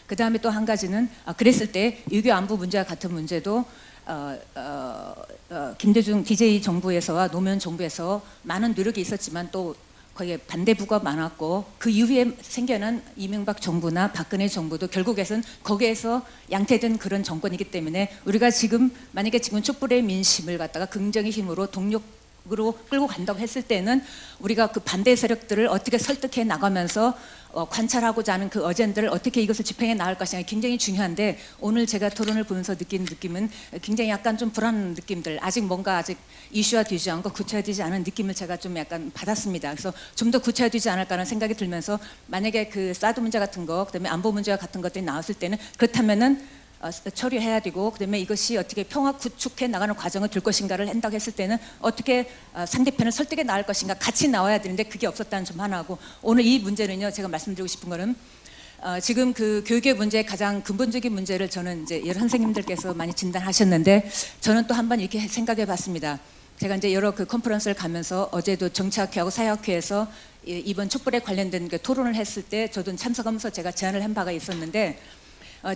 그 다음에 또 한 가지는 아, 그랬을 때 유교 안보 문제와 같은 문제도 어, 어, 어, 김대중 DJ 정부에서와 노무현 정부에서 많은 노력이 있었지만 또 거기에 반대부가 많았고 그 이후에 생겨난 이명박 정부나 박근혜 정부도 결국에선 거기에서 양태된 그런 정권이기 때문에 우리가 지금 만약에 지금 촛불의 민심을 갖다가 긍정의 힘으로 동력 으로 끌고 간다고 했을 때는 우리가 그 반대 세력들을 어떻게 설득해 나가면서 어, 관찰하고자 하는 그 어젠들을 어떻게 이것을 집행해 나갈 것이냐 굉장히 중요한데 오늘 제가 토론을 보면서 느낀 느낌은 굉장히 약간 좀 불안한 느낌들 아직 뭔가 아직 이슈화되지 않고 구체화되지 않은 느낌을 제가 좀 약간 받았습니다. 그래서 좀 더 구체화되지 않을까라는 생각이 들면서 만약에 그 사드 문제 같은 거 그다음에 안보 문제와 같은 것들이 나왔을 때는 그렇다면은 어, 처리해야 되고 그다음에 이것이 어떻게 평화 구축해 나가는 과정을 들 것인가를 한다고 했을 때는 어떻게 어, 상대편을 설득해 나갈 것인가 같이 나와야 되는데 그게 없었다는 점 하나하고 오늘 이 문제는요 제가 말씀드리고 싶은 거는 어, 지금 그 교육의 문제 가장 근본적인 문제를 저는 이제 여러 선생님들께서 많이 진단하셨는데 저는 또 한 번 이렇게 생각해 봤습니다. 제가 이제 여러 그 컨퍼런스를 가면서 어제도 정치학회하고 사회학회에서 이- 이번 촛불에 관련된 그 토론을 했을 때 저도 참석하면서 제가 제안을 한 바가 있었는데 어,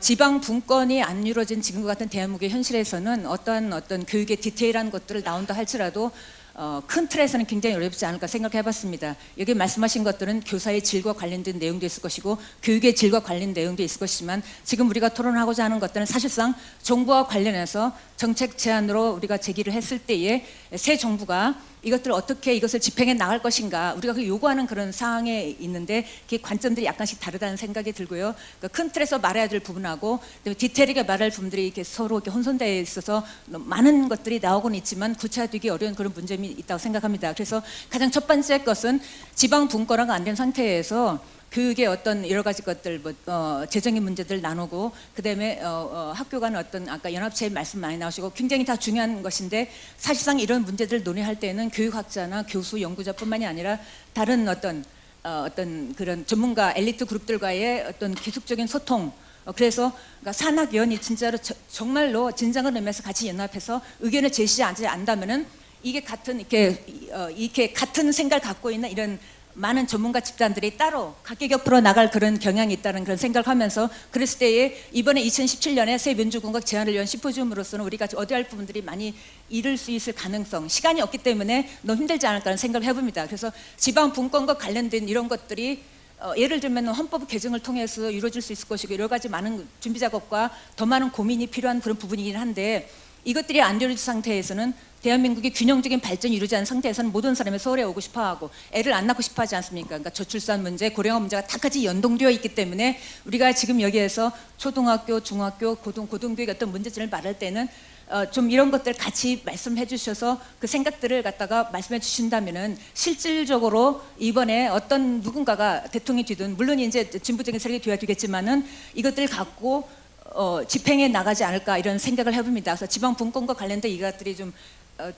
지방 분권이 안 이루어진 지금과 같은 대한민국의 현실에서는 어떠한 어떤 교육의 디테일한 것들을 나온다 할지라도 어, 큰 틀에서는 굉장히 어렵지 않을까 생각해봤습니다. 여기 말씀하신 것들은 교사의 질과 관련된 내용도 있을 것이고 교육의 질과 관련 내용도 있을 것이지만 지금 우리가 토론하고자 하는 것들은 사실상 정부와 관련해서 정책 제안으로 우리가 제기를 했을 때에 새 정부가 이것들을 어떻게 이것을 집행해 나갈 것인가 우리가 그 요구하는 그런 사항에 있는데 그 관점들이 약간씩 다르다는 생각이 들고요. 그큰 틀에서 말해야 될 부분하고 디테일하게 말할 부분들이 이렇게 서로 이렇게 혼선되어 있어서 많은 것들이 나오고는 있지만 구체화되기 어려운 그런 문제점이 있다고 생각합니다. 그래서 가장 첫 번째 것은 지방 분권화가 안 된 상태에서 그게 어떤 여러 가지 것들 뭐 어, 재정의 문제들 나누고 그다음에 어, 어, 학교 간 어떤 아까 연합체 말씀 많이 나오시고 굉장히 다 중요한 것인데 사실상 이런 문제들을 논의할 때는 교육학자나 교수 연구자뿐만이 아니라 다른 어떤 어, 어떤 그런 전문가 엘리트 그룹들과의 어떤 계속적인 소통 어, 그래서 그러니까 산학위원이 진짜로 저- 정말로 진정한 의미에서 같이 연합해서 의견을 제시하지 않다면은 이게 같은 이렇게 어, 이렇게 같은 생각을 갖고 있는 이런 많은 전문가 집단들이 따로 각기 격으로 나갈 그런 경향이 있다는 그런 생각을 하면서 그랬을 때에 이번에 2017년에 새 민주공각 제안을 위한 심포지움으로서는 우리가 어디 할 부분들이 많이 잃을 수 있을 가능성 시간이 없기 때문에 너무 힘들지 않을까라는 생각을 해봅니다. 그래서 지방 분권과 관련된 이런 것들이 어, 예를 들면 헌법 개정을 통해서 이루어질 수 있을 것이고 여러 가지 많은 준비 작업과 더 많은 고민이 필요한 그런 부분이긴 한데 이것들이 안 이루어진 상태에서는 대한민국의 균형적인 발전이 이루어지지 않은 상태에서는 모든 사람이 서울에 오고 싶어하고 애를 안 낳고 싶어하지 않습니까? 그러니까 저출산 문제, 고령화 문제가 다 같이 연동되어 있기 때문에 우리가 지금 여기에서 초등학교, 중학교, 고등 고등교육 어떤 문제점을 말할 때는 어, 좀 이런 것들 같이 말씀해 주셔서 그 생각들을 갖다가 말씀해 주신다면은 실질적으로 이번에 어떤 누군가가 대통령이 되든 물론 이제 진보적인 세력이 되어야 되겠지만은 이것들 갖고 어, 집행해 나가지 않을까 이런 생각을 해봅니다. 그래서 지방 분권과 관련된 이것들이 좀 어,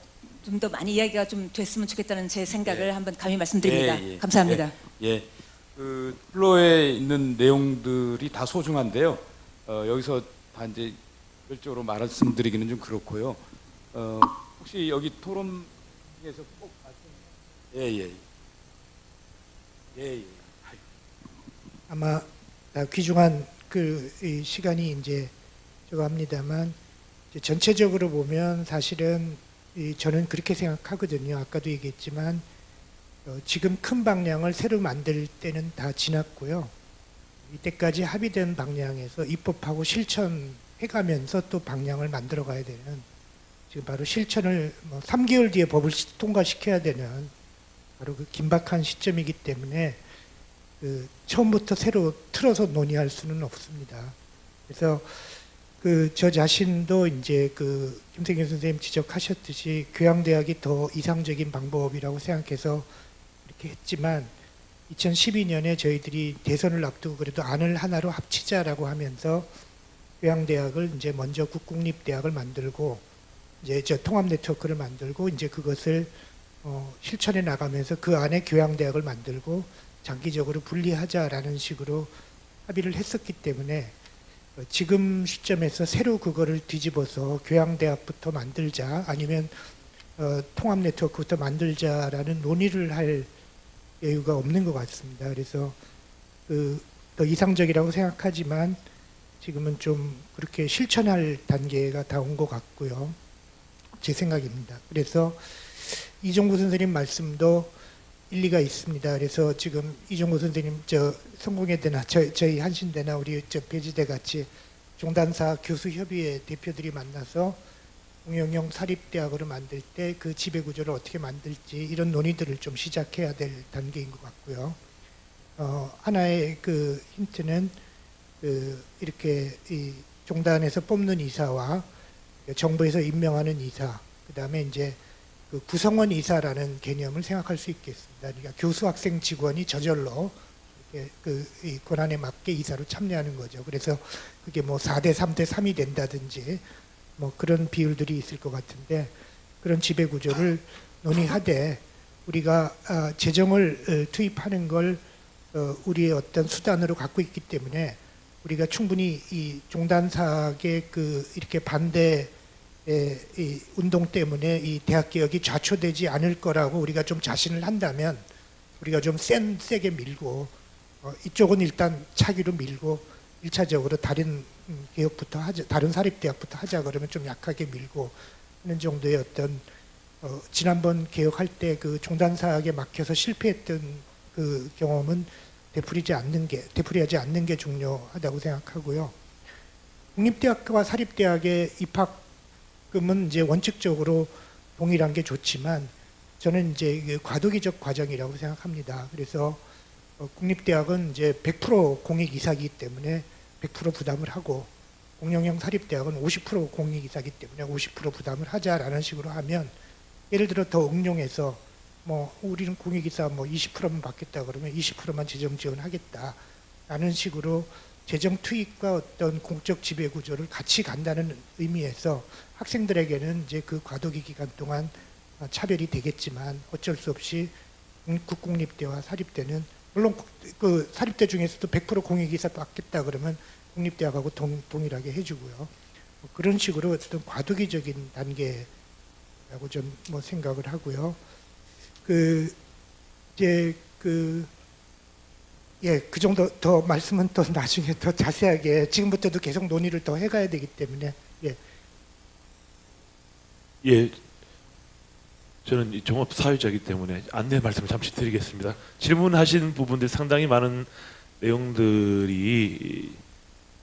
좀더 많이 이야기가 좀 됐으면 좋겠다는 제 생각을 예. 한번 감히 말씀드립니다. 예, 예. 감사합니다. 예, 예. 그 플로에 있는 내용들이 다 소중한데요. 어, 여기서 다 이제 별적으로 말씀드리기는 좀 그렇고요. 어, 혹시 여기 토론에서 꼭 말씀. 예, 예. 예, 예. 아마 아, 귀중한 그이 시간이 이제 있다고 합니다만 이제 전체적으로 보면 사실은 이 저는 그렇게 생각하거든요. 아까도 얘기했지만 어, 지금 큰 방향을 새로 만들 때는 다 지났고요. 이때까지 합의된 방향에서 입법하고 실천해가면서 또 방향을 만들어 가야 되는 지금 바로 실천을 뭐 3개월 뒤에 법을 시- 통과시켜야 되는 바로 그 긴박한 시점이기 때문에 그 처음부터 새로 틀어서 논의할 수는 없습니다. 그래서 그 저 자신도 이제 그 김생현 선생님 지적하셨듯이 교양대학이 더 이상적인 방법이라고 생각해서 이렇게 했지만 2012년에 저희들이 대선을 앞두고 그래도 안을 하나로 합치자라고 하면서 교양대학을 이제 먼저 국공립대학을 만들고 이제 저 통합 네트워크를 만들고 이제 그것을 어, 실천해 나가면서 그 안에 교양대학을 만들고 장기적으로 분리하자라는 식으로 합의를 했었기 때문에 어, 지금 시점에서 새로 그거를 뒤집어서 교양대학부터 만들자 아니면 어, 통합 네트워크부터 만들자라는 논의를 할 여유가 없는 것 같습니다. 그래서 그 더 이상적이라고 생각하지만 지금은 좀 그렇게 실천할 단계가 다 온 것 같고요. 제 생각입니다. 그래서 이종구 선생님 말씀도 일리가 있습니다. 그래서 지금 이종구 선생님 저 성공회대나 저, 저희 한신대나 우리 저 배지대 같이 종단사 교수협의회 대표들이 만나서 공영형 사립대학으로 만들 때 그 지배구조를 어떻게 만들지 이런 논의들을 좀 시작해야 될 단계인 것 같고요. 어, 하나의 그 힌트는 그 이렇게 이 종단에서 뽑는 이사와 정부에서 임명하는 이사, 그 다음에 이제 그 구성원 이사라는 개념을 생각할 수 있겠습니다. 그러니까 교수, 학생, 직원이 저절로 그이 권한에 맞게 이사로 참여하는 거죠. 그래서 그게 뭐 4대 3대 3이 된다든지 뭐 그런 비율들이 있을 것 같은데 그런 지배 구조를 논의하되 우리가 아, 재정을 어, 투입하는 걸 어, 우리의 어떤 수단으로 갖고 있기 때문에 우리가 충분히 이 종단사학의 그 이렇게 반대 이 운동 때문에 이 대학 개혁이 좌초되지 않을 거라고 우리가 좀 자신을 한다면 우리가 좀 센 세게 밀고 어, 이쪽은 일단 차기로 밀고 일차적으로 다른 음, 개혁부터 하자 다른 사립대학부터 하자 그러면 좀 약하게 밀고 하는 정도의 어떤 어, 지난번 개혁할 때 그 종단사학에 막혀서 실패했던 그 경험은 되풀이지 않는 게 되풀이하지 않는 게 중요하다고 생각하고요. 국립대학과 사립대학의 입학 금은 이제 원칙적으로 동일한 게 좋지만 저는 이제 이게 과도기적 과정이라고 생각합니다. 그래서 어, 국립대학은 이제 100% 공익 이사기 때문에 100% 부담을 하고 공영형 사립대학은 50% 공익 이사기 때문에 50% 부담을 하자라는 식으로 하면 예를 들어 더 응용해서 뭐 우리는 공익이사 뭐 20%만 받겠다 그러면 20%만 재정 지원하겠다 라는 식으로 재정 투입과 어떤 공적 지배 구조를 같이 간다는 의미에서 학생들에게는 이제 그 과도기 기간 동안 어, 차별이 되겠지만 어쩔 수 없이 국공립대와 사립대는 물론 국- 그 사립대 중에서도 100% 공익이사 받겠다 그러면 국립대학하고 동, 동일하게 해주고요. 뭐 그런 식으로 어떤 과도기적인 단계라고 좀 뭐 생각을 하고요. 그 이제 그 예, 그 정도 더 말씀은 또 나중에 더 자세하게 지금부터도 계속 논의를 더 해가야 되기 때문에 예, 예, 저는 이 종합 사회자이기 때문에 안내 말씀을 잠시 드리겠습니다. 질문하신 부분들 상당히 많은 내용들이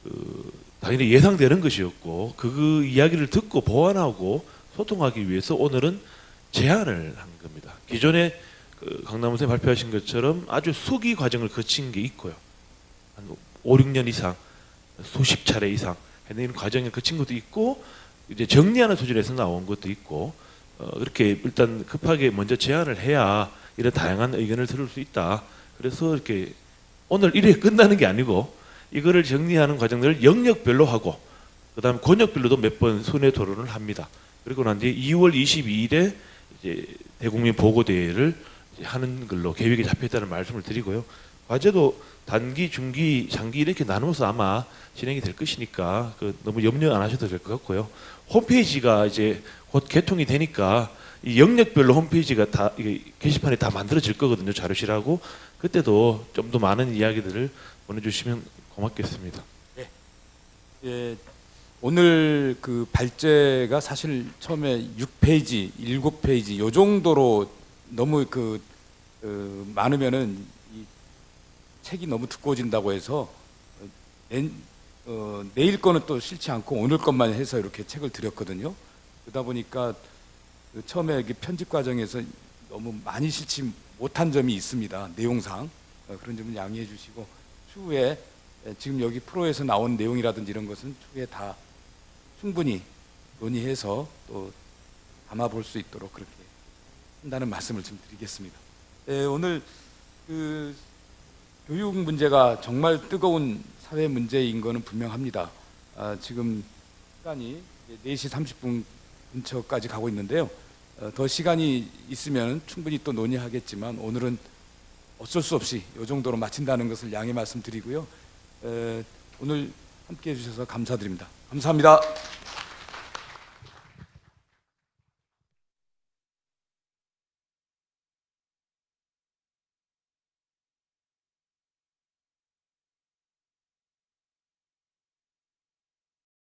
그 당연히 예상되는 것이었고 그 이야기를 듣고 보완하고 소통하기 위해서 오늘은 제안을 한 겁니다. 기존에 그 강남우 선생님 발표하신 것처럼 아주 수기 과정을 거친 게 있고요. 한 5, 6년 이상, 수십 차례 이상 해내는 과정을 거친 것도 있고 이제 정리하는 수준에서 나온 것도 있고 어, 그렇게 일단 급하게 먼저 제안을 해야 이런 다양한 의견을 들을 수 있다. 그래서 이렇게 오늘 일회 끝나는 게 아니고 이거를 정리하는 과정들을 영역별로 하고 그다음 권역별로도 몇번 순회 토론을 합니다. 그리고 난 뒤에 2월 22일에 이제 대국민 보고 대회를 하는 걸로 계획이 잡혀 있다는 말씀을 드리고요. 과제도 단기, 중기, 장기 이렇게 나누어서 아마 진행이 될 것이니까 그 너무 염려 안 하셔도 될 것 같고요. 홈페이지가 이제 곧 개통이 되니까 이 영역별로 홈페이지가 다 이게 게시판에 다 만들어질 거거든요. 자료실하고 그때도 좀 더 많은 이야기들을 보내주시면 고맙겠습니다. 예, 오늘 그 발제가 사실 처음에 6페이지, 7페이지 요 정도로 너무 그 어, 많으면은 이 책이 너무 두꺼워진다고 해서 어, 내일 거는 또 싫지 않고 오늘 것만 해서 이렇게 책을 드렸거든요. 그러다 보니까 그 처음에 편집 과정에서 너무 많이 싫지 못한 점이 있습니다. 내용상 어, 그런 점은 양해해 주시고 추후에 에, 지금 여기 프로에서 나온 내용이라든지 이런 것은 추후에 다 충분히 논의해서 또 담아볼 수 있도록 그렇게 한다는 말씀을 좀 드리겠습니다. 예, 오늘 그 교육 문제가 정말 뜨거운 사회 문제인 것은 분명합니다. 아, 지금 시간이 이제 4시 30분 근처까지 가고 있는데요. 어, 더 시간이 있으면 충분히 또 논의하겠지만 오늘은 어쩔 수 없이 이 정도로 마친다는 것을 양해 말씀드리고요. 에, 오늘 함께 해주셔서 감사드립니다. 감사합니다.